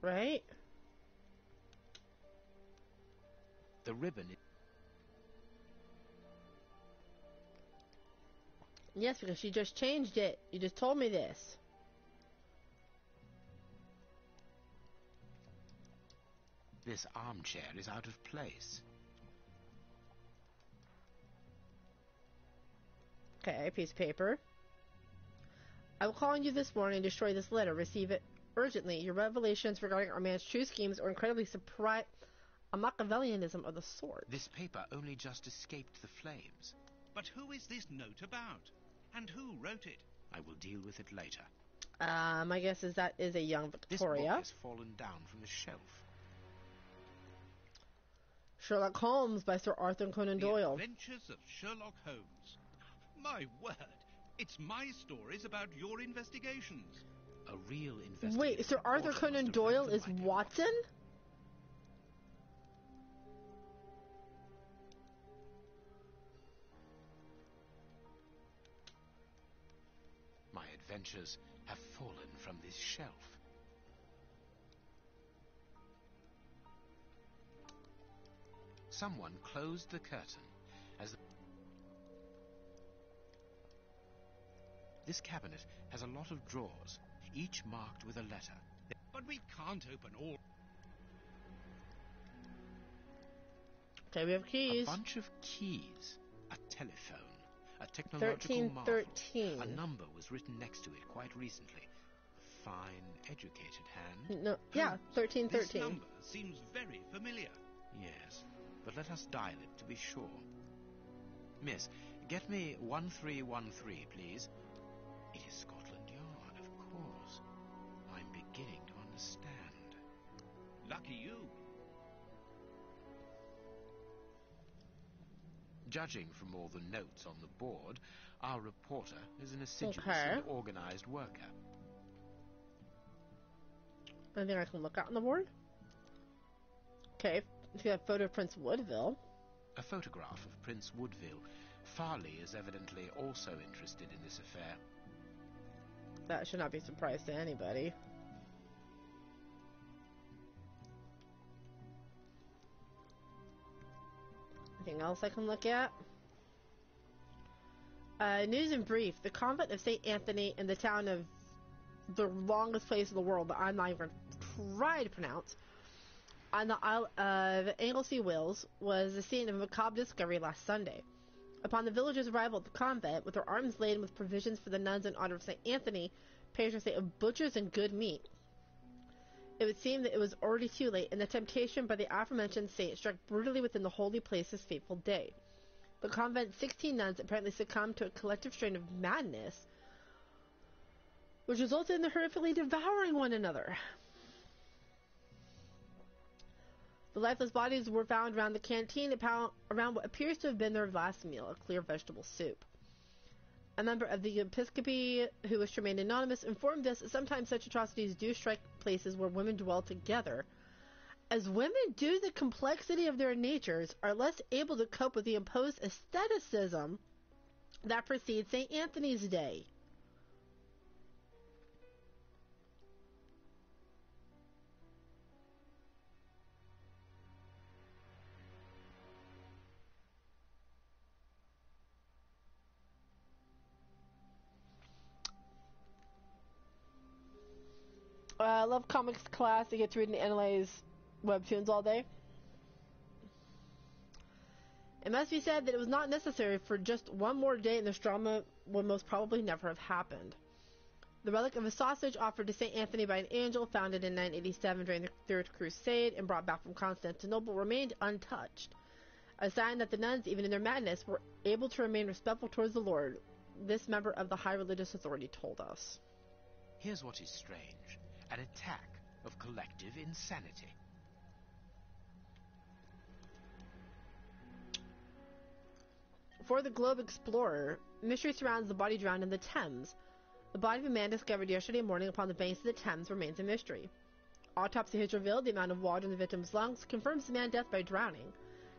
Right? The ribbon. Yes, because she just changed it. You just told me this. This armchair is out of place. Okay, piece of paper. I will call on you this morning to destroy this letter. Receive it urgently. Your revelations regarding our man's true schemes are incredibly surprise. A Machiavellianism of the sort. This paper only just escaped the flames. But who is this note about? And who wrote it? I will deal with it later. Uh, my guess is that is a young Victoria. This book has fallen down from the shelf. Sherlock Holmes by Sir Arthur Conan The Doyle. Adventures of Sherlock Holmes. My word, it's my stories about your investigations. A real investigation. Wait, Sir Arthur Conan Doyle is Watson? Adventures have fallen from this shelf. Someone closed the curtain as the... This cabinet has a lot of drawers, each marked with a letter. But we can't open all. Okay, we have keys. A bunch of keys, a telephone, a technological marvel. 1313. A number was written next to it quite recently. A fine, educated hand. No, yeah, hmm. 1313. This 1313. number seems very familiar. Yes, but let us dial it to be sure. Miss, get me 1313, please. It is Scotland Yard, of course. I'm beginning to understand. Lucky you. Judging from all the notes on the board, our reporter is an assiduous Okay. and organized worker. Anything I can look at on the board? Okay, if you have a photo of Prince Woodville. A photograph of Prince Woodville. Farley is evidently also interested in this affair. That should not be a surprise to anybody. Anything else I can look at? Uh, news in brief. The convent of St. Anthony in the town of the longest place in the world that I'm not even going to pronounce on the Isle of Anglesey, Wales, was the scene of a macabre discovery last Sunday. Upon the villagers' arrival at the convent, with their arms laden with provisions for the nuns in honor of St. Anthony, patrons of butchers and good meat. It would seem that it was already too late, and the temptation by the aforementioned saint struck brutally within the holy place this fateful day. The convent's 16 nuns apparently succumbed to a collective strain of madness, which resulted in them horrifically devouring one another. The lifeless bodies were found around the canteen, around what appears to have been their last meal, a clear vegetable soup. A member of the Episcopacy, who was to remain anonymous, informed us that sometimes such atrocities do strike places where women dwell together. As women, due to the complexity of their natures, are less able to cope with the imposed aestheticism that precedes St. Anthony's Day. I love comics class. I get to read and analyze webtoons all day. It must be said that it was not necessary for just one more day and this drama would most probably never have happened. The relic of a sausage offered to St. Anthony by an angel founded in 987 during the Third Crusade and brought back from Constantinople remained untouched. A sign that the nuns, even in their madness, were able to remain respectful towards the Lord, this member of the high religious authority told us. Here's what is strange an attack of collective insanity. For the Globe Explorer, mystery surrounds the body drowned in the Thames. The body of a man discovered yesterday morning upon the banks of the Thames remains a mystery. Autopsy has revealed the amount of water in the victim's lungs confirms the man's death by drowning.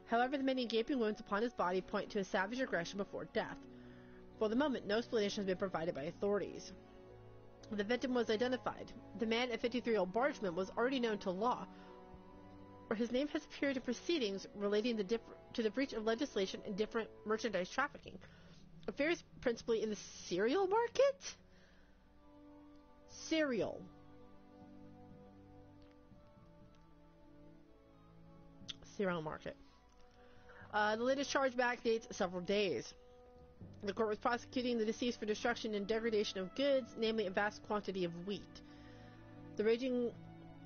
However, the many gaping wounds upon his body point to a savage aggression before death. For the moment, no explanation has been provided by authorities. The victim was identified. The man, a 53-year-old bargeman, was already known to law, where his name has appeared in proceedings relating to, the breach of legislation and different merchandise trafficking. Affairs principally in the cereal market? Cereal. Cereal market. Uh, the latest charge back dates several days. The court was prosecuting the deceased for destruction and degradation of goods, namely a vast quantity of wheat. The raging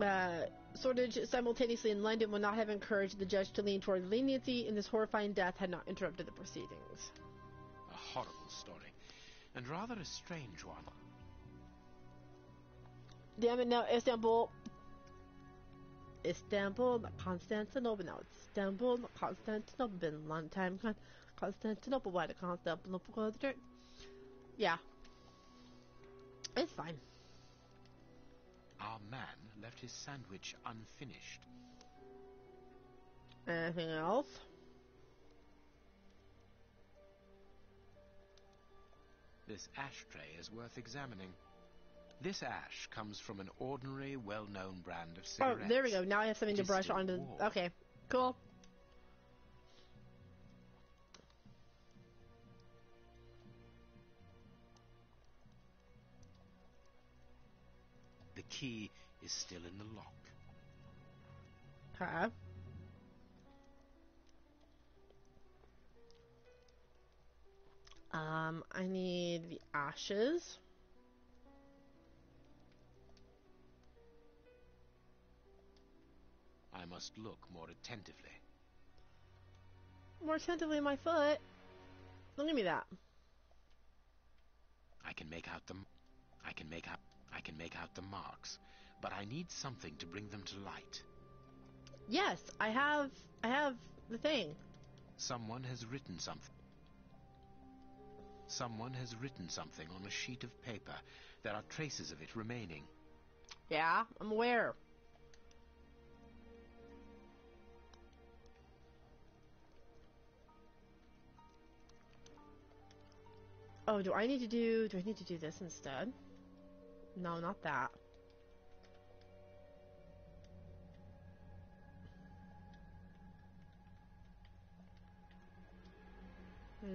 uh, shortage simultaneously in London would not have encouraged the judge to lean toward leniency, and this horrifying death had not interrupted the proceedings. A horrible story, and rather a strange one. Damn it, now Istanbul. Istanbul, not Constantinople. Now it's Istanbul, not Constantinople. Been a long time. Constantinople, why did Constantinople dirt? Yeah. It's fine. Our man left his sandwich unfinished. Anything else? This ashtray is worth examining. This ash comes from an ordinary, well-known brand of cigarettes. Oh, there we go. Now I have something to brush warm. Okay, cool. Key is still in the lock. Okay. Um, I need the ashes. I must look more attentively. More attentively, my foot. Don't give me that. I can make out them. I can make out. I can make out the marks, but I need something to bring them to light. Yes, I have. I have the thing. Someone has written something. Someone has written something on a sheet of paper. There are traces of it remaining. Yeah, I'm aware. Oh, do I need to do, do I need to do this instead? No, not that.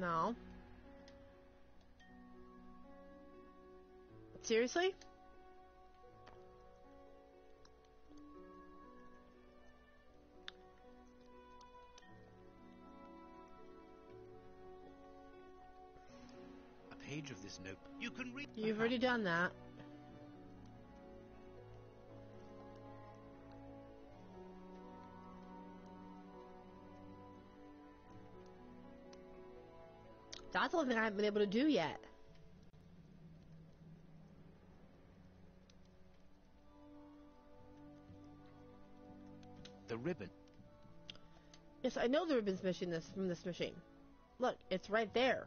No. Seriously? A page of this note. You can read. You've already done that. That's the only thing I haven't been able to do yet. The ribbon. Yes, I know the ribbon's missing this from this machine. Look, it's right there.